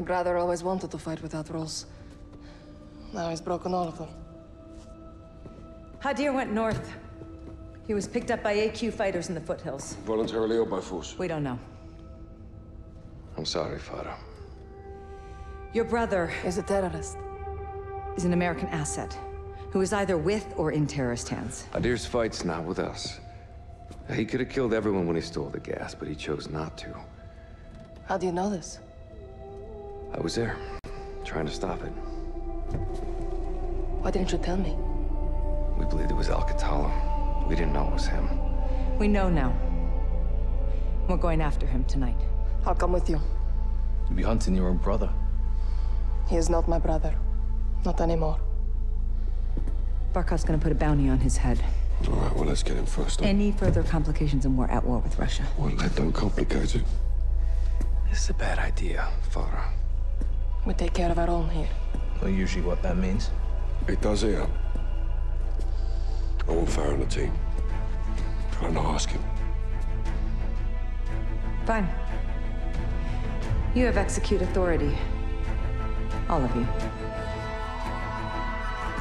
My brother always wanted to fight without rules. Now he's broken all of them. Hadir went north. He was picked up by AQ fighters in the foothills. Voluntarily or by force? We don't know. I'm sorry, Father. Your brother is a terrorist. Is an American asset who is either with or in terrorist hands. Hadir's fight's not with us. He could have killed everyone when he stole the gas, but he chose not to. How do you know this? I was there, trying to stop it. Why didn't you tell me? We believed it was Al Qatala. We didn't know it was him. We know now. We're going after him tonight. I'll come with you. You'll be hunting your own brother. He is not my brother. Not anymore. Barkov's gonna put a bounty on his head. All right, well, let's get him first. Any further complications and we're at war with Russia. Well, that don't complicate it. This is a bad idea, Father. We take care of our own here. Not usually what that means. It does here. I want Farah on the team. Try not ask him. Fine. You have execute authority. All of you.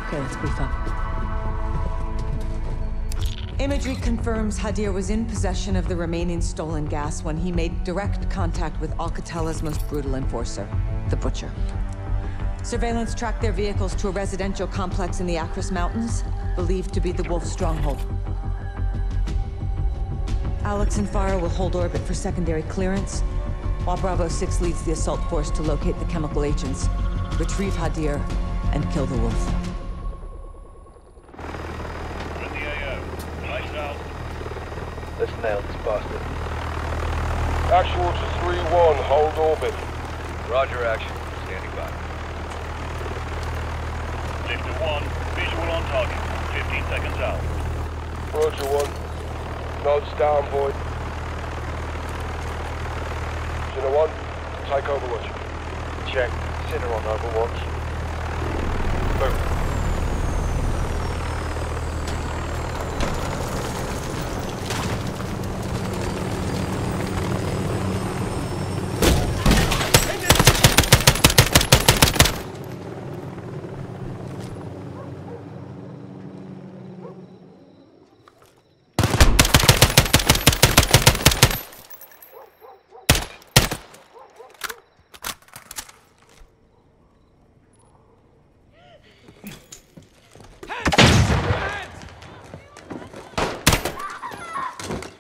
Okay, let's brief up. Imagery confirms Hadir was in possession of the remaining stolen gas when he made direct contact with Al Qatala's most brutal enforcer, the Butcher. Surveillance tracked their vehicles to a residential complex in the Acris Mountains, believed to be the Wolf stronghold. Alex and Farah will hold orbit for secondary clearance, while Bravo 6 leads the assault force to locate the chemical agents, retrieve Hadir, and kill the Wolf. Let's nail this bastard. Actual to 3-1, hold orbit. Roger, action. Standing by. Lifter 1, visual on target. 15 seconds out. Roger 1. Nods down, boy. Center 1, take Overwatch. Check. Center on Overwatch. Boom.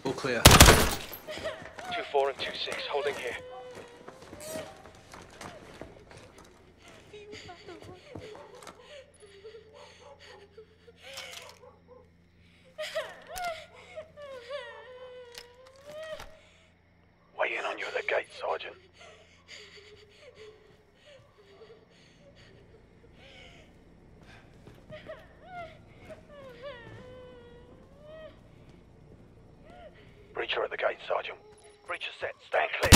All clear. 2-4 and 2-6, holding here. Waiting on you at the gate, Sergeant. Sergeant. Breacher set. Stand clear.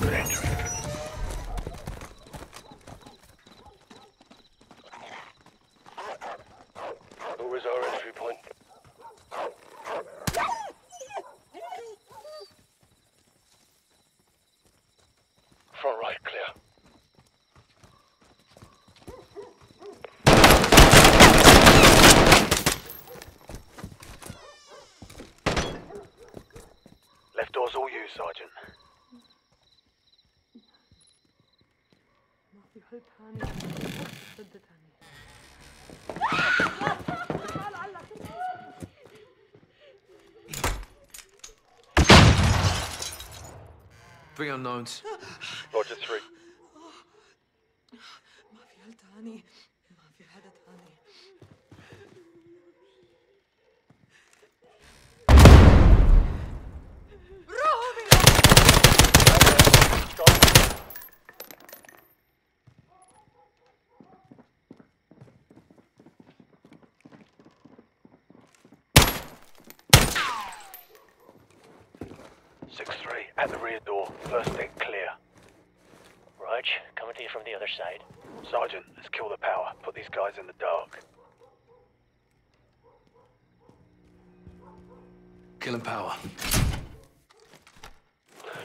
Good entry. Who is our entry point? Front right, clear. Left door's all you, Sergeant. Three unknowns. Roger three. Six three at the rear door. First deck clear. Rog, coming to you from the other side. Sergeant, let's kill the power. Put these guys in the dark. Killing power.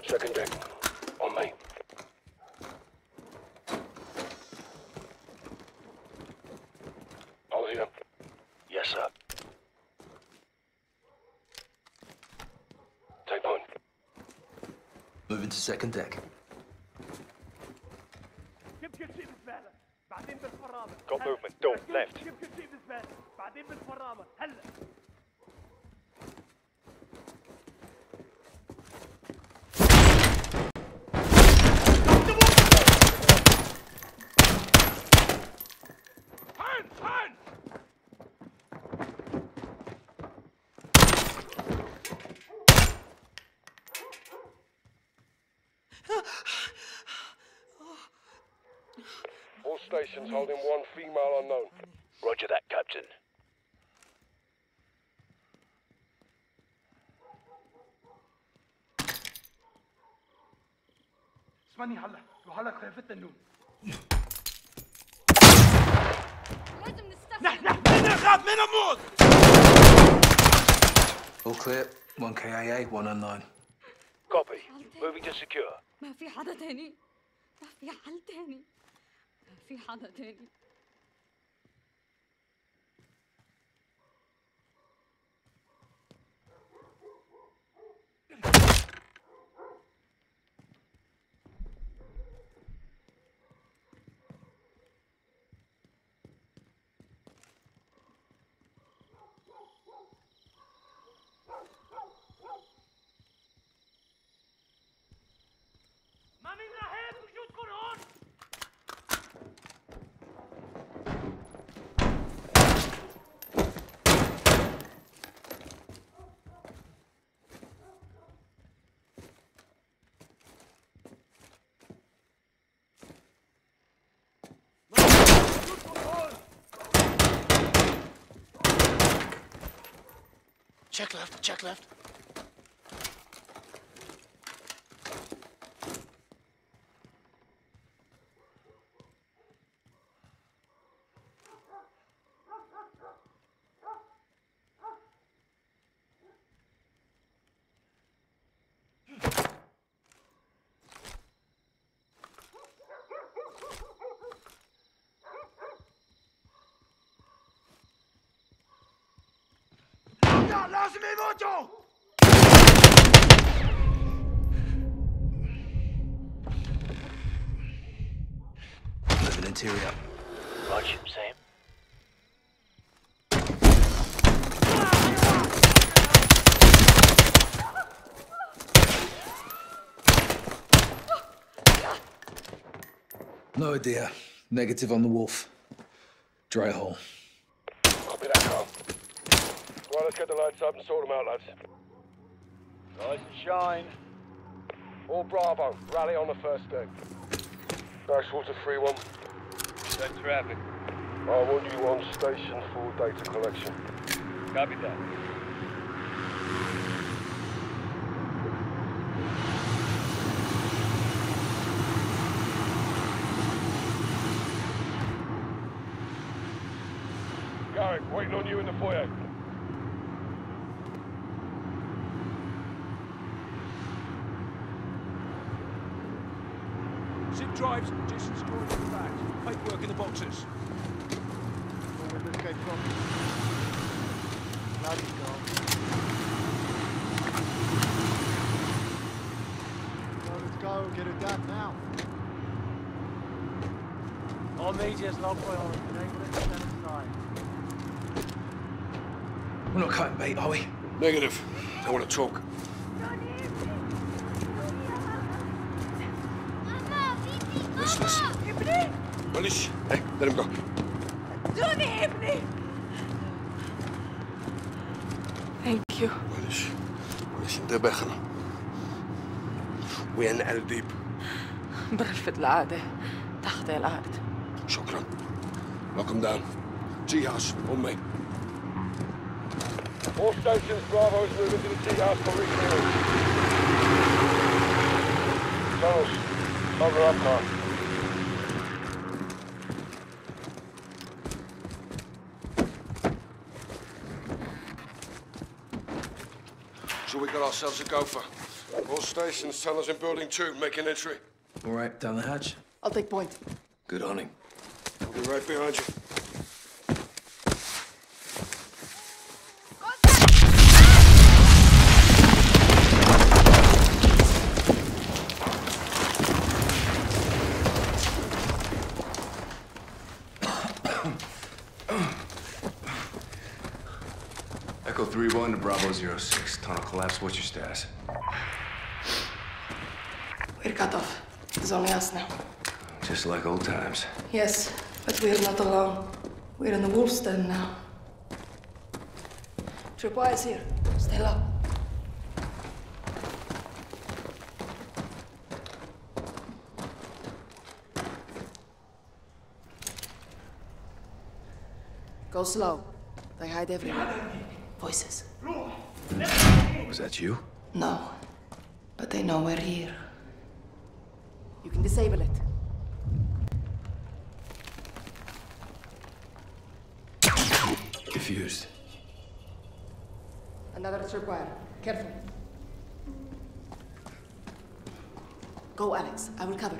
Second deck. On me. All here. Yes, sir. Take point. Moving to second deck. بعدين بالفرامة هلا Hands! Hands! All stations holding one female unknown. Roger that, Captain. اسمعني هلا روح هلا خيفتنا النوم نحن نحن نخاف من الموت All clear. One KIA, one unknown. Copy. Moving to secure. ما في حدا تاني ما في حل تاني ما في حدا تاني Check left, check left. Interior. Same. No idea. Negative on the wolf. Dry hole let's get the lights up and sort them out, lads. Rise and shine. All Bravo, rally on the first deck. Ashwater 3-1. Set traffic. I want you on station for data collection. Copy that. Garrick, waiting on you in the foyer. Drives, Jason storage in the back. Paperwork in the boxes. Where this came from? Bloody God. So let's go, get it done now. All majors lock priority. Enable stand aside. We're not cutting bait, are we? Negative. I want to talk. let him go. دوني ابني Thank you. معلش معلش انتبهنا وين الديب برفة العادة تحت الأرض شكرا Lock him down. Tea house, on me. All stations, Bravo's moving to the tea house for refueling. Tunnels, cover up, car. Ourselves a gopher. All stations, tunnels in building two, making entry. All right, down the hatch. I'll take point. Good hunting. I'll be right behind you. Echo 3-1 to Bravo 06. Tunnel collapse. What's your status? We're cut off. It's only us now. Just like old times. Yes, but we're not alone. We're in the wolf's den now. Tripwire's here. Stay low. Go slow. They hide everywhere. Voices. Was that you? No. But they know we're here. You can disable it. Diffused. Another is required. Careful. Go, Alex. I will cover.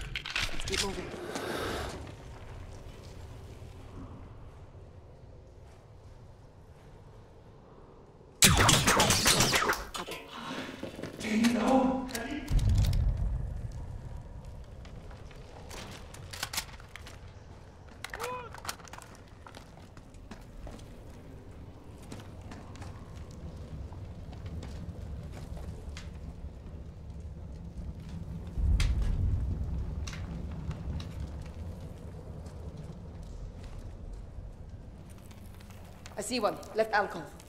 see one. Left alcove.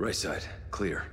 Right side, clear.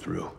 through.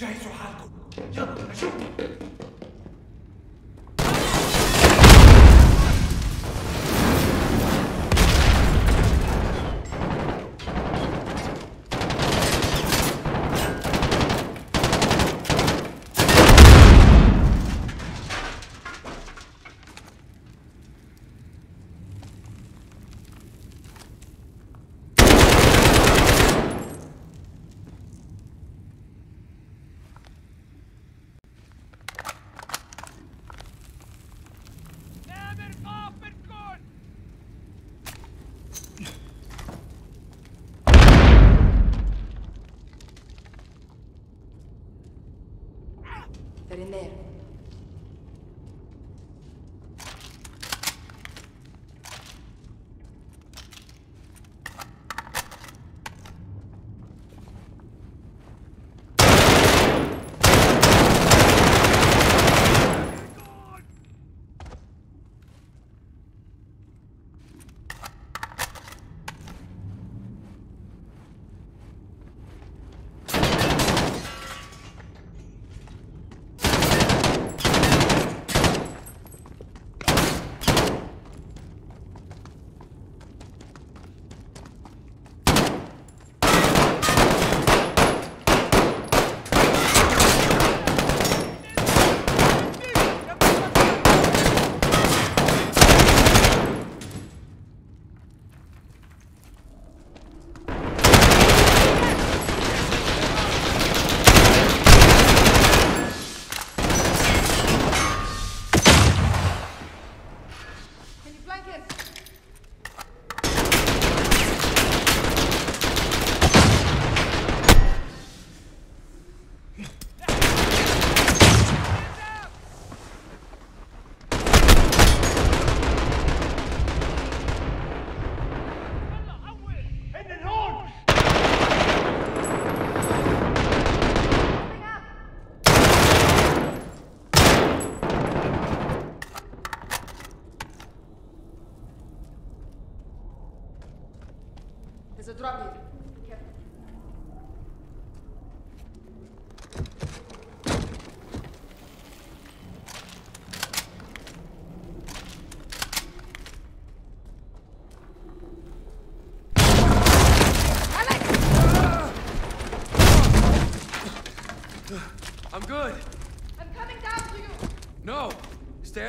جهزوا حالكم يلا نشوف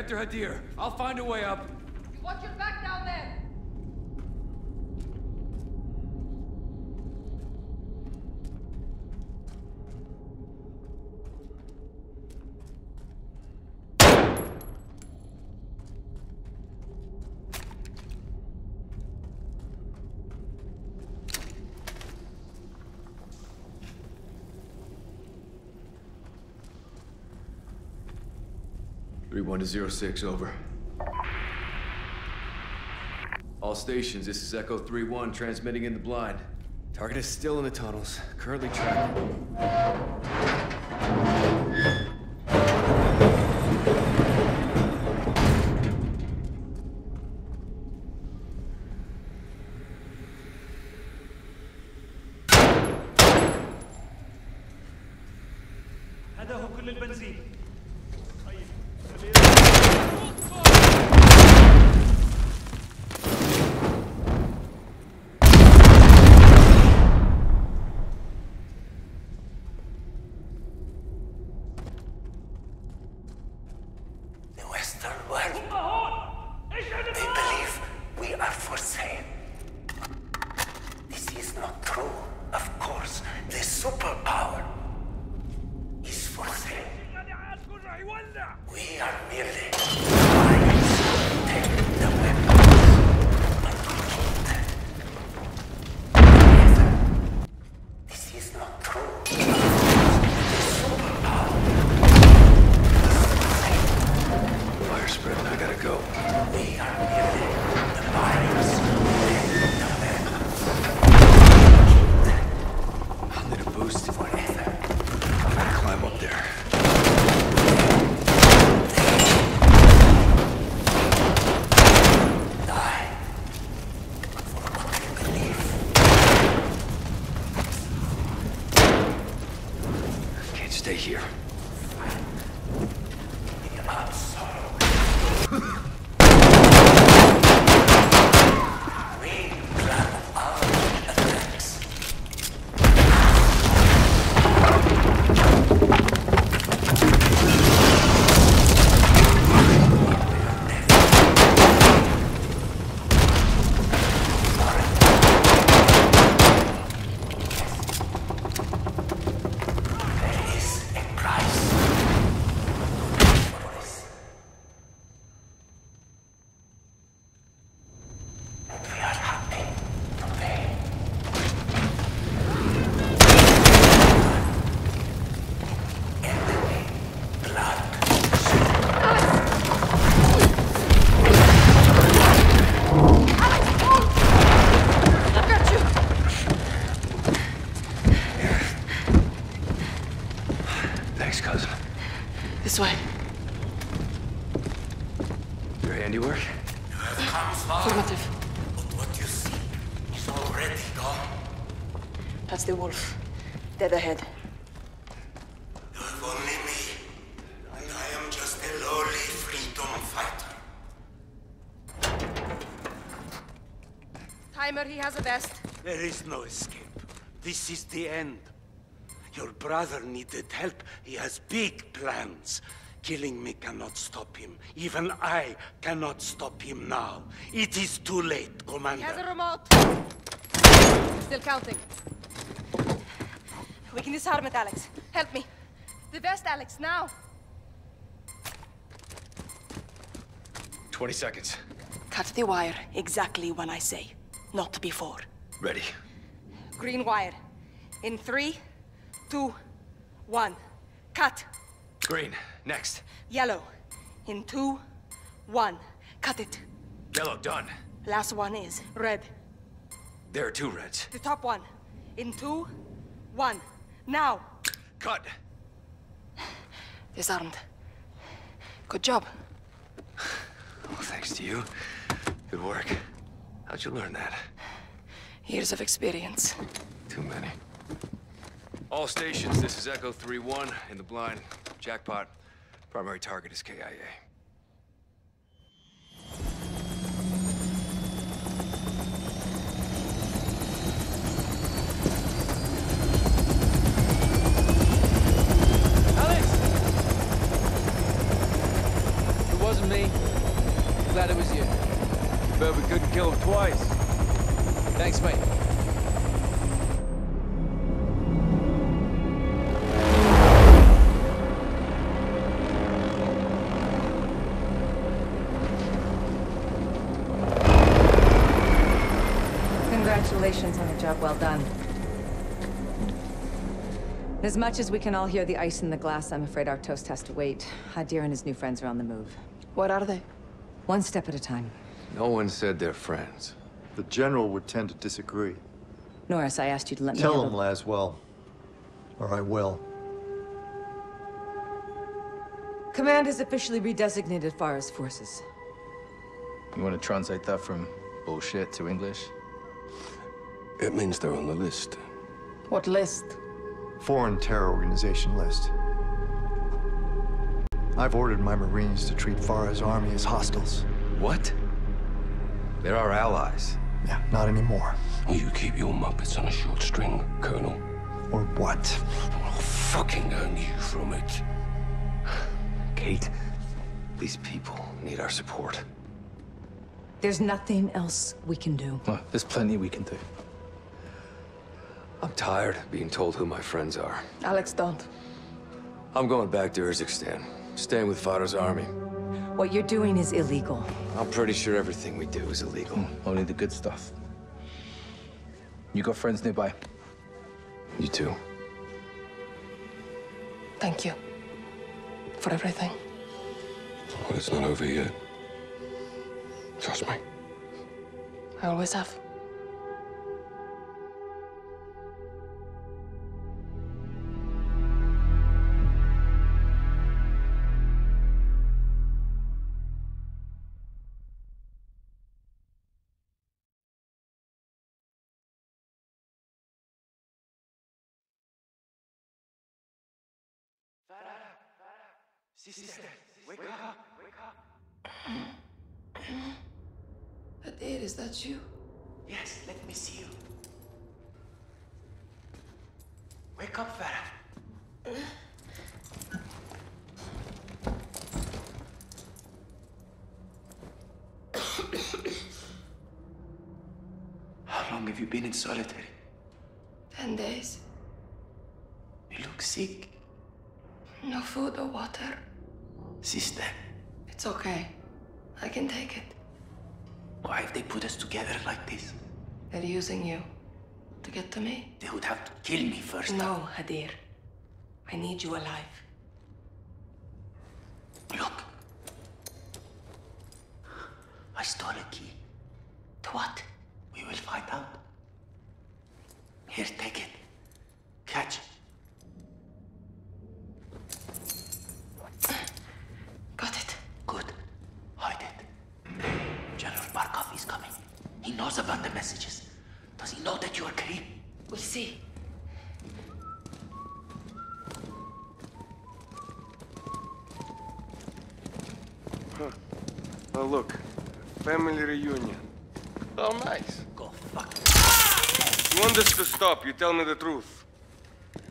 after Hadir. I'll find a way up. Everyone to zero 06, over. All stations, this is Echo 3-1, transmitting in the blind. Target is still in the tunnels, currently tracking. Timer, he has a vest. There is no escape. This is the end. Your brother needed help. He has big plans. Killing me cannot stop him. Even I cannot stop him now. It is too late, He Commander. has a remote. Still counting. We can disarm it, Alex. Help me. The vest, Alex, now. 20 seconds. Cut the wire exactly when I say, not before. Ready. Green wire. In three, two, one. Cut. Green. Next. Yellow. In two, one. Cut it. Yellow. Done. Last one is red. There are two reds. The top one. In two, one. Now. Cut. Disarmed. Good job. Oh, thanks to you. Good work. How'd you learn that? Years of experience. Too many. All stations, this is Echo 3-1 in the blind. Jackpot. Primary target is KIA. Alex! It wasn't me. Glad it was you. But we couldn't kill him twice. Thanks, mate. Congratulations on a job well done. As much as we can all hear the ice in the glass, I'm afraid our toast has to wait. Hadir and his new friends are on the move. What are they? One step at a time. No one said they're friends. The General would tend to disagree. Norris, I asked you to let me Tell handle- him, Laswell. Or I will. Command has officially redesignated Farah's forces. You want to translate that from bullshit to English? It means they're on the list. What list? Foreign terror organization list. I've ordered my Marines to treat Farah's army as hostiles. What? They're our allies. Yeah, not anymore. You keep your muppets on a short string, Colonel. Or what? I'll fucking earn you from it. Kate, these people need our support. There's nothing else we can do. Well, there's plenty we can do. I'm tired of being told who my friends are. Alex, don't. I'm going back to Urzikstan, staying with Farah's army. What you're doing is illegal. I'm pretty sure everything we do is illegal. Hmm, only the good stuff. You got friends nearby? You too. Thank you. For everything. Well, it's not over yet. Trust me. I always have. Sister, wake up, wake up. Hadir, is that you? Yes, let me see you. Wake up, Farah. How long have you been in solitary? Ten days. You look sick. No food or water. Sister, It's okay. I can take it. why have they put us together like this? They're using you to get to me. They would have to kill me first. No, Hadir. I need you alive. Look. I stole a key. To what? We will find out. Here, take it. Catch. Family reunion. Oh, nice. Go fuck. You want this to stop, you tell me the truth.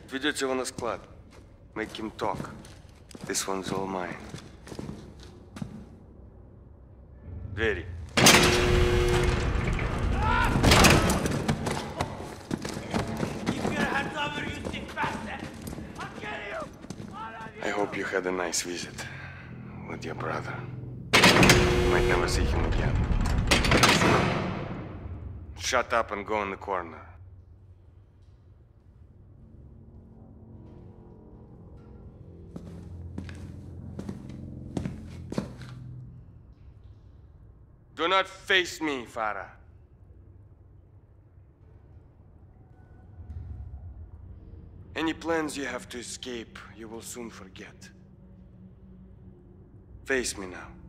Ведете его на склад. Make him talk. This one's all mine. Двери. I hope you had a nice visit with your brother. Might never see him again. Shut up and go in the corner. Do not face me, Farah. Any plans you have to escape, you will soon forget. Face me now.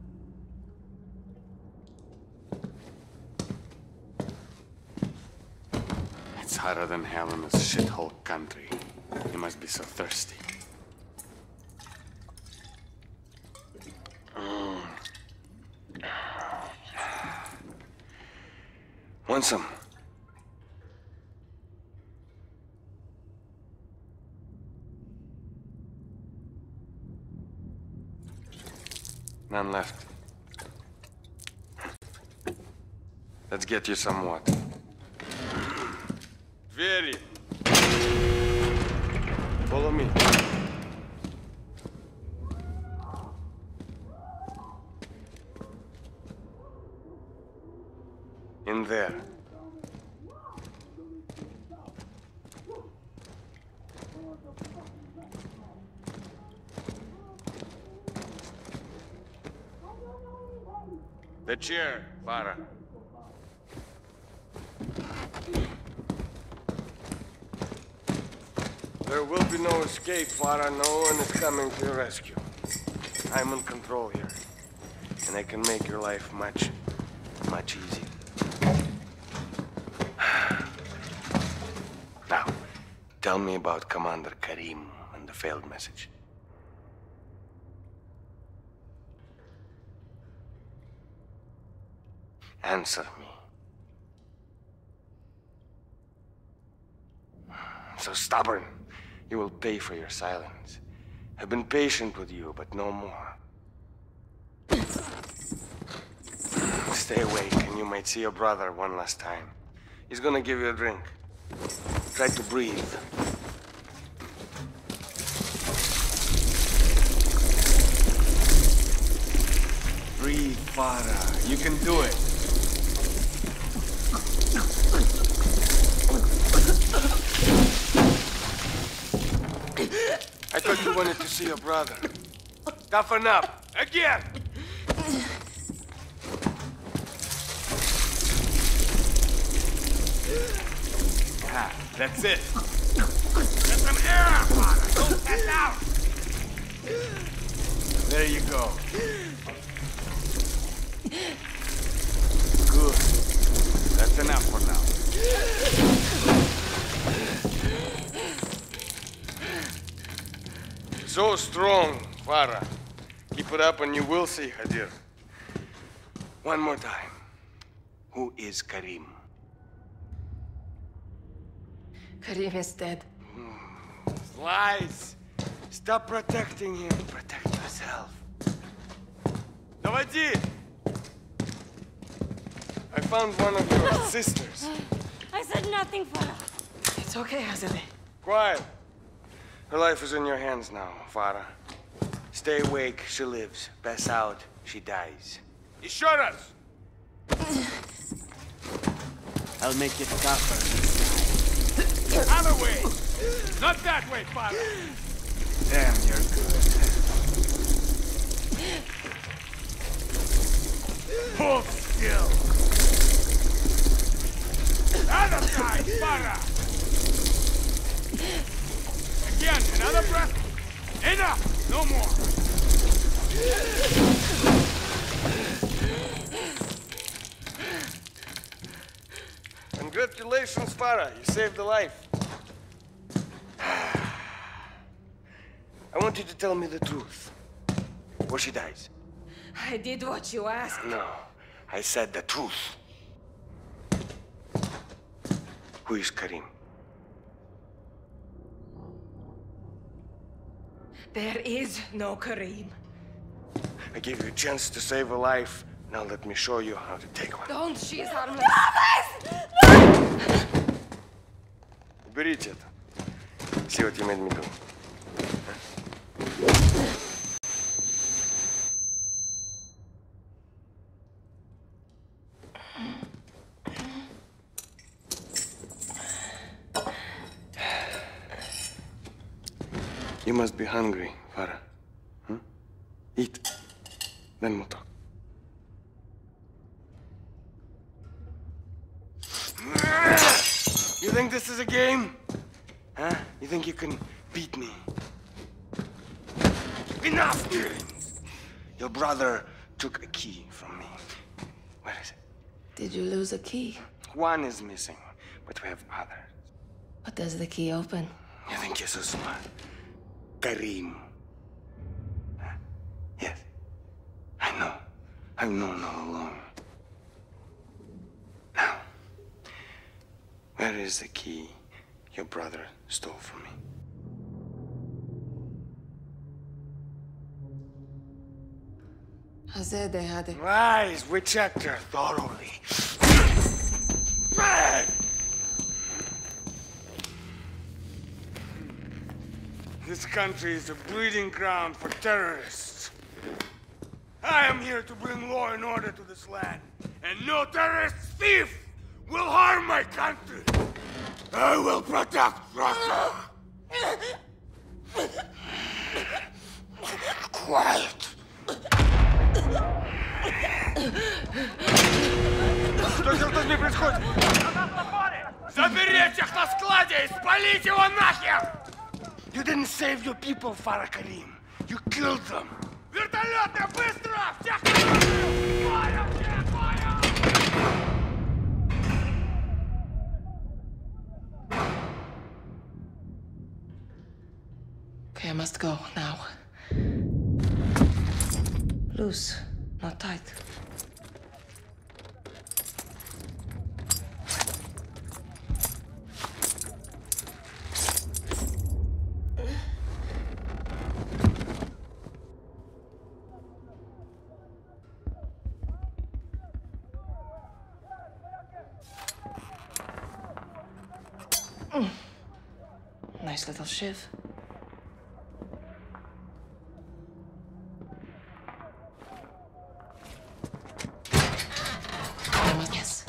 It's hotter than hell in this shithole country. You must be so thirsty. Mm. Want some? None left. Let's get you some water. Very. Follow me. In there. The chair, Farah. There will be no escape, Farah. No one is coming to your rescue. I'm in control here. And I can make your life much, much easier. Now, tell me about Commander Karim and the failed message. Answer me. So stubborn. You will pay for your silence. I've been patient with you, but no more. Stay awake, and you might see your brother one last time. He's gonna give you a drink. Try to breathe. Breathe, Farah. You can do it. I thought you wanted to see your brother. Toughen up. Again! Ah, that's it. Get some air, Farah. Don't pass out. There you go. Good. That's enough for now. So strong, Farah. Keep it up and you will see Hadir. One more time. Who is Karim? Karim is dead. Lies! Stop protecting him. Protect yourself. Наводи! I found one of your sisters. I said nothing, Farah. It's okay, Azadeh. Quiet. Her life is in your hands now, Farah. Stay awake, she lives. Pass out, she dies. You shot us! I'll make it tougher. Other way! Not that way, Farah! Damn, you're good. Hold still! Other side, Farah! Again, another breath. Enough! No more. Congratulations, Farah. You saved a life. I want you to tell me the truth. Or she dies. I did what you asked. No, I said the truth. Who is Karim? There is no Karim. I gave you a chance to save a life. Now let me show you how to take one. Don't, she's harmless. No! Уберите это. See what you made me do. You must be hungry, Farah. Hmm? Eat. Then we'll talk. You think this is a game? Huh? You think you can beat me? Enough! Your brother took a key from me. Where is it? Did you lose a key? One is missing, but we have others. What does the key open? You think you're so smart? Karim. Huh? Yes. I know. I've known all along. Now, where is the key your brother stole from me? Azadeh had it. Lies! We checked her thoroughly. This country is a breeding ground for terrorists. I am here to bring law and order to this land. And no terrorist thief will harm my country. I will protect Russia. Quiet. Что, черт возьми, происходит? Заберите их на складе и спалите его нахер! You didn't save your people, Farah Karim. You killed them. Вертолеты, быстро! Всех Фая, всех, фая! Okay, I must go now. Loose, not tight. Shiv. Yes.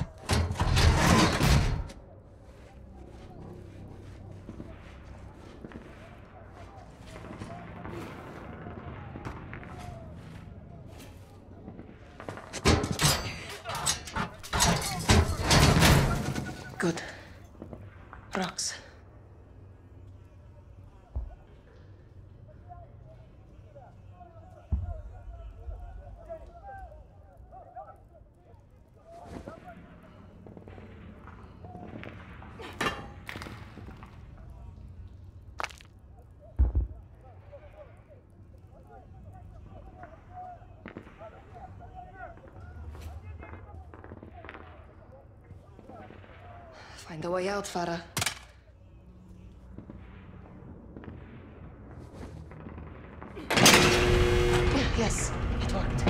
Good. Rocks. Find a way out, Farah. Yes, it worked.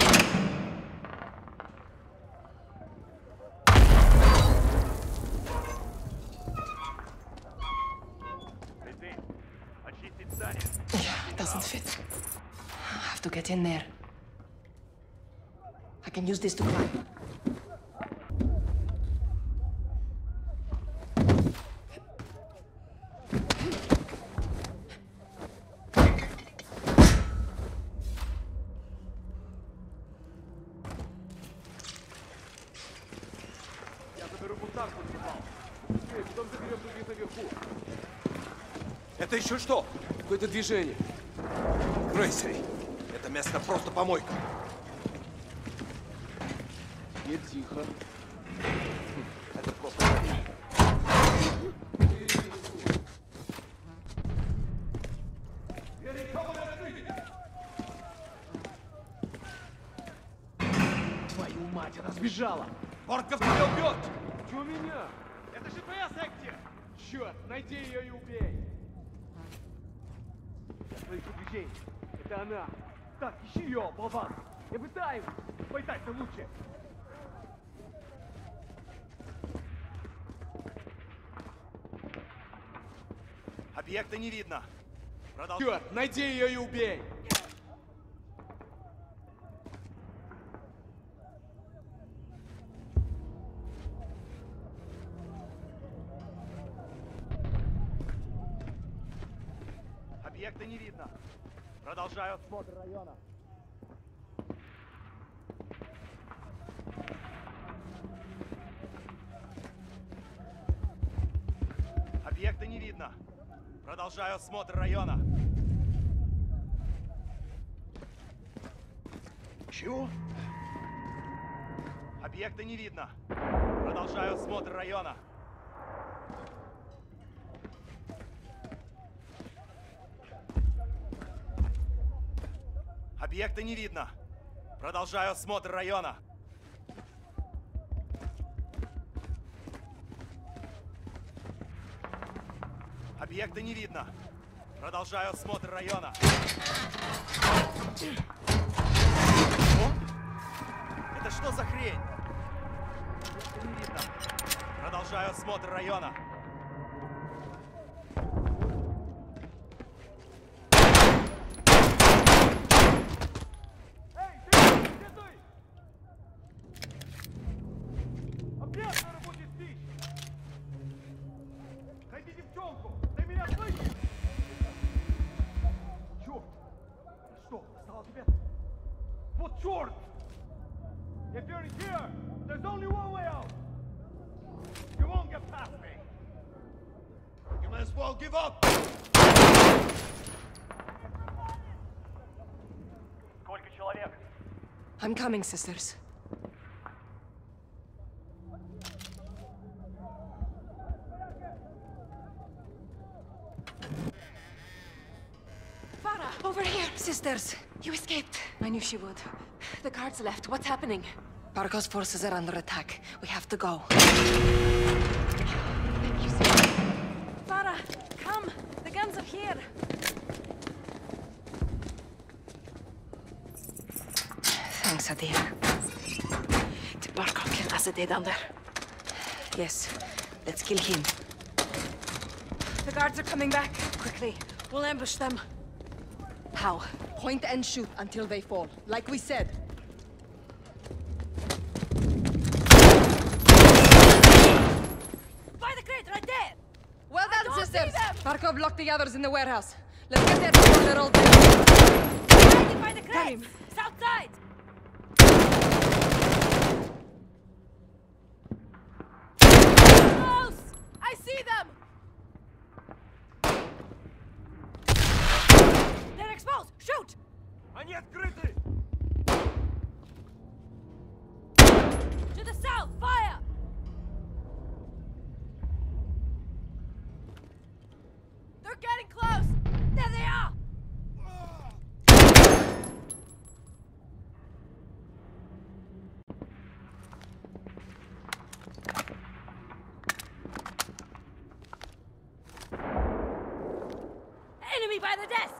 Yeah, it doesn't fit. I have to get in there. I can use this to climb. Еще что? Какое-то движение. Грейсери, это место просто помойка. Не тихо. Это просто... Твою мать, она сбежала! Орков тебя убьет! Чего меня? Это же Экти! Черт, найди ее и убей! Я твоих убеждений. Это она. Так, ищи ее, болван! Я пытаюсь! Пойдать-то лучше! Объекта не видно. Продолжай. Черт, найди ее и убей! Объекта не видно. Продолжаю осмотр района. Объекта не видно. Продолжаю осмотр района. Чего? Объекта не видно. Продолжаю осмотр района. Объекта не видно. Продолжаю осмотр района. Объекта не видно. Продолжаю осмотр района. О? Это что за хрень? Не видно. Продолжаю осмотр района. I'm coming, sisters. Farah, over here! Sisters, you escaped. I knew she would. The guards left. What's happening? Barkov's forces are under attack. We have to go. Farah, come! The guns are here! Hadir. Did Barkov kill Azadeh down there? Yes. Let's kill him. The guards are coming back. Quickly, we'll ambush them. How? Point and shoot until they fall. Like we said. By the crate, right there! Well done, sisters! Barkov locked the others in the warehouse. Let's get there before they're all dead. Hiding by the crates! By the desk!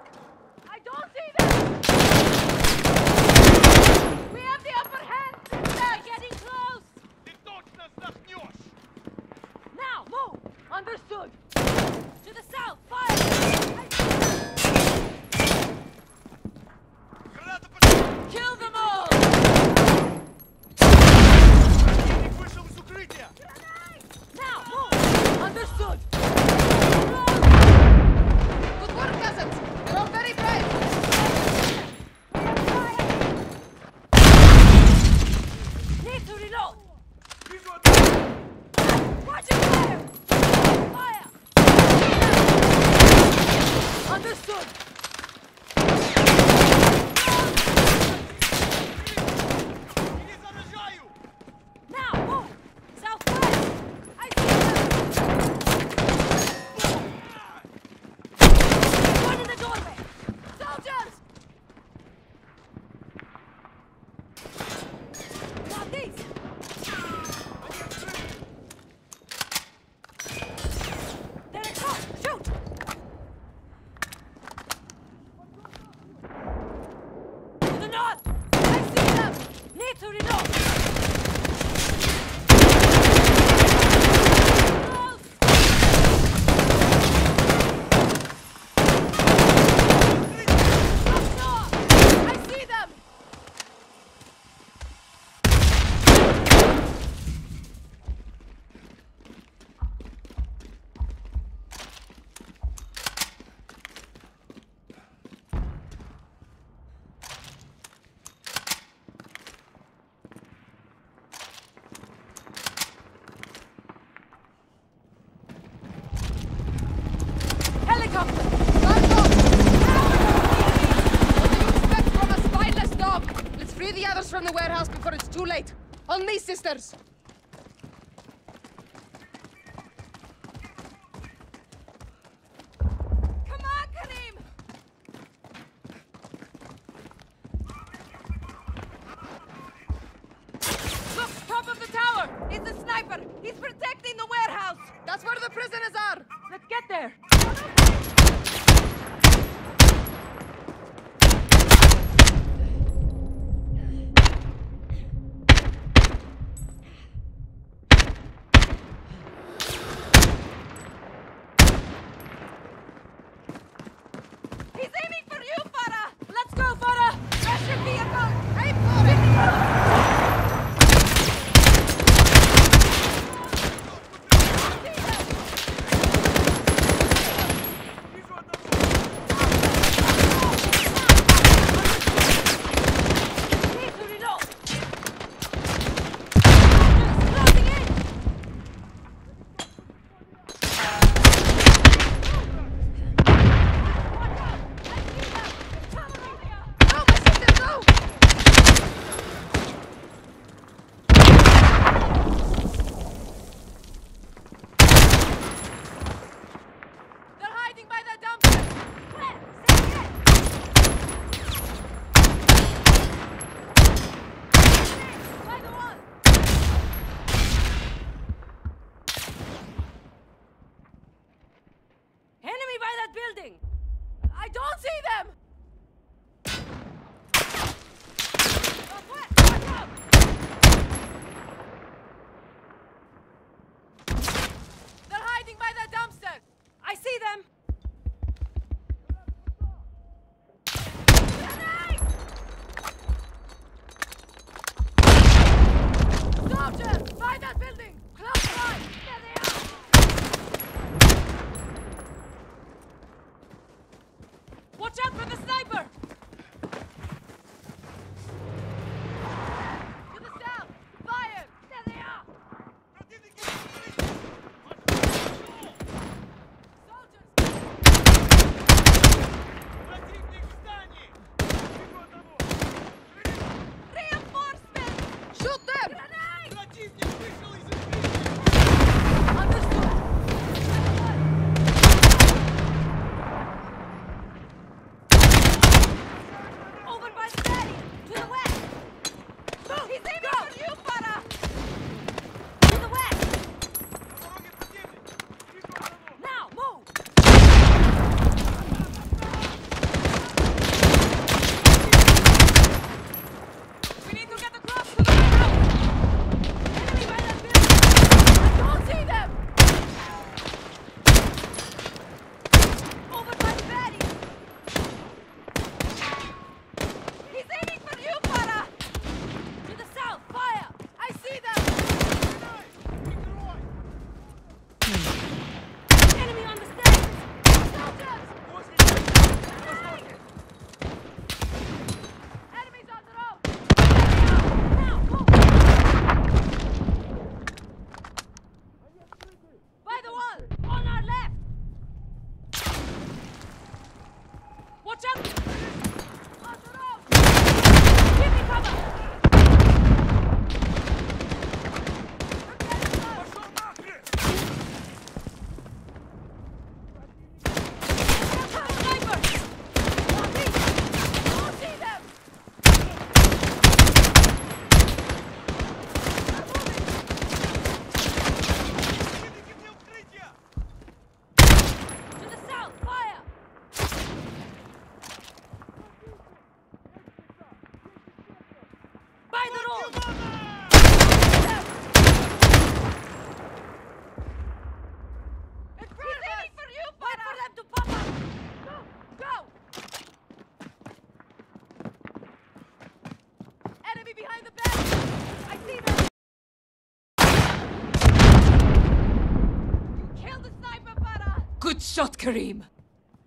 Karim!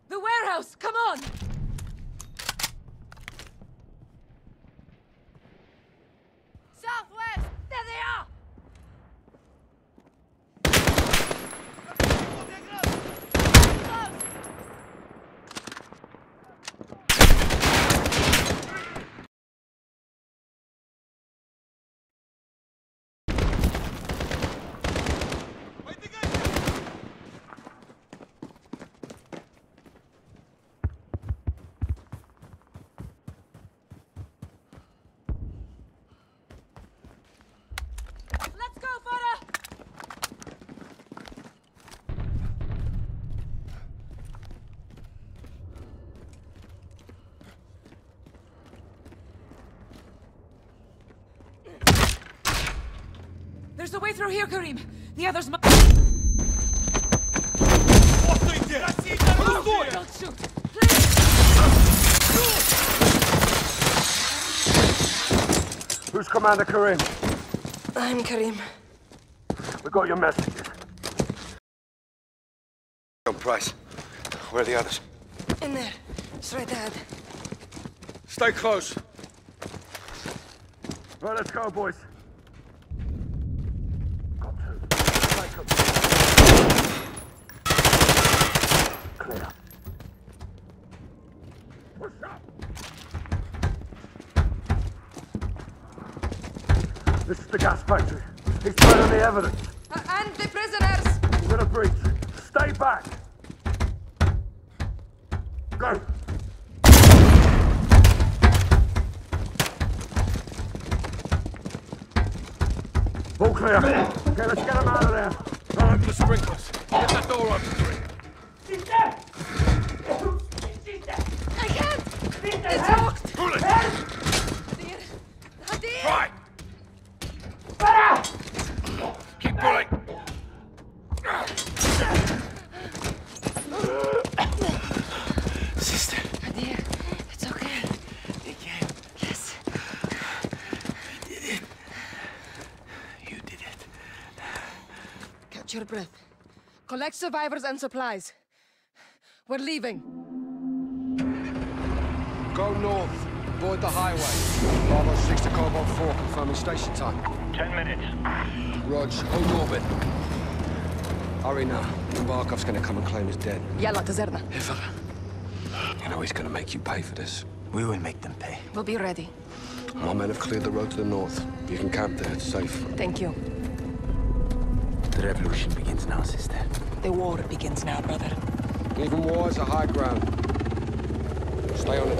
The warehouse, come on! Southwest! There they are! There's a way through here, Karim. The others must. Don't shoot. Who's Commander Karim? I'm Karim. We got your messages. John Price. Where are the others? In there. Straight ahead. Stay close. Right, let's go, boys. Got to. Take 'em. Clear. Push up. This is the gas factory. He's spreading the evidence. Uh, and the prisoners! We're gonna breach. Stay back. Go. All clear. Okay, let's get him out of there. Run open the sprinklers. Get that door open. I can't! It's locked! Pull it! Hadir! Hadir! Right! Keep pulling. Sister, Hadir, it's okay. again. Yes. You did it. You did it. Catch your breath. Collect survivors and supplies. We're leaving. Go north. Avoid the highway. Bravo 6 to Cobalt 4, confirming station time. Ten minutes. Rog, hold orbit. Hurry now. Barkov's gonna come and claim his dead. Yalla, Tazerna. You know he's gonna make you pay for this. We will make them pay. We'll be ready. My men have cleared the road to the north. You can camp there. It's safe. Thank you. The revolution begins now, sister. The war begins now, brother. Even war is a high ground. Stay on it.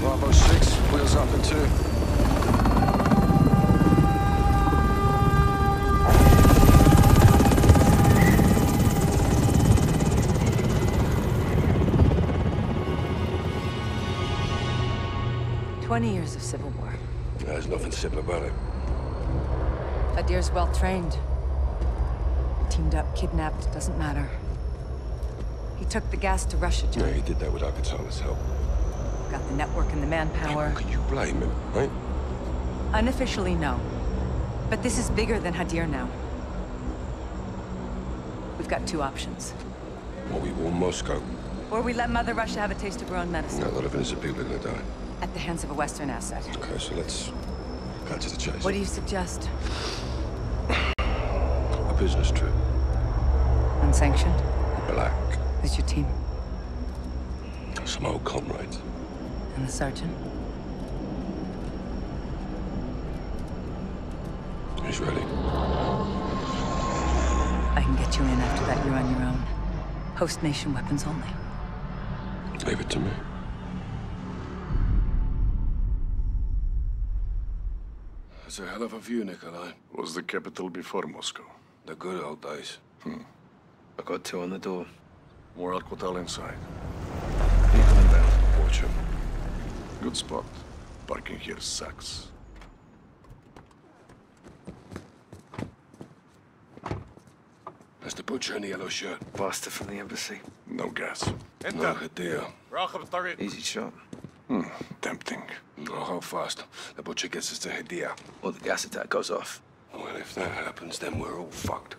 Bravo 6, wheels up in two. Twenty years of civil There's about it. Hadir's well trained. Teamed up, kidnapped, doesn't matter. He took the gas to Russia, Yeah, he did that with Al Qatala's help. Got the network and the manpower. Can you blame him, right? Unofficially, no. But this is bigger than Hadir now. We've got two options. Or we warn Moscow. Or we let Mother Russia have a taste of her own medicine. No, a lot of innocent people are gonna die. At the hands of a Western asset. Okay, so let's cut to the chase. What do you suggest? A business trip. Unsanctioned? Black. Who's your team? Some old comrades. And the sergeant? He's ready. I can get you in after that. You're on your own. Host nation weapons only. Leave it to me. It's a hell of a view, Nikolai. Was the capital before Moscow? The good old days. Hmm. I got two on the door. More Al Qatala inside. People inbound. Watch him. Good spot. Parking here sucks. That's the butcher in the yellow shirt. Bastard from the embassy. No gas. Enter. No idea. Easy shot. Hmm. Tempting. Oh, how fast? The butcher gets us to Hadir. Or the gas attack goes off. Well, if that happens, then we're all fucked.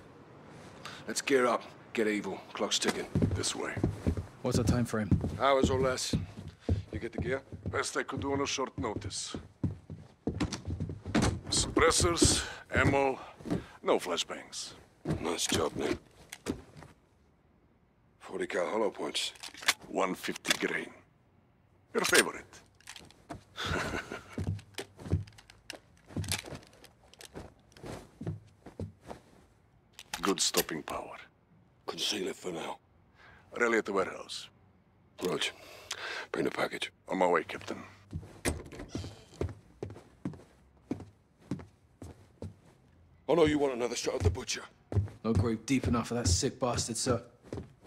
Let's gear up. Get evil. Clock's ticking. This way. What's the time frame? Hours or less. You get the gear? Best I could do on a short notice. Suppressors, ammo, no flashbangs. Nice job, man. 40 cal hollow points. 150 grain. Your favorite. Good stopping power. Conceal it for now. Rally at the warehouse. Roach, bring the package. On my way, Captain. Oh no, you want another shot at the butcher? No grave deep enough for that sick bastard, sir.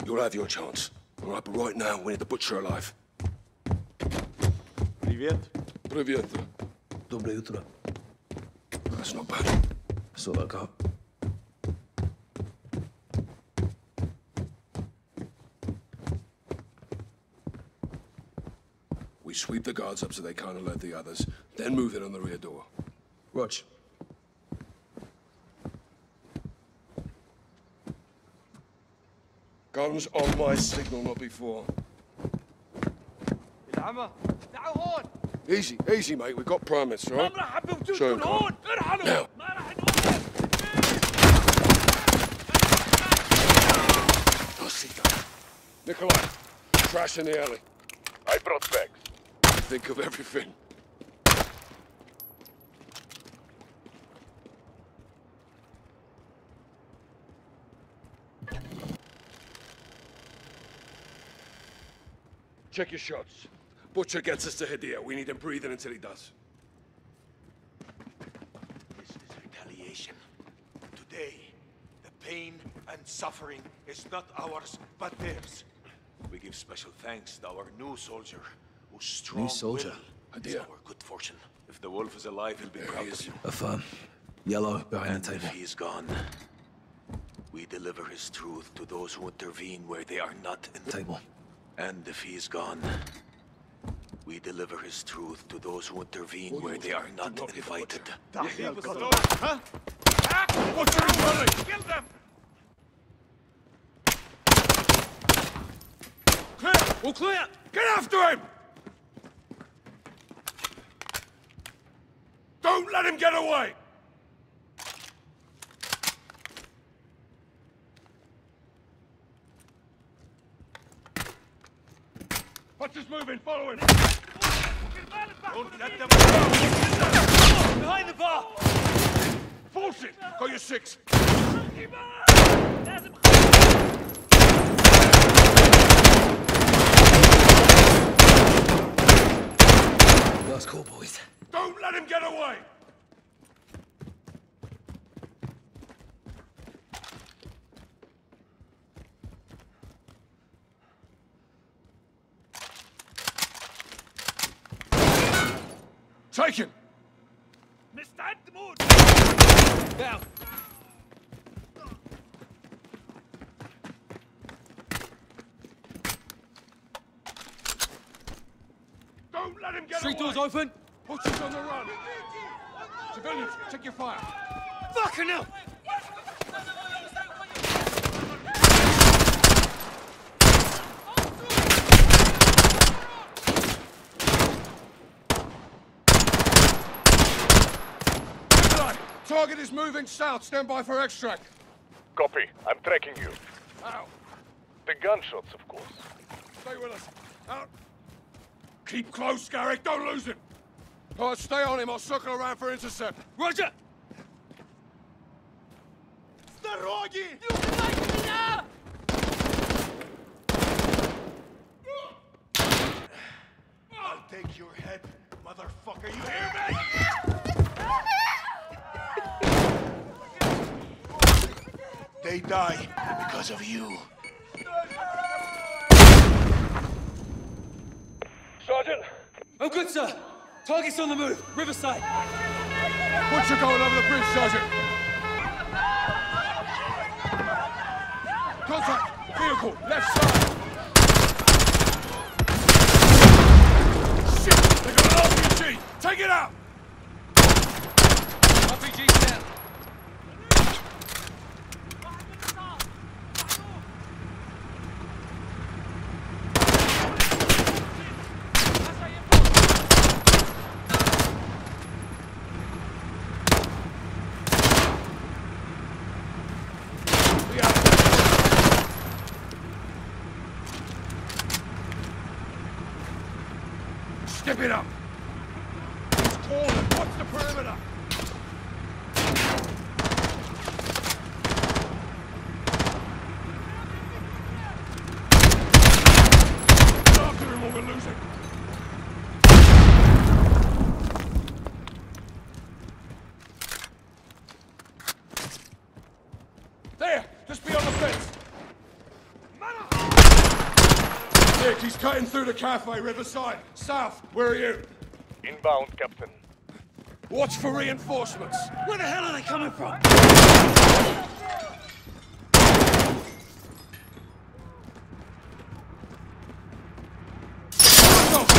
You'll have your chance. All right, but right now, we need the butcher alive. Leave Привет. Привет. Доброе утро. That's not bad. That's all I got. We sweep the guards up so they can't alert the others, then move in on the rear door. Rog. Guns on my signal, not before. العمى تعالوا هون Easy, easy, mate. We've got promise, right? Show him. Now. Nikolai, crash in the alley. I brought bags. Think of everything. Check your shots. Butcher gets us to Hadir. We need him breathing until he does. This is retaliation. Today, the pain and suffering is not ours, but theirs. We give special thanks to our new soldier, whose strong new soldier? will is our good fortune. If the wolf is alive, he'll be proud of you. Affirm. Yellow behind And the if table. he is gone, we deliver his truth to those who intervene where they are not in the Table. And if he is gone, we deliver his truth to those who intervene where they are not invited. ها Butcher is running! Kill them! Clear! All clear! Get after him! Don't let him get away! Butcher's moving, follow him! Don't let them go! Behind the bar! Force it! Got your six! Last call, boys. Don't let him get away! Take Taken! Mr. Mood! Down! Don't let him get Street away. doors open! Put him on the run! Civilians, take your fire! Fucking hell! Target is moving south. Stand by for extract. Copy. I'm tracking you. Out. The gunshots, of course. Stay with us. Out. Keep close, Garrick. Don't lose him. All right, stay on him. I'll circle around for intercept. Roger! You fight me now! I'll take your head, motherfucker. You hear me? Ah! They die because of you. Sergeant! I'm good, sir. Target's on the move. Riverside. Butcher going over the bridge, Sergeant. Contact! Vehicle, left side! Shit! They got an RPG! Take it out! RPG down. Step it up! It's calling! Watch the perimeter! After him or we're losing! There! Just beyond the fence! Nick, he's cutting through the cafe, Riverside. South, where are you? Inbound, Captain. Watch for reinforcements. Where the hell are they coming from?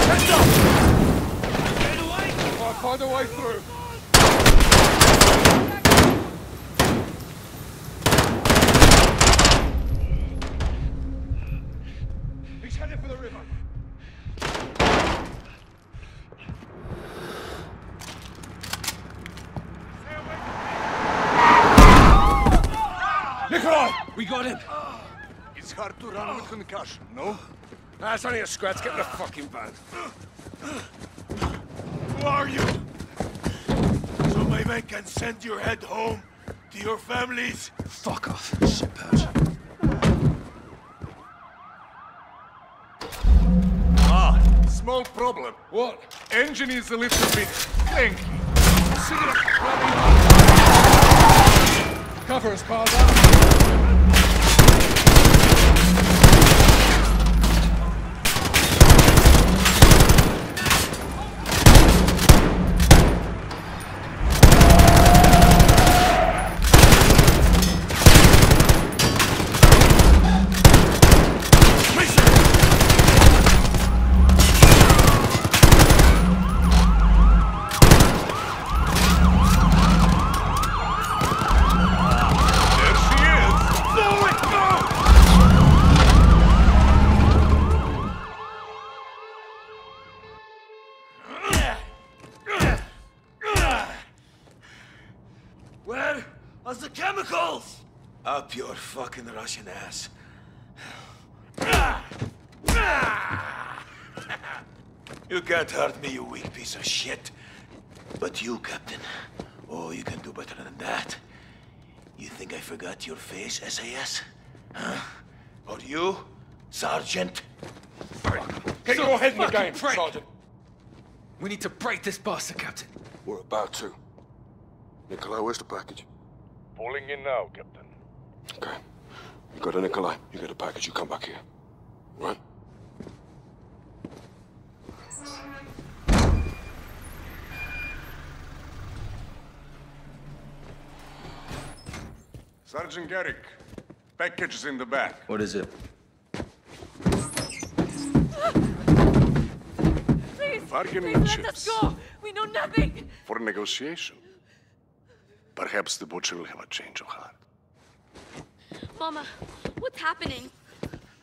Heads up! I'll find a way through. Got him. It's hard to run with concussion, no? That's only a scratch. Get in the fucking van. Who are you? So my men can send your head home to your families? Fuck off, shitpouch. Ah, small problem. What? Engine is a little bit clanky. Cover us. Fucking Russian ass. You can't hurt me, you weak piece of shit. But you, Captain, oh, you can do better than that. You think I forgot your face, SAS? Huh? Or you, Sergeant? Get your head in the game, prick. Sergeant. We need to break this bastard, Captain. We're about to. Nikolai, where's the package? Pulling in now, Captain. Okay. You go to Nikolai. You get a package. You come back here. Right? Sergeant Garrick, package is in the back. What is it? Please, Bargaining please let us go. We know nothing. For negotiation. Perhaps the butcher will have a change of heart. Mama, what's happening?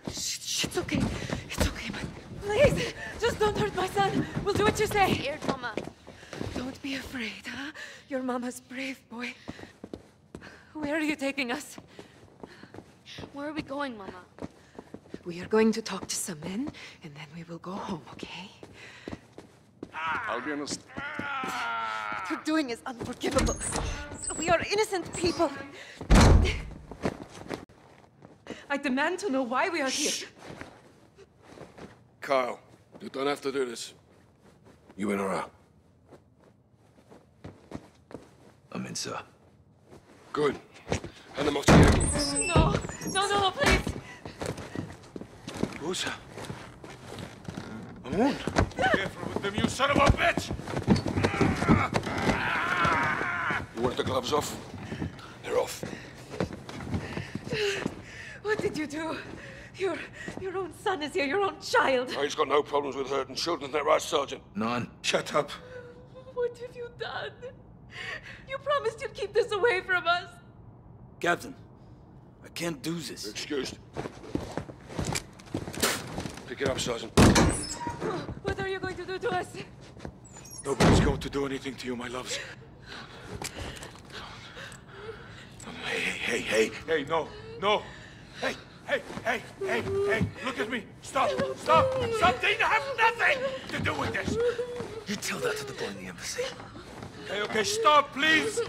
It's okay. It's okay, but please, just don't hurt my son. We'll do what you say. Scared, Mama. Don't be afraid, huh? Your mama's brave, boy. Where are you taking us? Where are we going, Mama? We are going to talk to some men, and then we will go home, okay? I'll be honest. What you're doing is unforgivable. We are innocent people. I demand to know why we are here. Kyle, you don't have to do this. You in or out? I'm in, sir. Good. Hand them off to you. No, no, no, no, please. Who's Amun? Careful with them, you son of a bitch! You want the gloves off? They're off. What did you do? Your, your own son is here, your own child. Oh, he's got no problems with hurting children, is that right, Sergeant? None. Shut up. What have you done? You promised you'd keep this away from us. Captain, I can't do this. You're excused. Pick it up, Sergeant. What are you going to do to us? Nobody's going to do anything to you, my loves. Hey, hey, hey, hey, hey, no, no. Hey, hey, hey, hey, hey, look at me. Stop, stop, stop. something have nothing to do with this. You tell that to the boy in the embassy. Okay, okay, stop, please.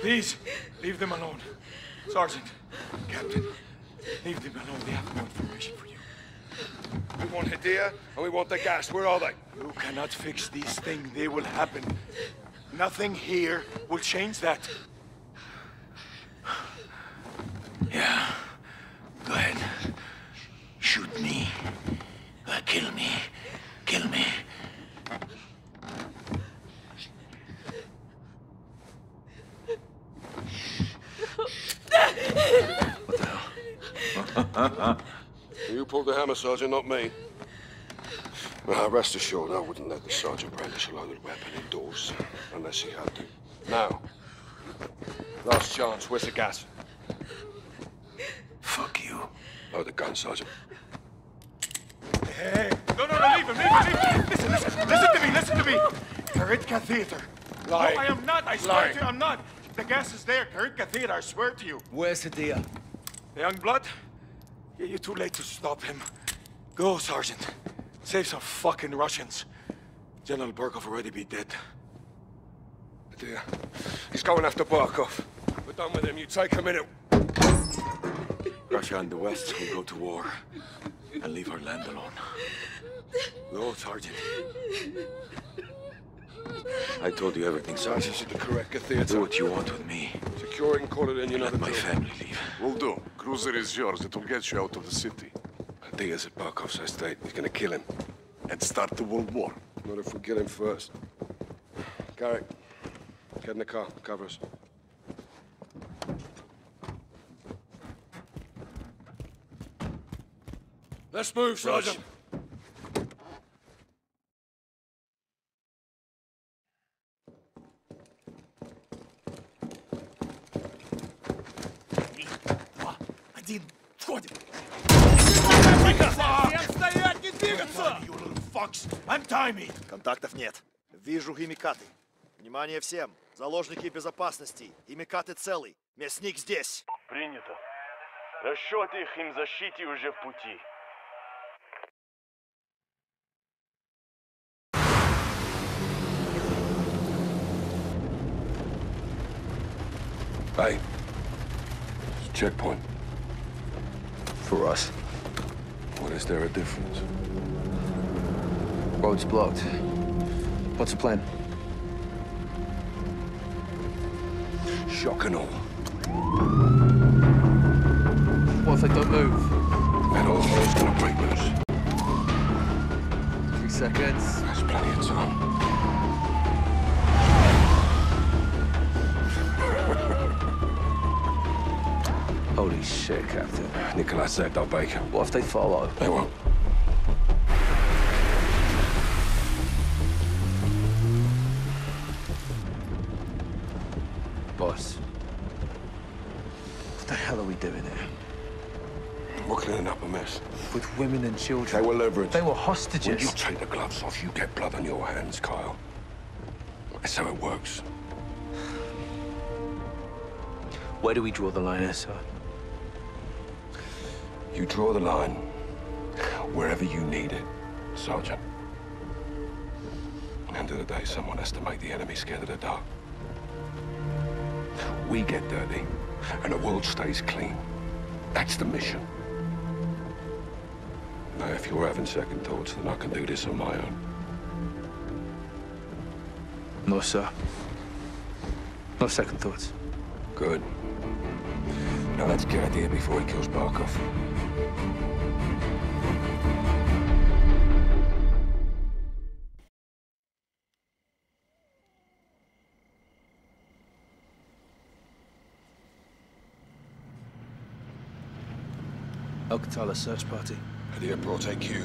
Please, leave them alone. Sergeant, Captain, leave them alone. They have no information for you. We want Hadir and we want the gas. Where are they? You cannot fix these things. They will happen. Nothing here will change that. Yeah. Go ahead. Shoot me. Uh, kill me. Kill me. What the hell? you pulled the hammer, Sergeant, not me. Well, rest assured, I wouldn't let the Sergeant brandish a loaded weapon indoors unless he had to. Now, last chance, where's the gas? Fuck you. Load the gun, Sergeant. Hey, no, no, no, leave him, leave him, leave him. Listen, listen, listen to me, listen to me. Karitka Theater. Lie. No, I am not, I swear Lie. to you, I'm not. The gas is there, Karitka Theater, I swear to you. Where's Hadir? The young blood? Yeah, you're too late to stop him. Go, Sergeant. Save some fucking Russians. General Barkov already be dead. Dear, uh, he's going after Barkov. We're done with him. You take a minute. Russia and the West will go to war and leave our land alone. Go, Sergeant. I told you everything, Sergeant. This is the correct theater. Do what you want with me. Secure and call it in. Let my family leave. Will do. Cruiser is yours. It will get you out of the city. Diaz at Barkov's estate. He's gonna kill him. And start the World War. Not if we kill him first. Garrick, get in the car. Cover us. Let's move, Sergeant. Один, входим. Всем стоять, не двигаться! Контактов нет. Вижу химикаты. Внимание всем! Заложники безопасности. Химикаты целый. Мясник здесь. Принято. Расчеты их им защите уже в пути. Hey. It's a checkpoint. For us. What is there a difference? Road's blocked. What's the plan? Shock and all. What if they don't move? That old hell's gonna break loose. Three seconds. That's plenty of time. Holy shit, Captain. Nikolai said they'll bake him. What if they follow? They won't. Boss. What the hell are we doing here? We're cleaning up a mess. With women and children. They were leveraged. They were hostages. When you take the gloves off, you get blood on your hands, Kyle. That's how it works. Where do we draw the line sir? You draw the line wherever you need it, Sergeant. End of the day, someone has to make the enemy scared of the dark. We get dirty, and the world stays clean. That's the mission. Now, if you're having second thoughts, then I can do this on my own. No, sir. No second thoughts. Good. Now let's get out of here before he kills Barkov. Al-Qatala search party. Hadir brought AQ.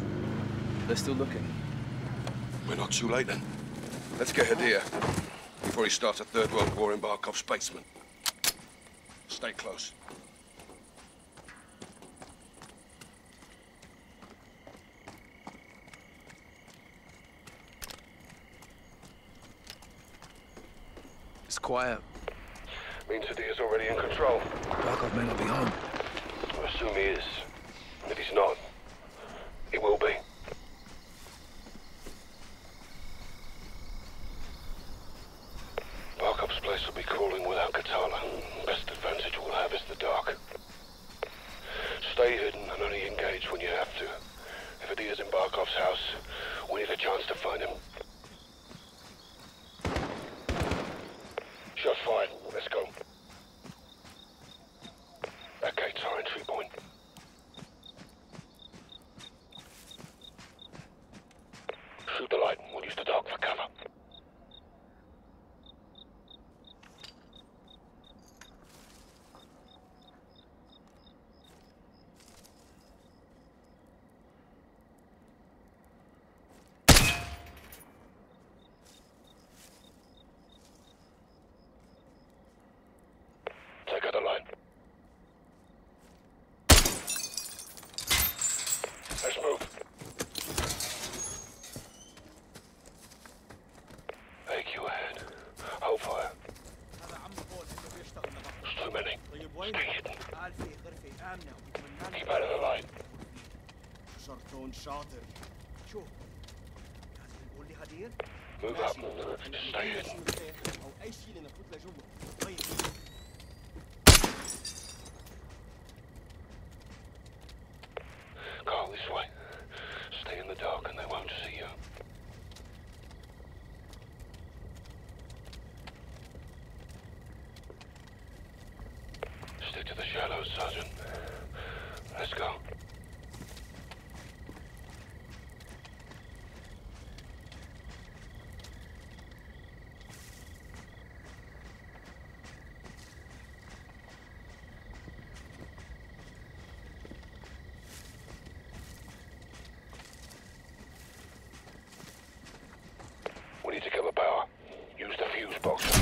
They're still looking. We're not too late then. Let's get Hadir before he starts a third world war in Barkov's basement. Stay close. It's quiet. Means Hadir's already in control. Barkov may not be home. I assume he is. Not, he will be. شاطر شوف لازم نقول لهدير Move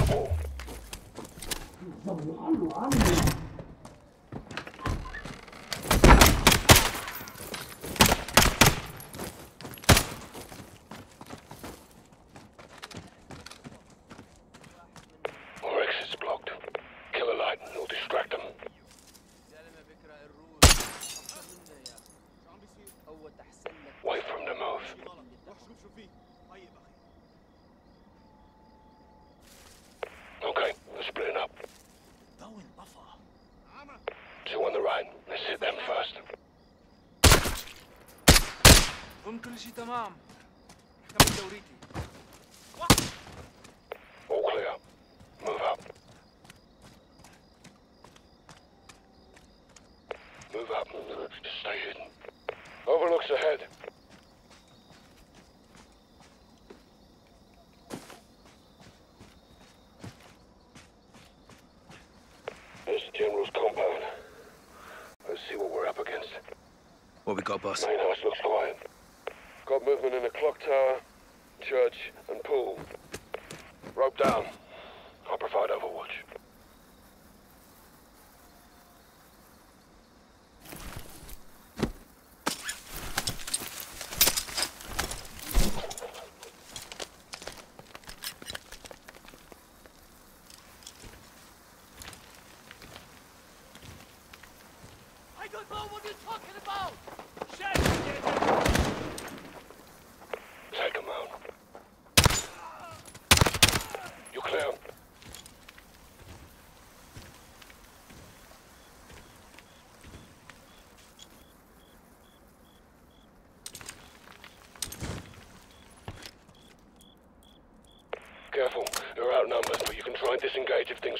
box on هم كل شيء تمام كمل دوريتي All clear. Move up. Move up. Just stay hidden. Overlooks ahead. There's the General's compound. Let's see what we're up against. What we got, boss? Main house looks quiet. Got movement in the clock tower, church, and pool. Rope down. I'll provide overwatch. I don't know what you're talking about! Shit! Take him out. You clear? Careful. You're outnumbered, but you can try and disengage if things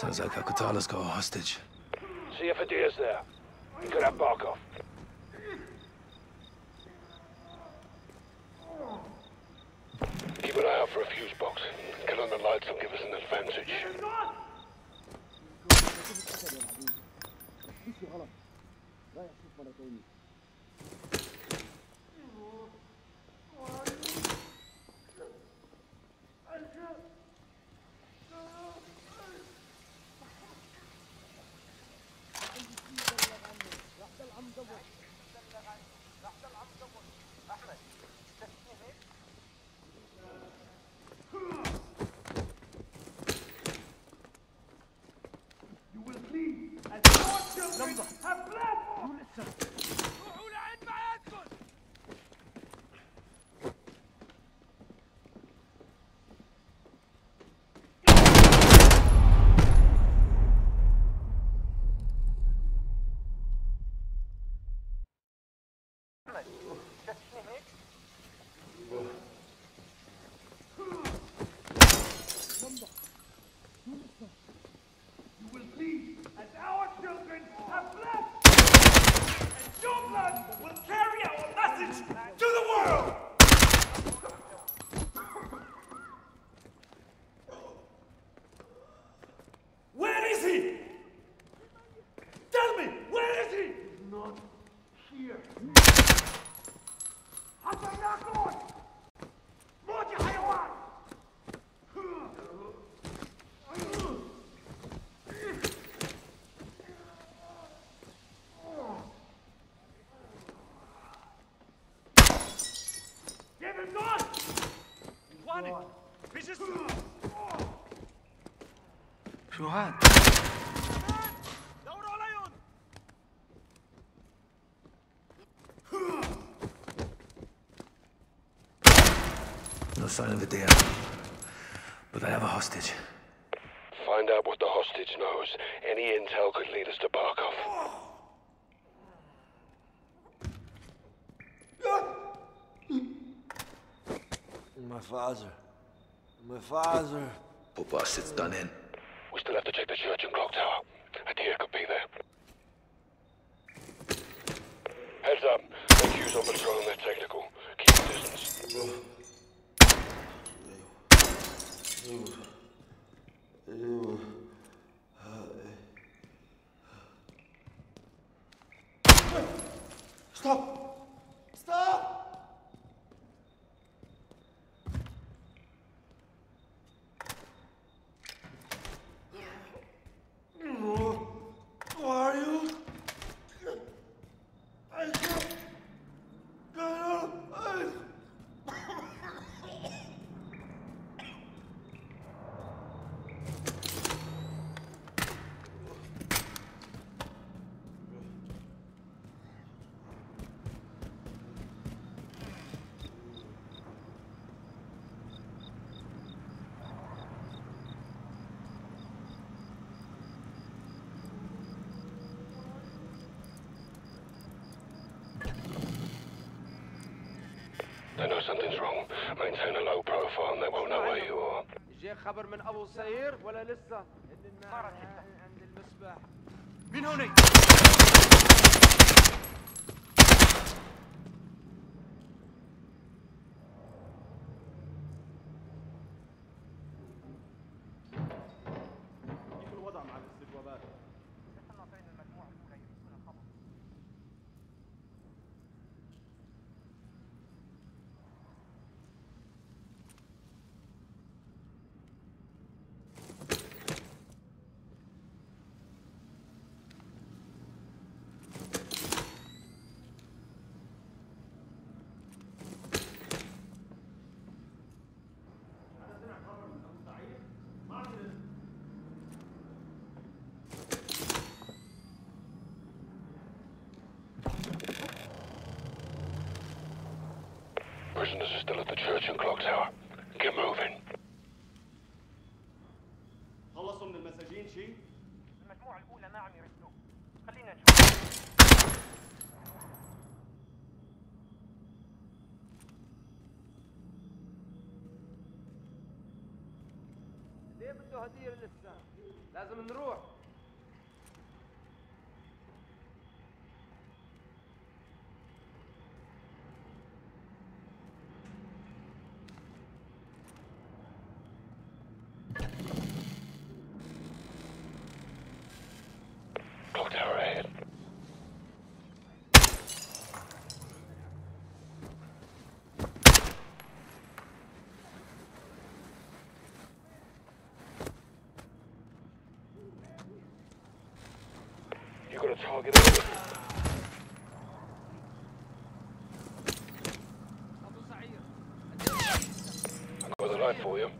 Sounds like Al Qatala's got a hostage. See if Hadir's there. He could have Barkov. just. No sign of Hadir, but I have a hostage. Find out what the hostage knows. Any intel could lead us to My father. My father. Poor bastard's done in. We still have to check the church and clock tower. Hadir could be there. Heads up. The Q's on patrol and they're technical. Keep the distance. Stop! Stop! Who are you? I can't get up. They know something's wrong. Maintain a low profile and they won't know where you are. جاء خبر من ابو سير ولا لسه؟ عند المسبح مين هوني؟ Prisoners are still at the church and clock tower. Get moving. خلصوا من المساجين شيء؟ المجموعة الأولى ما عم يرسلوا خلينا نشوف ليه بده هدير لسه؟ لازم نروح A target. I've got a light for you.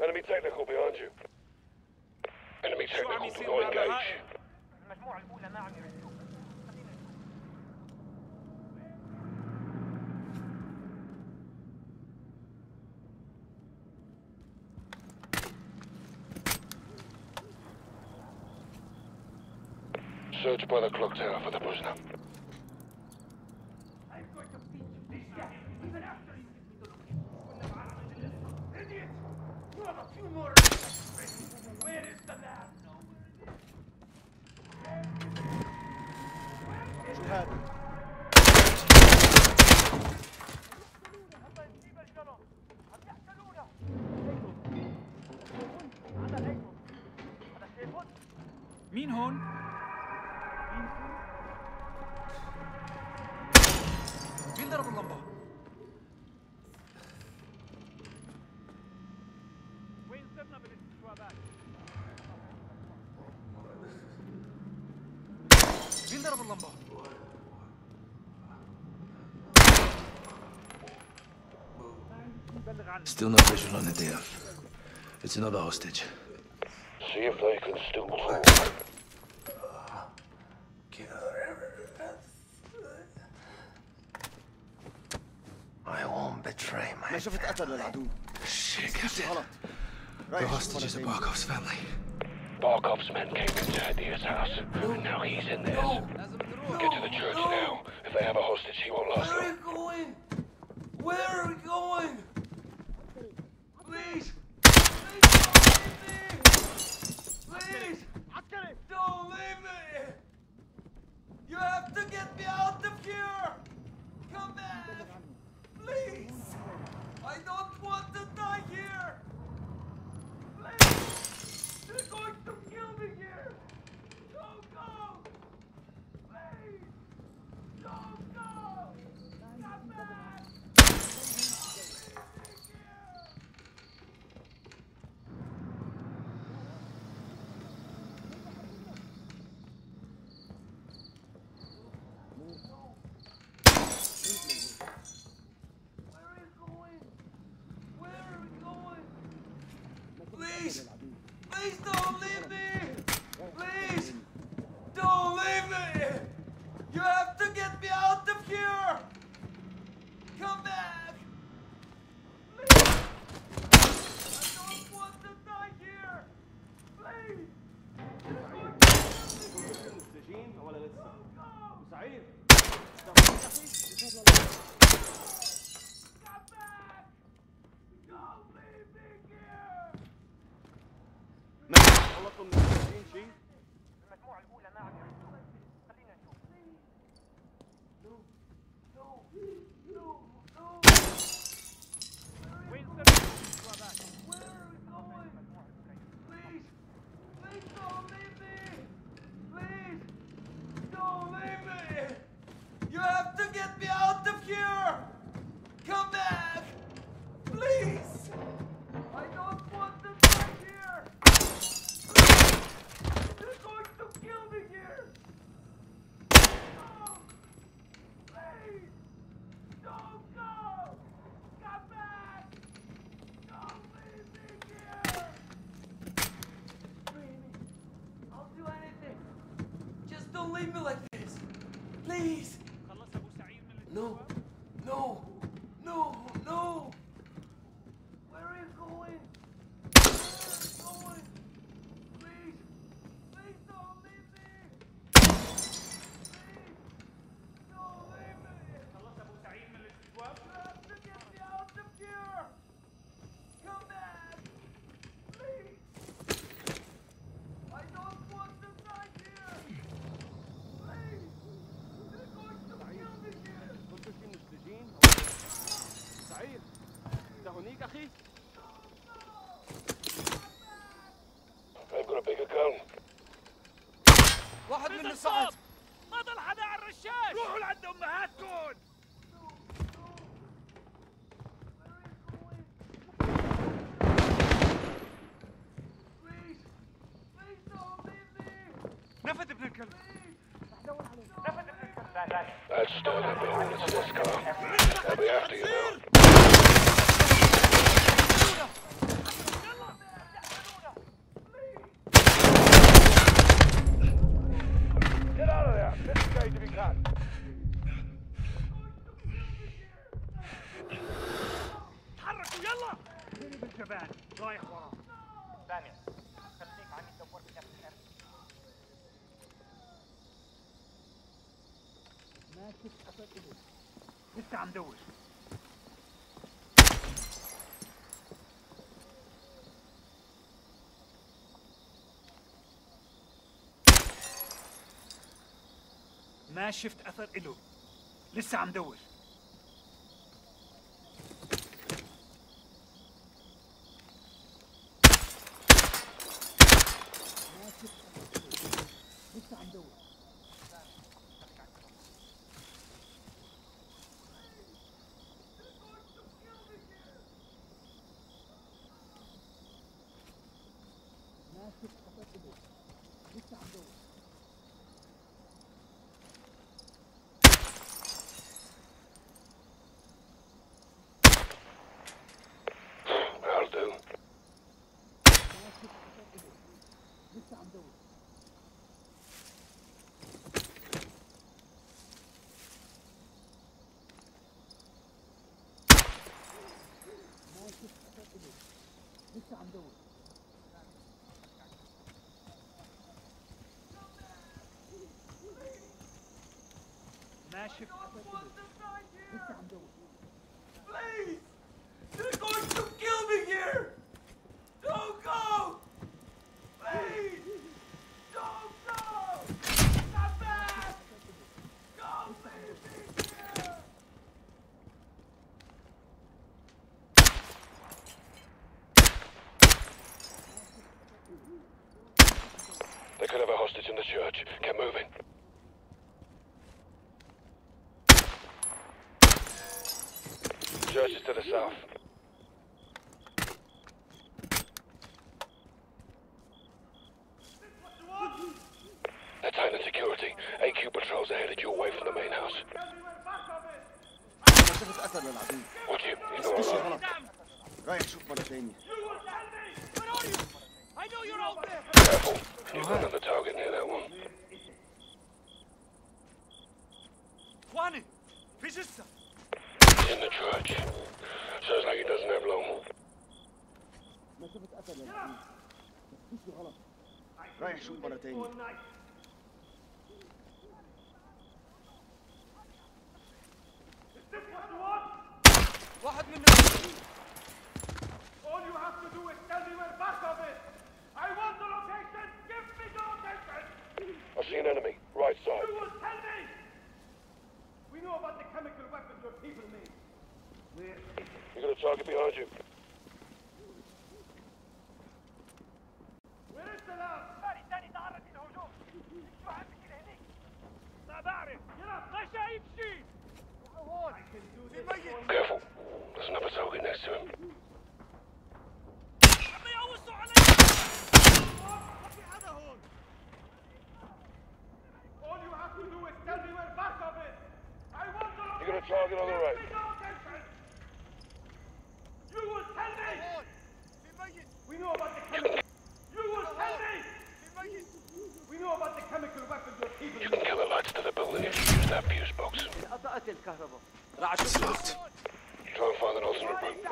Enemy technical behind you. Enemy technical do engage. Search by the clock tower for the prisoner. Still no visual on the DF. It's another hostage. See if they can still move. Uh, I won't betray my family. Shit, Captain. The hostage is a Barkov's family. Barkov's men came inside the house, and now he's in theirs. Get to the church now. If they have a hostage, he won't last long. believe me, like واحد من الساعات ما ضل حدا على الرشاش. روحوا لعند أمهاتكم. شفت أثر إله. لسه عم دور. that shit. Please! They're going to kill me here! Don't go! Please! Don't go! Not back! Don't leave me here! They could have a hostage in the church. Get moving. to the south. One I think Locked. Trying to find an alternate route.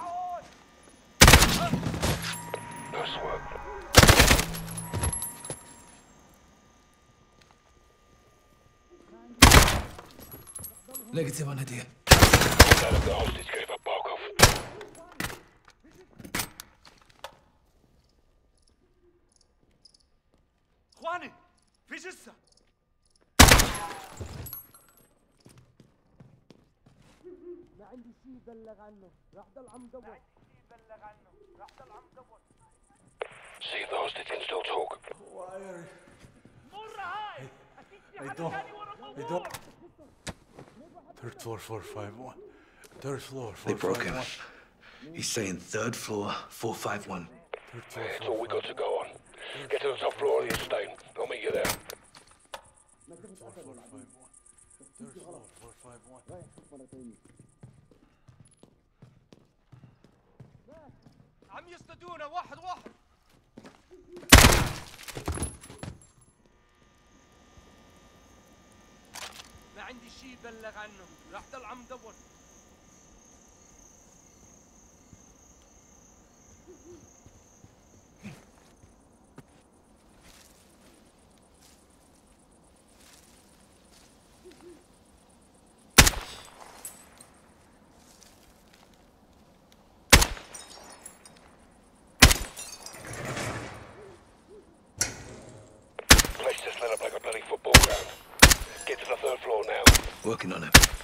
Nice work. Negative on idea. Out of the hostage. عمدي عنه راح ضل عم دور بلغ عنه راح ضل عم دور See those that can still talk. Why مرة هاي I don't. I don't. Third floor, four, five, one. Third floor, four, They broke five, him. One. He's saying third floor, four, five, one. Third floor, four, That's all we got to go on. Get to the top floor of the estate. شي يبلغ عنه. راح تلعم مدور. working on it.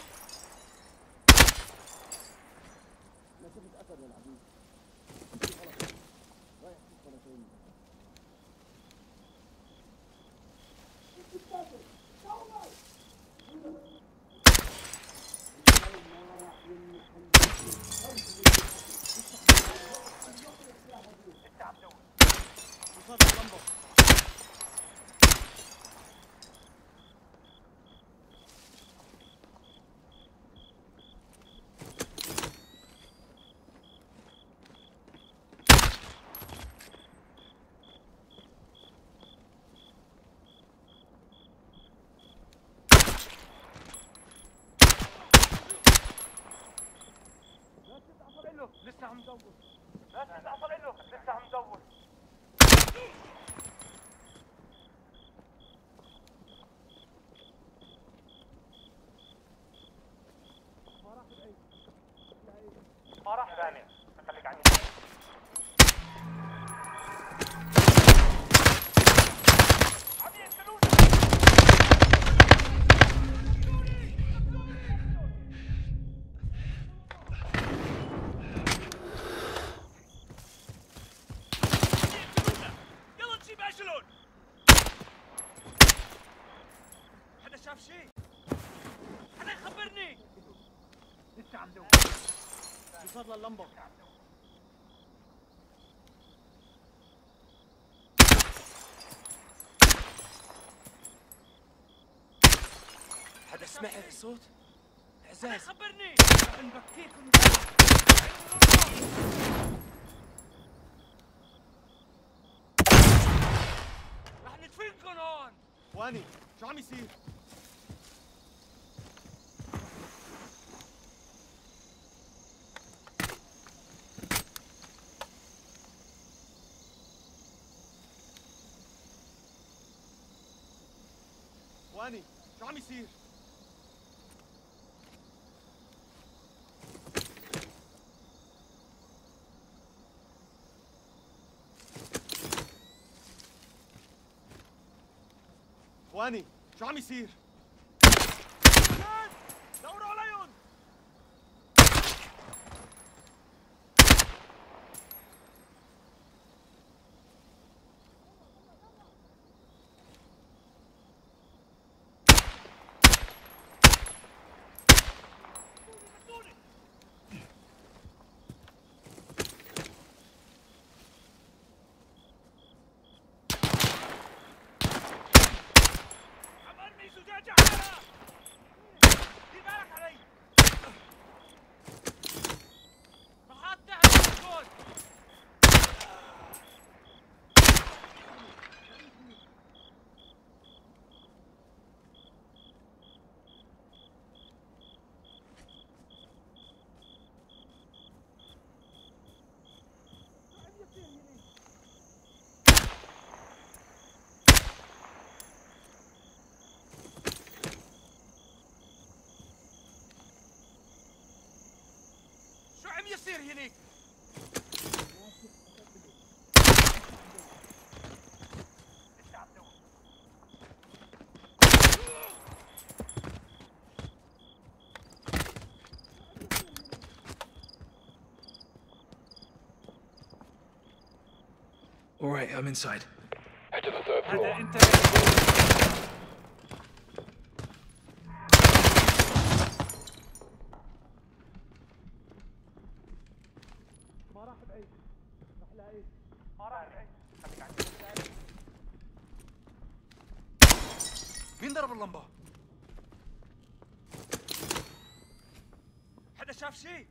صار لللمبه حدا سمع الصوت؟ عزاز خبرني. نبكيكم رح ندفنكم هون واني شو عم يصير؟ واني شو عم يصير؟ واني شو عم يصير؟ شو عم يصير هنيك؟ All right, I'm inside. Head to the third floor. مين ضرب اللمبة؟ حدا شاف شيء؟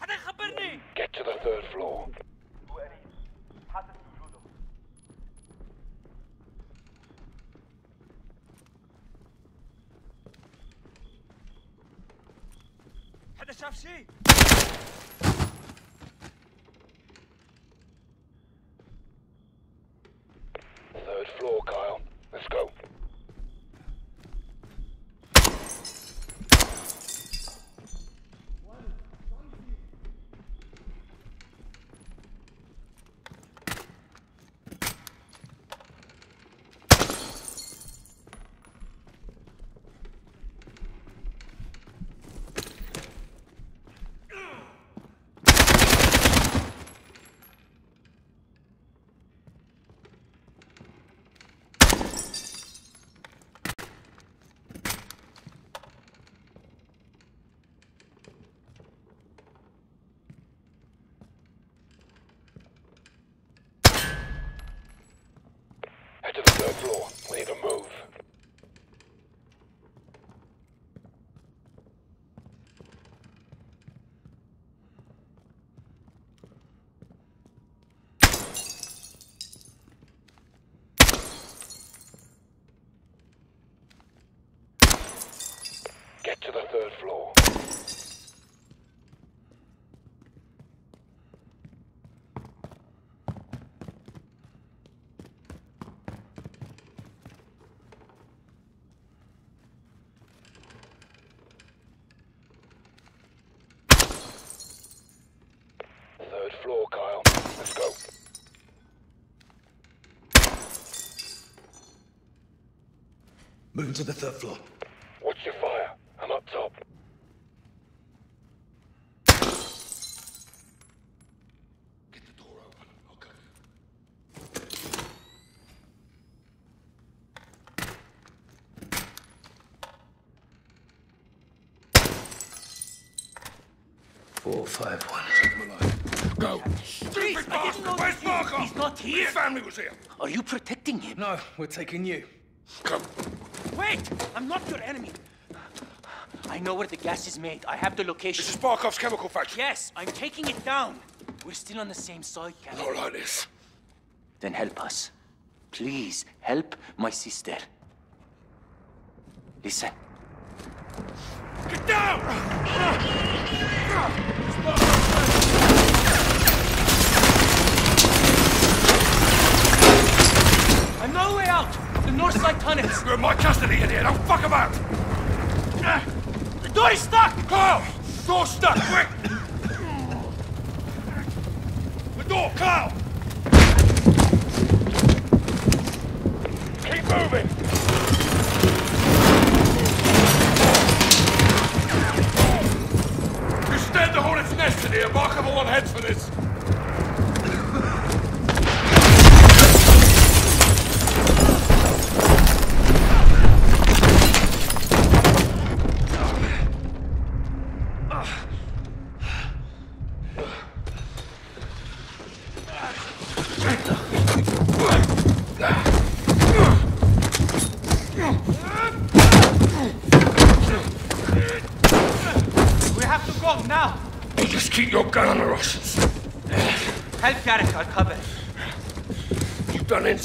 حدا يخبرني Get to the third floor. third floor. Third floor, Kyle. Let's go. Moving to the third floor. Four, five, one. Take him alive. Go. Please, I Where's he's- Markov? He's not here. His family was here. Are you protecting him? No, we're taking you. Come. Wait! I'm not your enemy. I know where the gas is made. I have the location. This is Barkov's chemical factory. Yes, I'm taking it down. We're still on the same side, Captain. Not like this. Then help us. Please, help my sister. Listen. Get down! No way out! The north side tunnels! You're in my custody, idiot! Don't fuck about! The door is stuck! Carl! Door's stuck! Quick! The door! Carl! Keep moving! You stand the hornet's nest in here. Mark over one heads for this.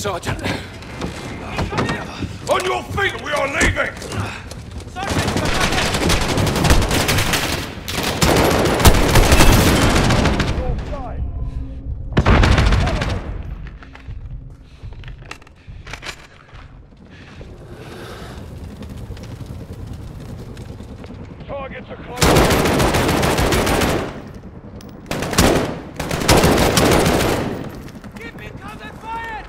Sergeant. On your feet, we are leaving! Targets are close. Keep me covered fire!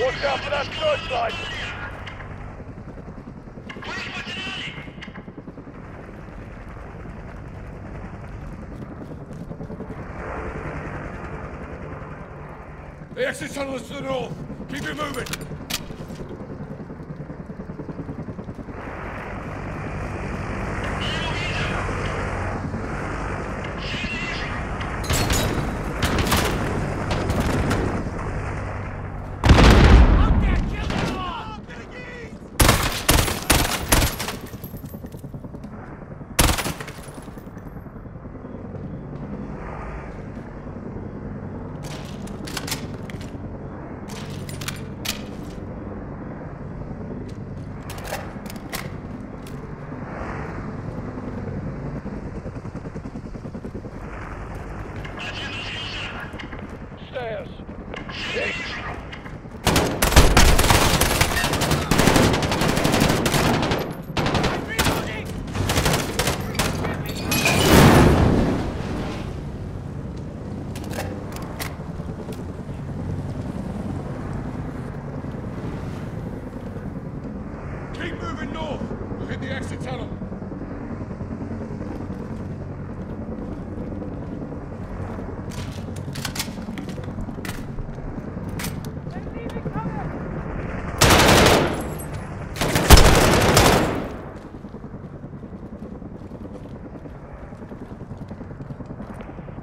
Watch out for that searchlight! The exit tunnel is to the north. Keep it moving. Stairs. Keep moving north. We'll hit the exit tunnel.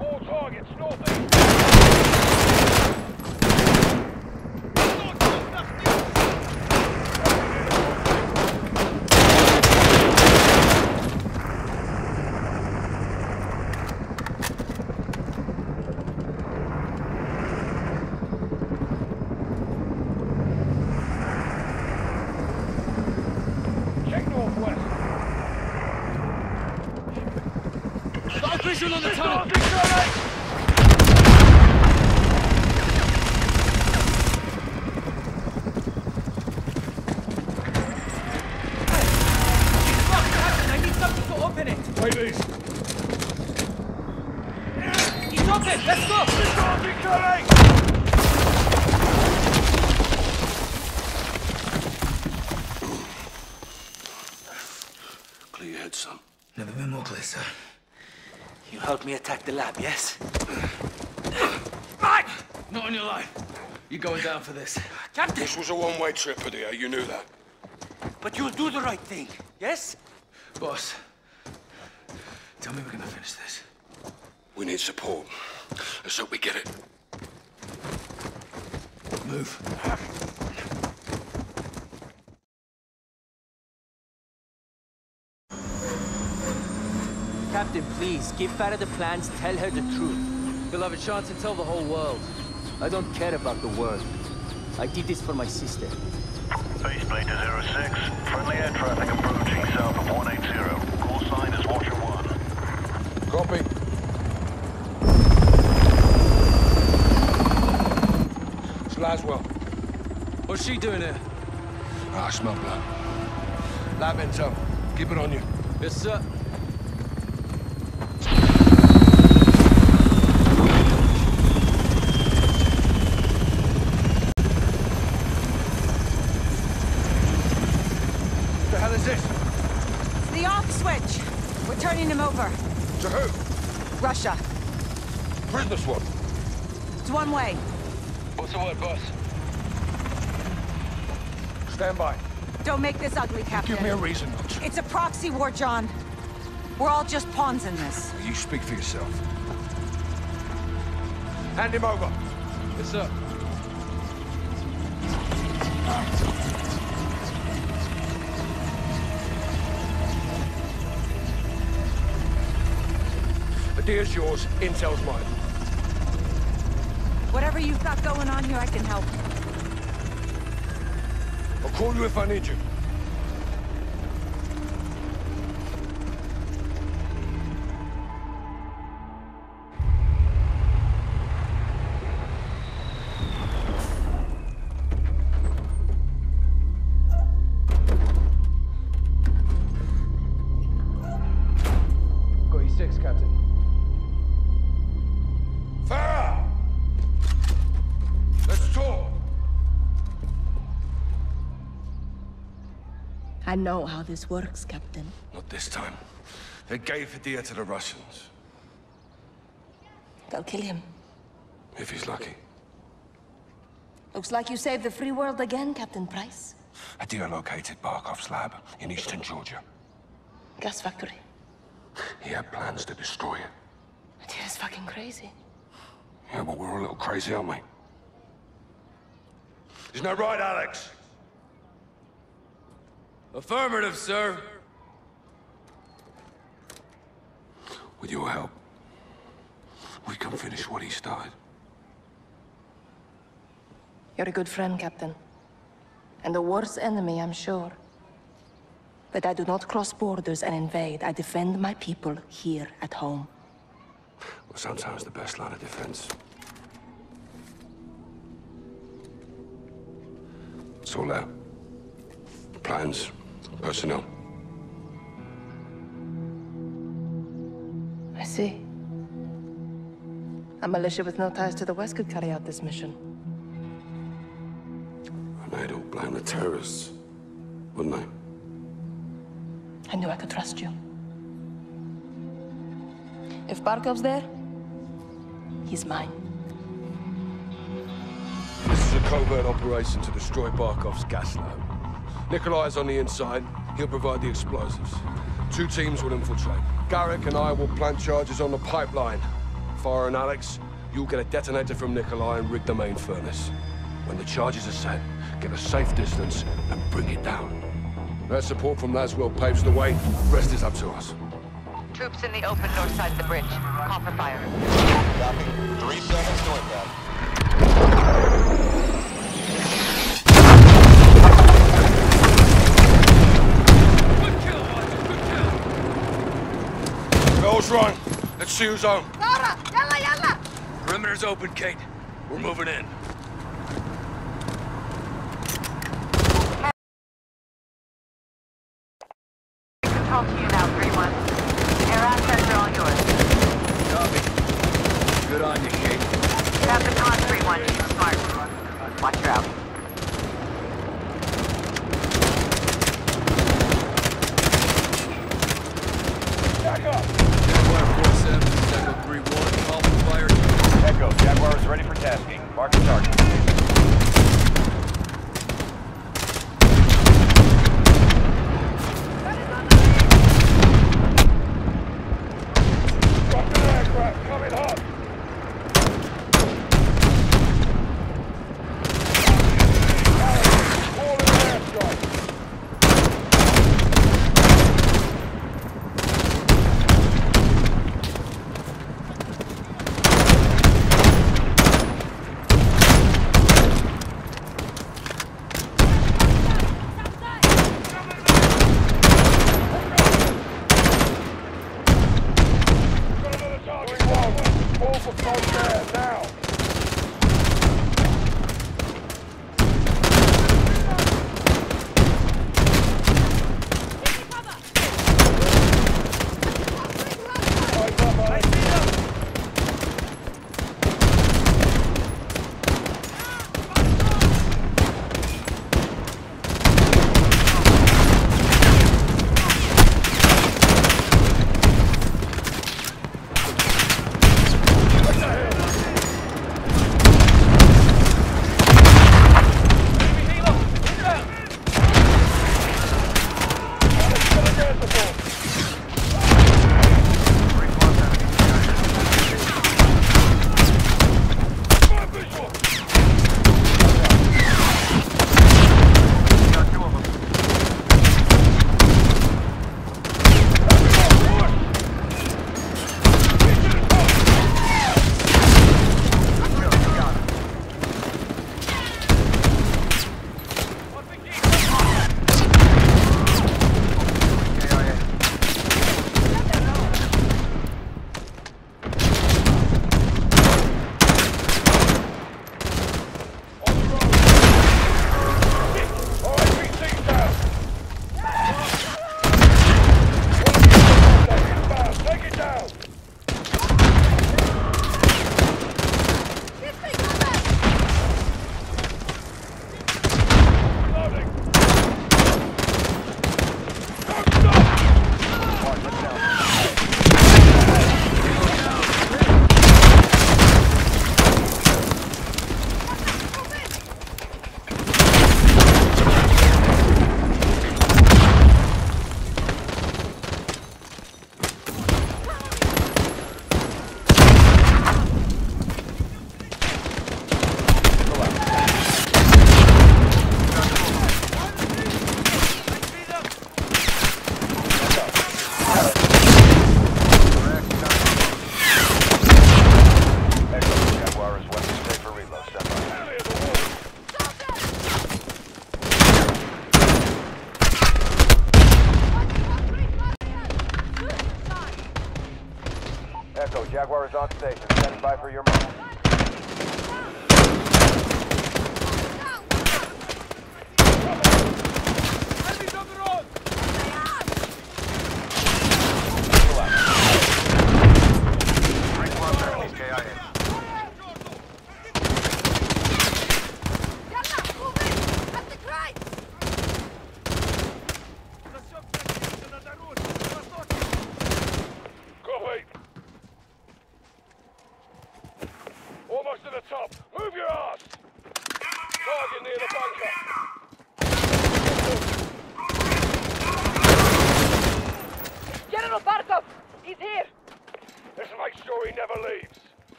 More targets northeast. Visual on the tunnel! I need open it! Take these. Let's go! Clear your head, son. Never been more clear, sir. You helped me attack the lab, yes? Right! Not on your life. You're going down for this. Captain! This was a one-way trip, Padilla. You knew that. But you'll do the right thing, yes? Boss, tell me we're gonna finish this. We need support. Let's hope we get it. Move. Captain, please, give Farah the plans, tell her the truth. You'll have a chance to tell the whole world. I don't care about the world. I did this for my sister. Faceplate to 06. Friendly air traffic approaching south of 180. Call sign is Watcher 1. Copy. It's Laswell. What's she doing here? Ah, I smell blood. Lab intel. Keep it on you. Yes, sir. What the hell is this? It's the off switch. We're turning him over. To who? Russia. Prisoner swap. It's one way. What's the word, boss? Stand by. Don't make this ugly, Captain. Give me a reason not to. It's a proxy war, John. We're all just pawns in this. You speak for yourself. Hand him over. Yes, sir. Idea's yours, intel's mine. Whatever you've got going on here, I can help. Call you if I need you. Know how this works, Captain. Not this time. They gave Hadir to the Russians. They'll kill him. If he's lucky. Looks like you saved the free world again, Captain Price. Hadir located Barkov's lab in eastern Georgia. Gas factory. He had plans to destroy it. Is fucking crazy. Yeah, but we're a little crazy, aren't we? Isn't that right, Alex? Affirmative, sir. With your help, we can finish what he started. You're a good friend, Captain. And the worst enemy, I'm sure. But I do not cross borders and invade. I defend my people here at home. Well, sometimes the best line of defense. It's all there. Plans, personnel. I see. A militia with no ties to the West could carry out this mission. And they'd all blame the terrorists, wouldn't I? I knew I could trust you. If Barkov's there, he's mine. This is a covert operation to destroy Barkov's gas lab. Nikolai's on the inside. He'll provide the explosives. Two teams will infiltrate. Garrick and I will plant charges on the pipeline. Farah and Alex, you'll get a detonator from Nikolai and rig the main furnace. When the charges are set, get a safe distance and bring it down. That support from Laswell paves the way. Rest is up to us. Troops in the open north side of the bridge. Call for fire. Copy. Three seconds northbound. Let's see who's on. Yalla, yalla! Perimeter's open, Kate. We're moving in.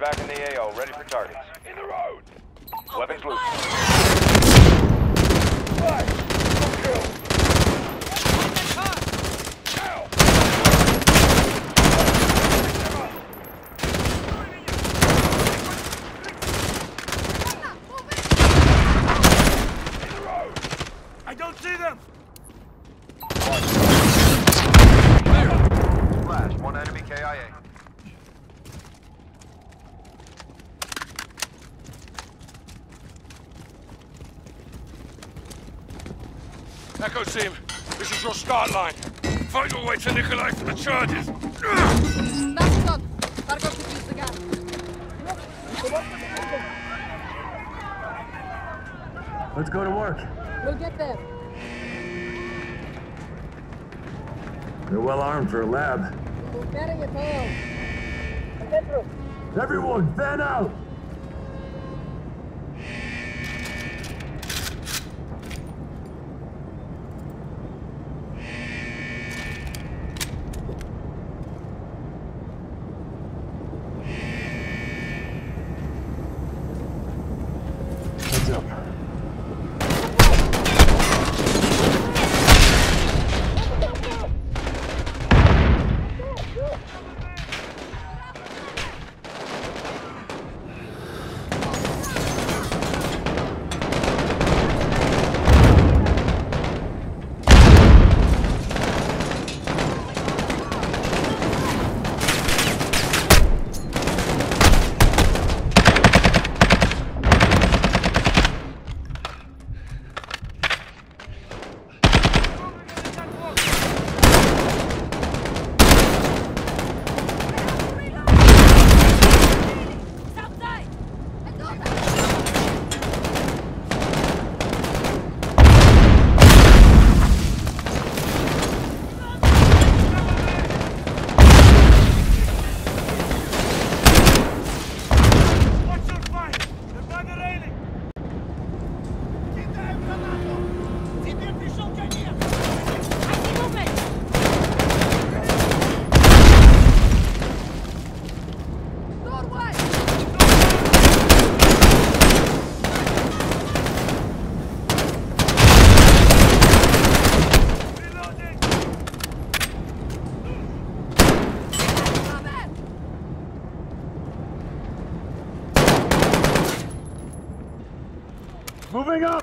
One, back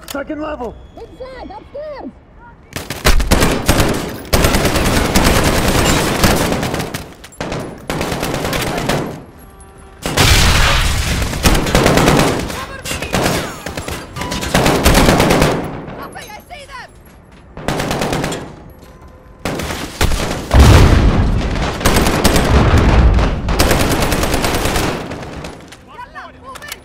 second level. Inside, upstairs! Copy, I see them! Yalla, move in!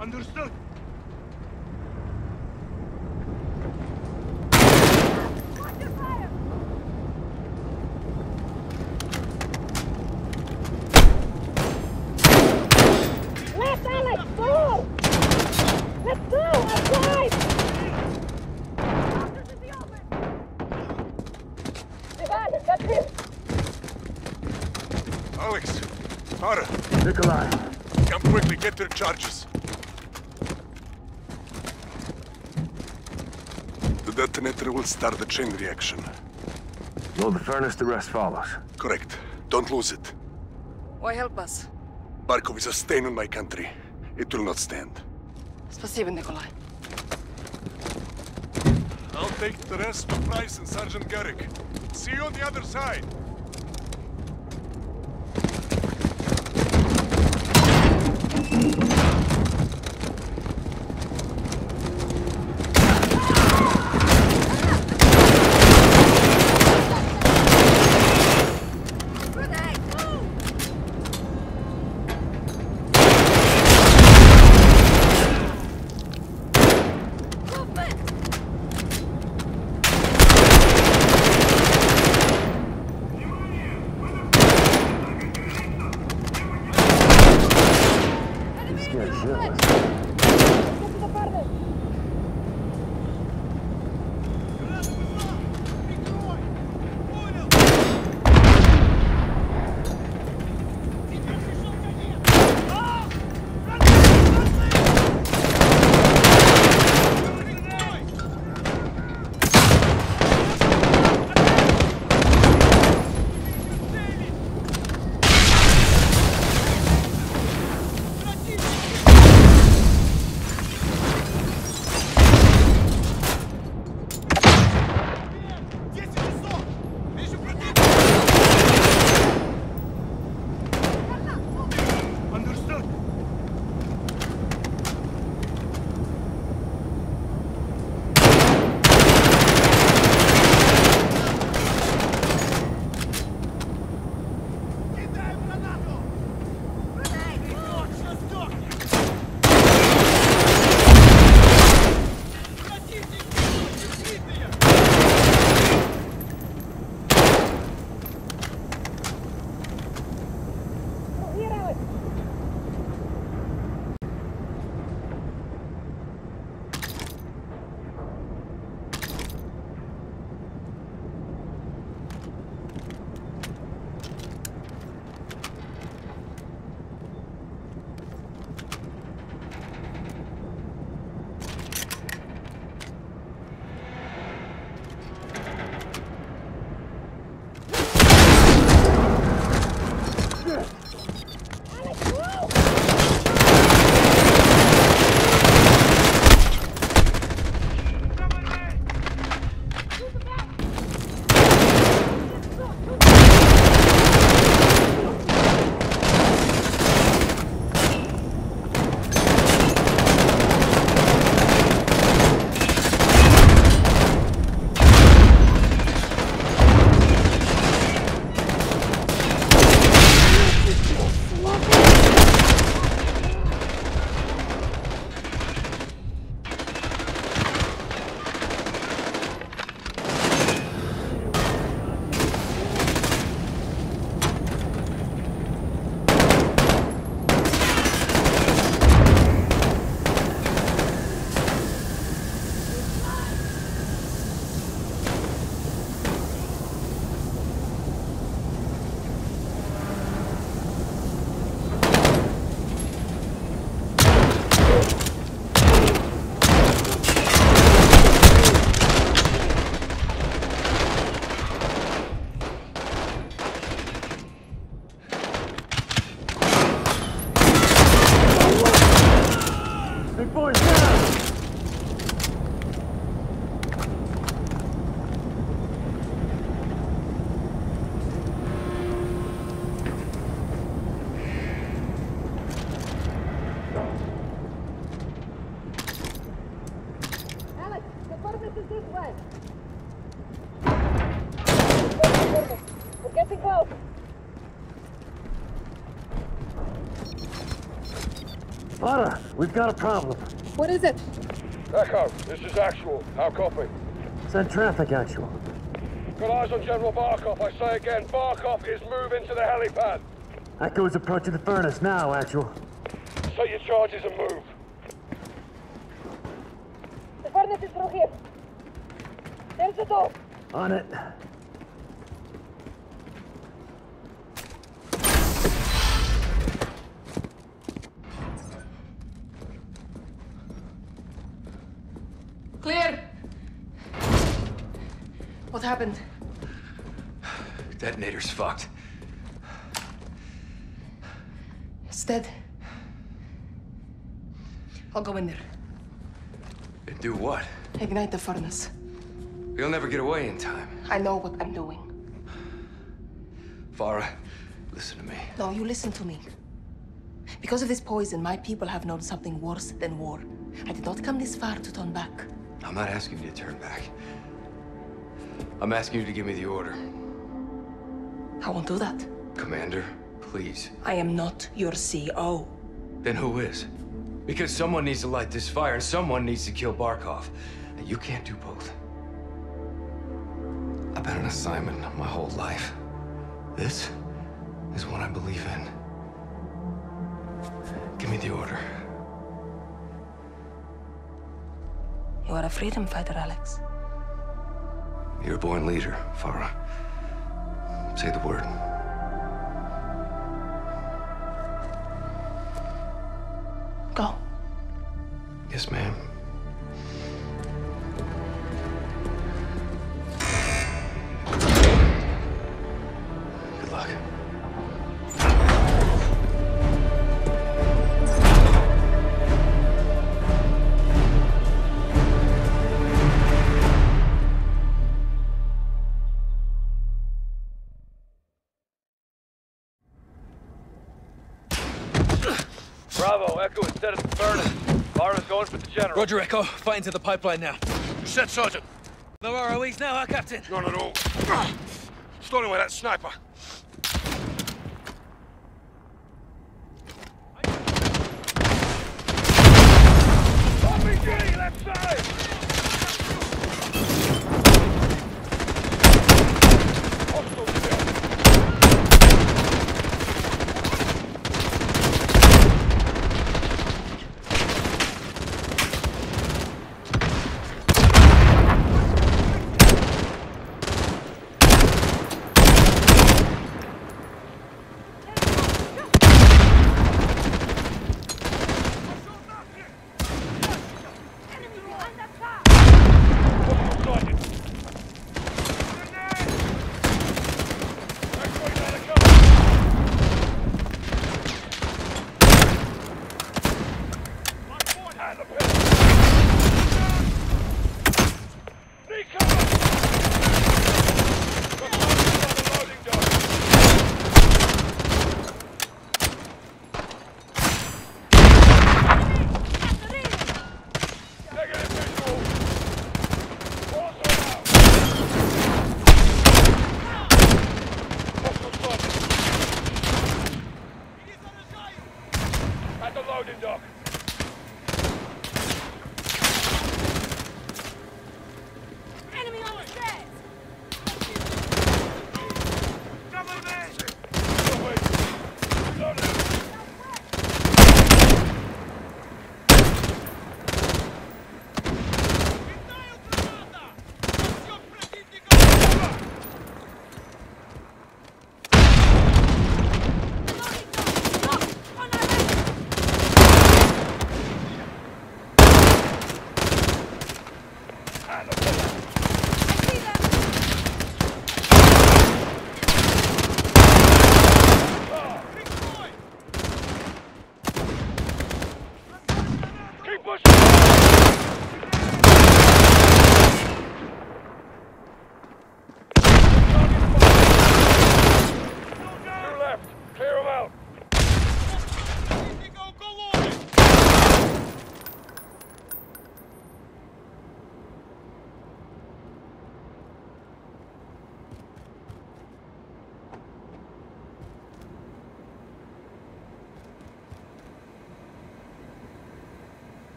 Understood. Left, Alex! Forward! Let's go! Outside! Ivan, that's him! Alex! Farah! Nikolai! Come quickly, get their charges. The detonator will start the chain reaction. Load the furnace, the rest follows. Correct. Don't lose it. Why help us? Barkov is a stain on my country. It will not stand. Спасибо, Nikolai. I'll take the rest with Price and Sergeant Garrick. See you on the other side. We've got a problem. What is it? Echo, this is actual. How copy? Send traffic actual. Got eyes on General Barkov. I say again, Barkov is moving to the helipad. Echo is approaching the furnace now, actual. Set your charges and move. The furnace is through here. There's the door. On it. Clear! What happened? Detonator's fucked. It's dead. I'll go in there. And do what? Ignite the furnace. You'll never get away in time. I know what I'm doing. Farah, listen to me. No, you listen to me. Because of this poison, my people have known something worse than war. I did not come this far to turn back. I'm not asking you to turn back. I'm asking you to give me the order. I won't do that. Commander, please. I am not your CO. Then who is? Because someone needs to light this fire and someone needs to kill Barkov. And you can't do both. I've been an assignment my whole life. This is what I believe in. Give me the order. You are a freedom fighter, Alex. You're a born leader, Farah. Say the word. Go. Yes, ma'am. Good luck. Roger, Echo. Fighting to the pipeline now. You said, Sergeant. No ROEs now, huh, Captain? Not at all. Stolen away that sniper. RPG, left side!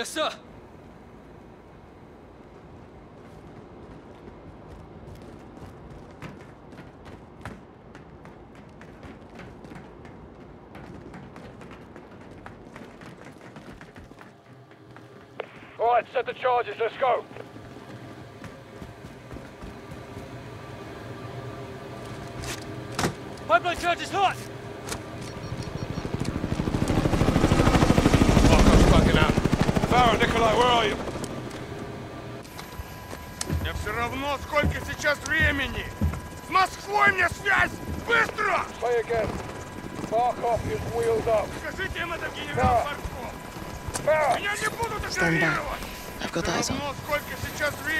Yes, sir. All right, set the charges. Let's go. Pipeline charge is hot! Скажите им это генерал Барков! Меня не будут оперировать! I've got eyes on. равно, сколько сейчас времени!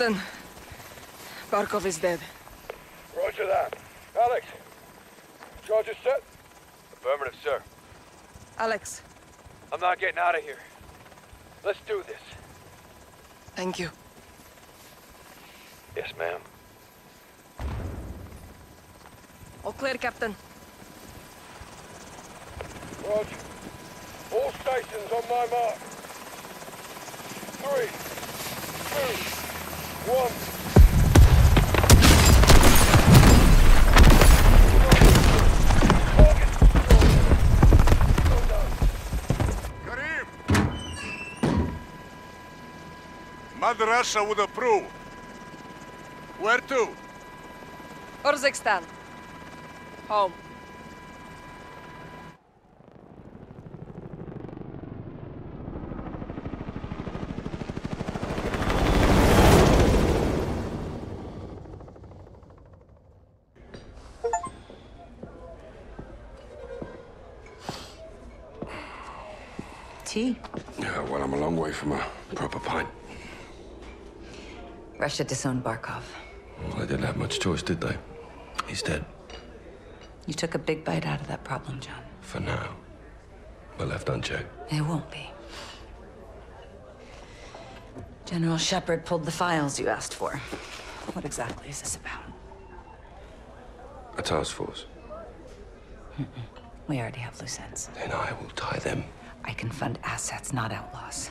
Captain, Barkov is dead. Roger that. Alex, charges set? Affirmative, sir. Alex, I'm not getting out of here. Let's do this. thank you. Yes, ma'am. All clear, Captain. Roger. All stations on my mark. Three, two, one. Karim! Mother Russia would approve. Where to? Urzikstan. Home. Tea. Yeah, well, I'm a long way from a proper pint. Russia disowned Barkov. Well, they didn't have much choice, did they? He's dead. You took a big bite out of that problem, John. For now. But left unchecked. It won't be. General Shepard pulled the files you asked for. What exactly is this about? A task force. We already have loose ends. Then I will tie them. I can fund assets, not outlaws.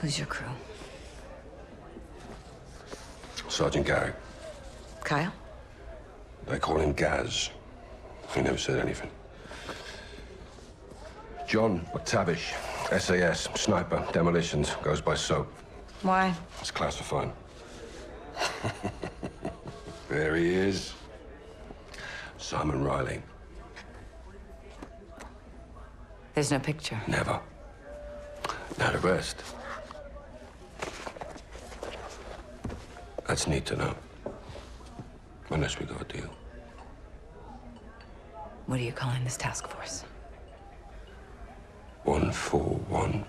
Who's your crew? Sergeant Garrick. Kyle? They call him Gaz. He never said anything. John McTavish, SAS, sniper, demolitions, goes by SOAP. Why? It's classified. there he is. Simon Riley. There's no picture. Never. Now the rest. That's neat to know. Unless we got a deal. What are you calling this task force? One four one.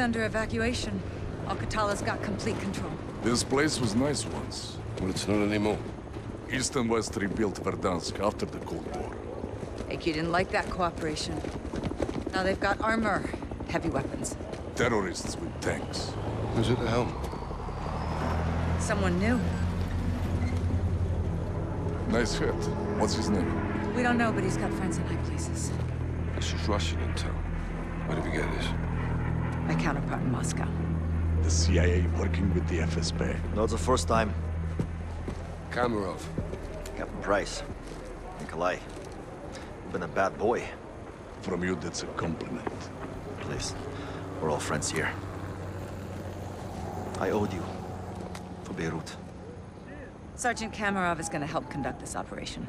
Under evacuation. Al Qatala's got complete control. This place was nice once. Well, it's not anymore. East and West rebuilt Verdansk after the Cold War. AQ didn't like that cooperation. Now they've got armor, heavy weapons. Terrorists with tanks. Who's at the helm? Someone new. Nice hit. What's his name? We don't know, but he's got friends in high places. This is Russian intel. Where did we get this? My counterpart in Moscow. The CIA working with the FSB. Not the first time. Kamarov. Captain Price. Nikolai. You've been a bad boy. From you, that's a compliment. Please. We're all friends here. I owed you. For Beirut. Sergeant Kamarov is gonna help conduct this operation.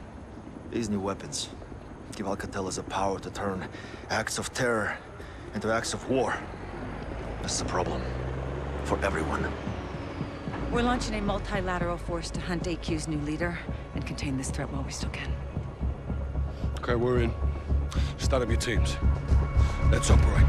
These new weapons give Al Qatala's the power to turn acts of terror into acts of war. That's the problem. For everyone. We're launching a multilateral force to hunt AQ's new leader and contain this threat while we still can. Okay, we're in. Start up your teams. Let's operate.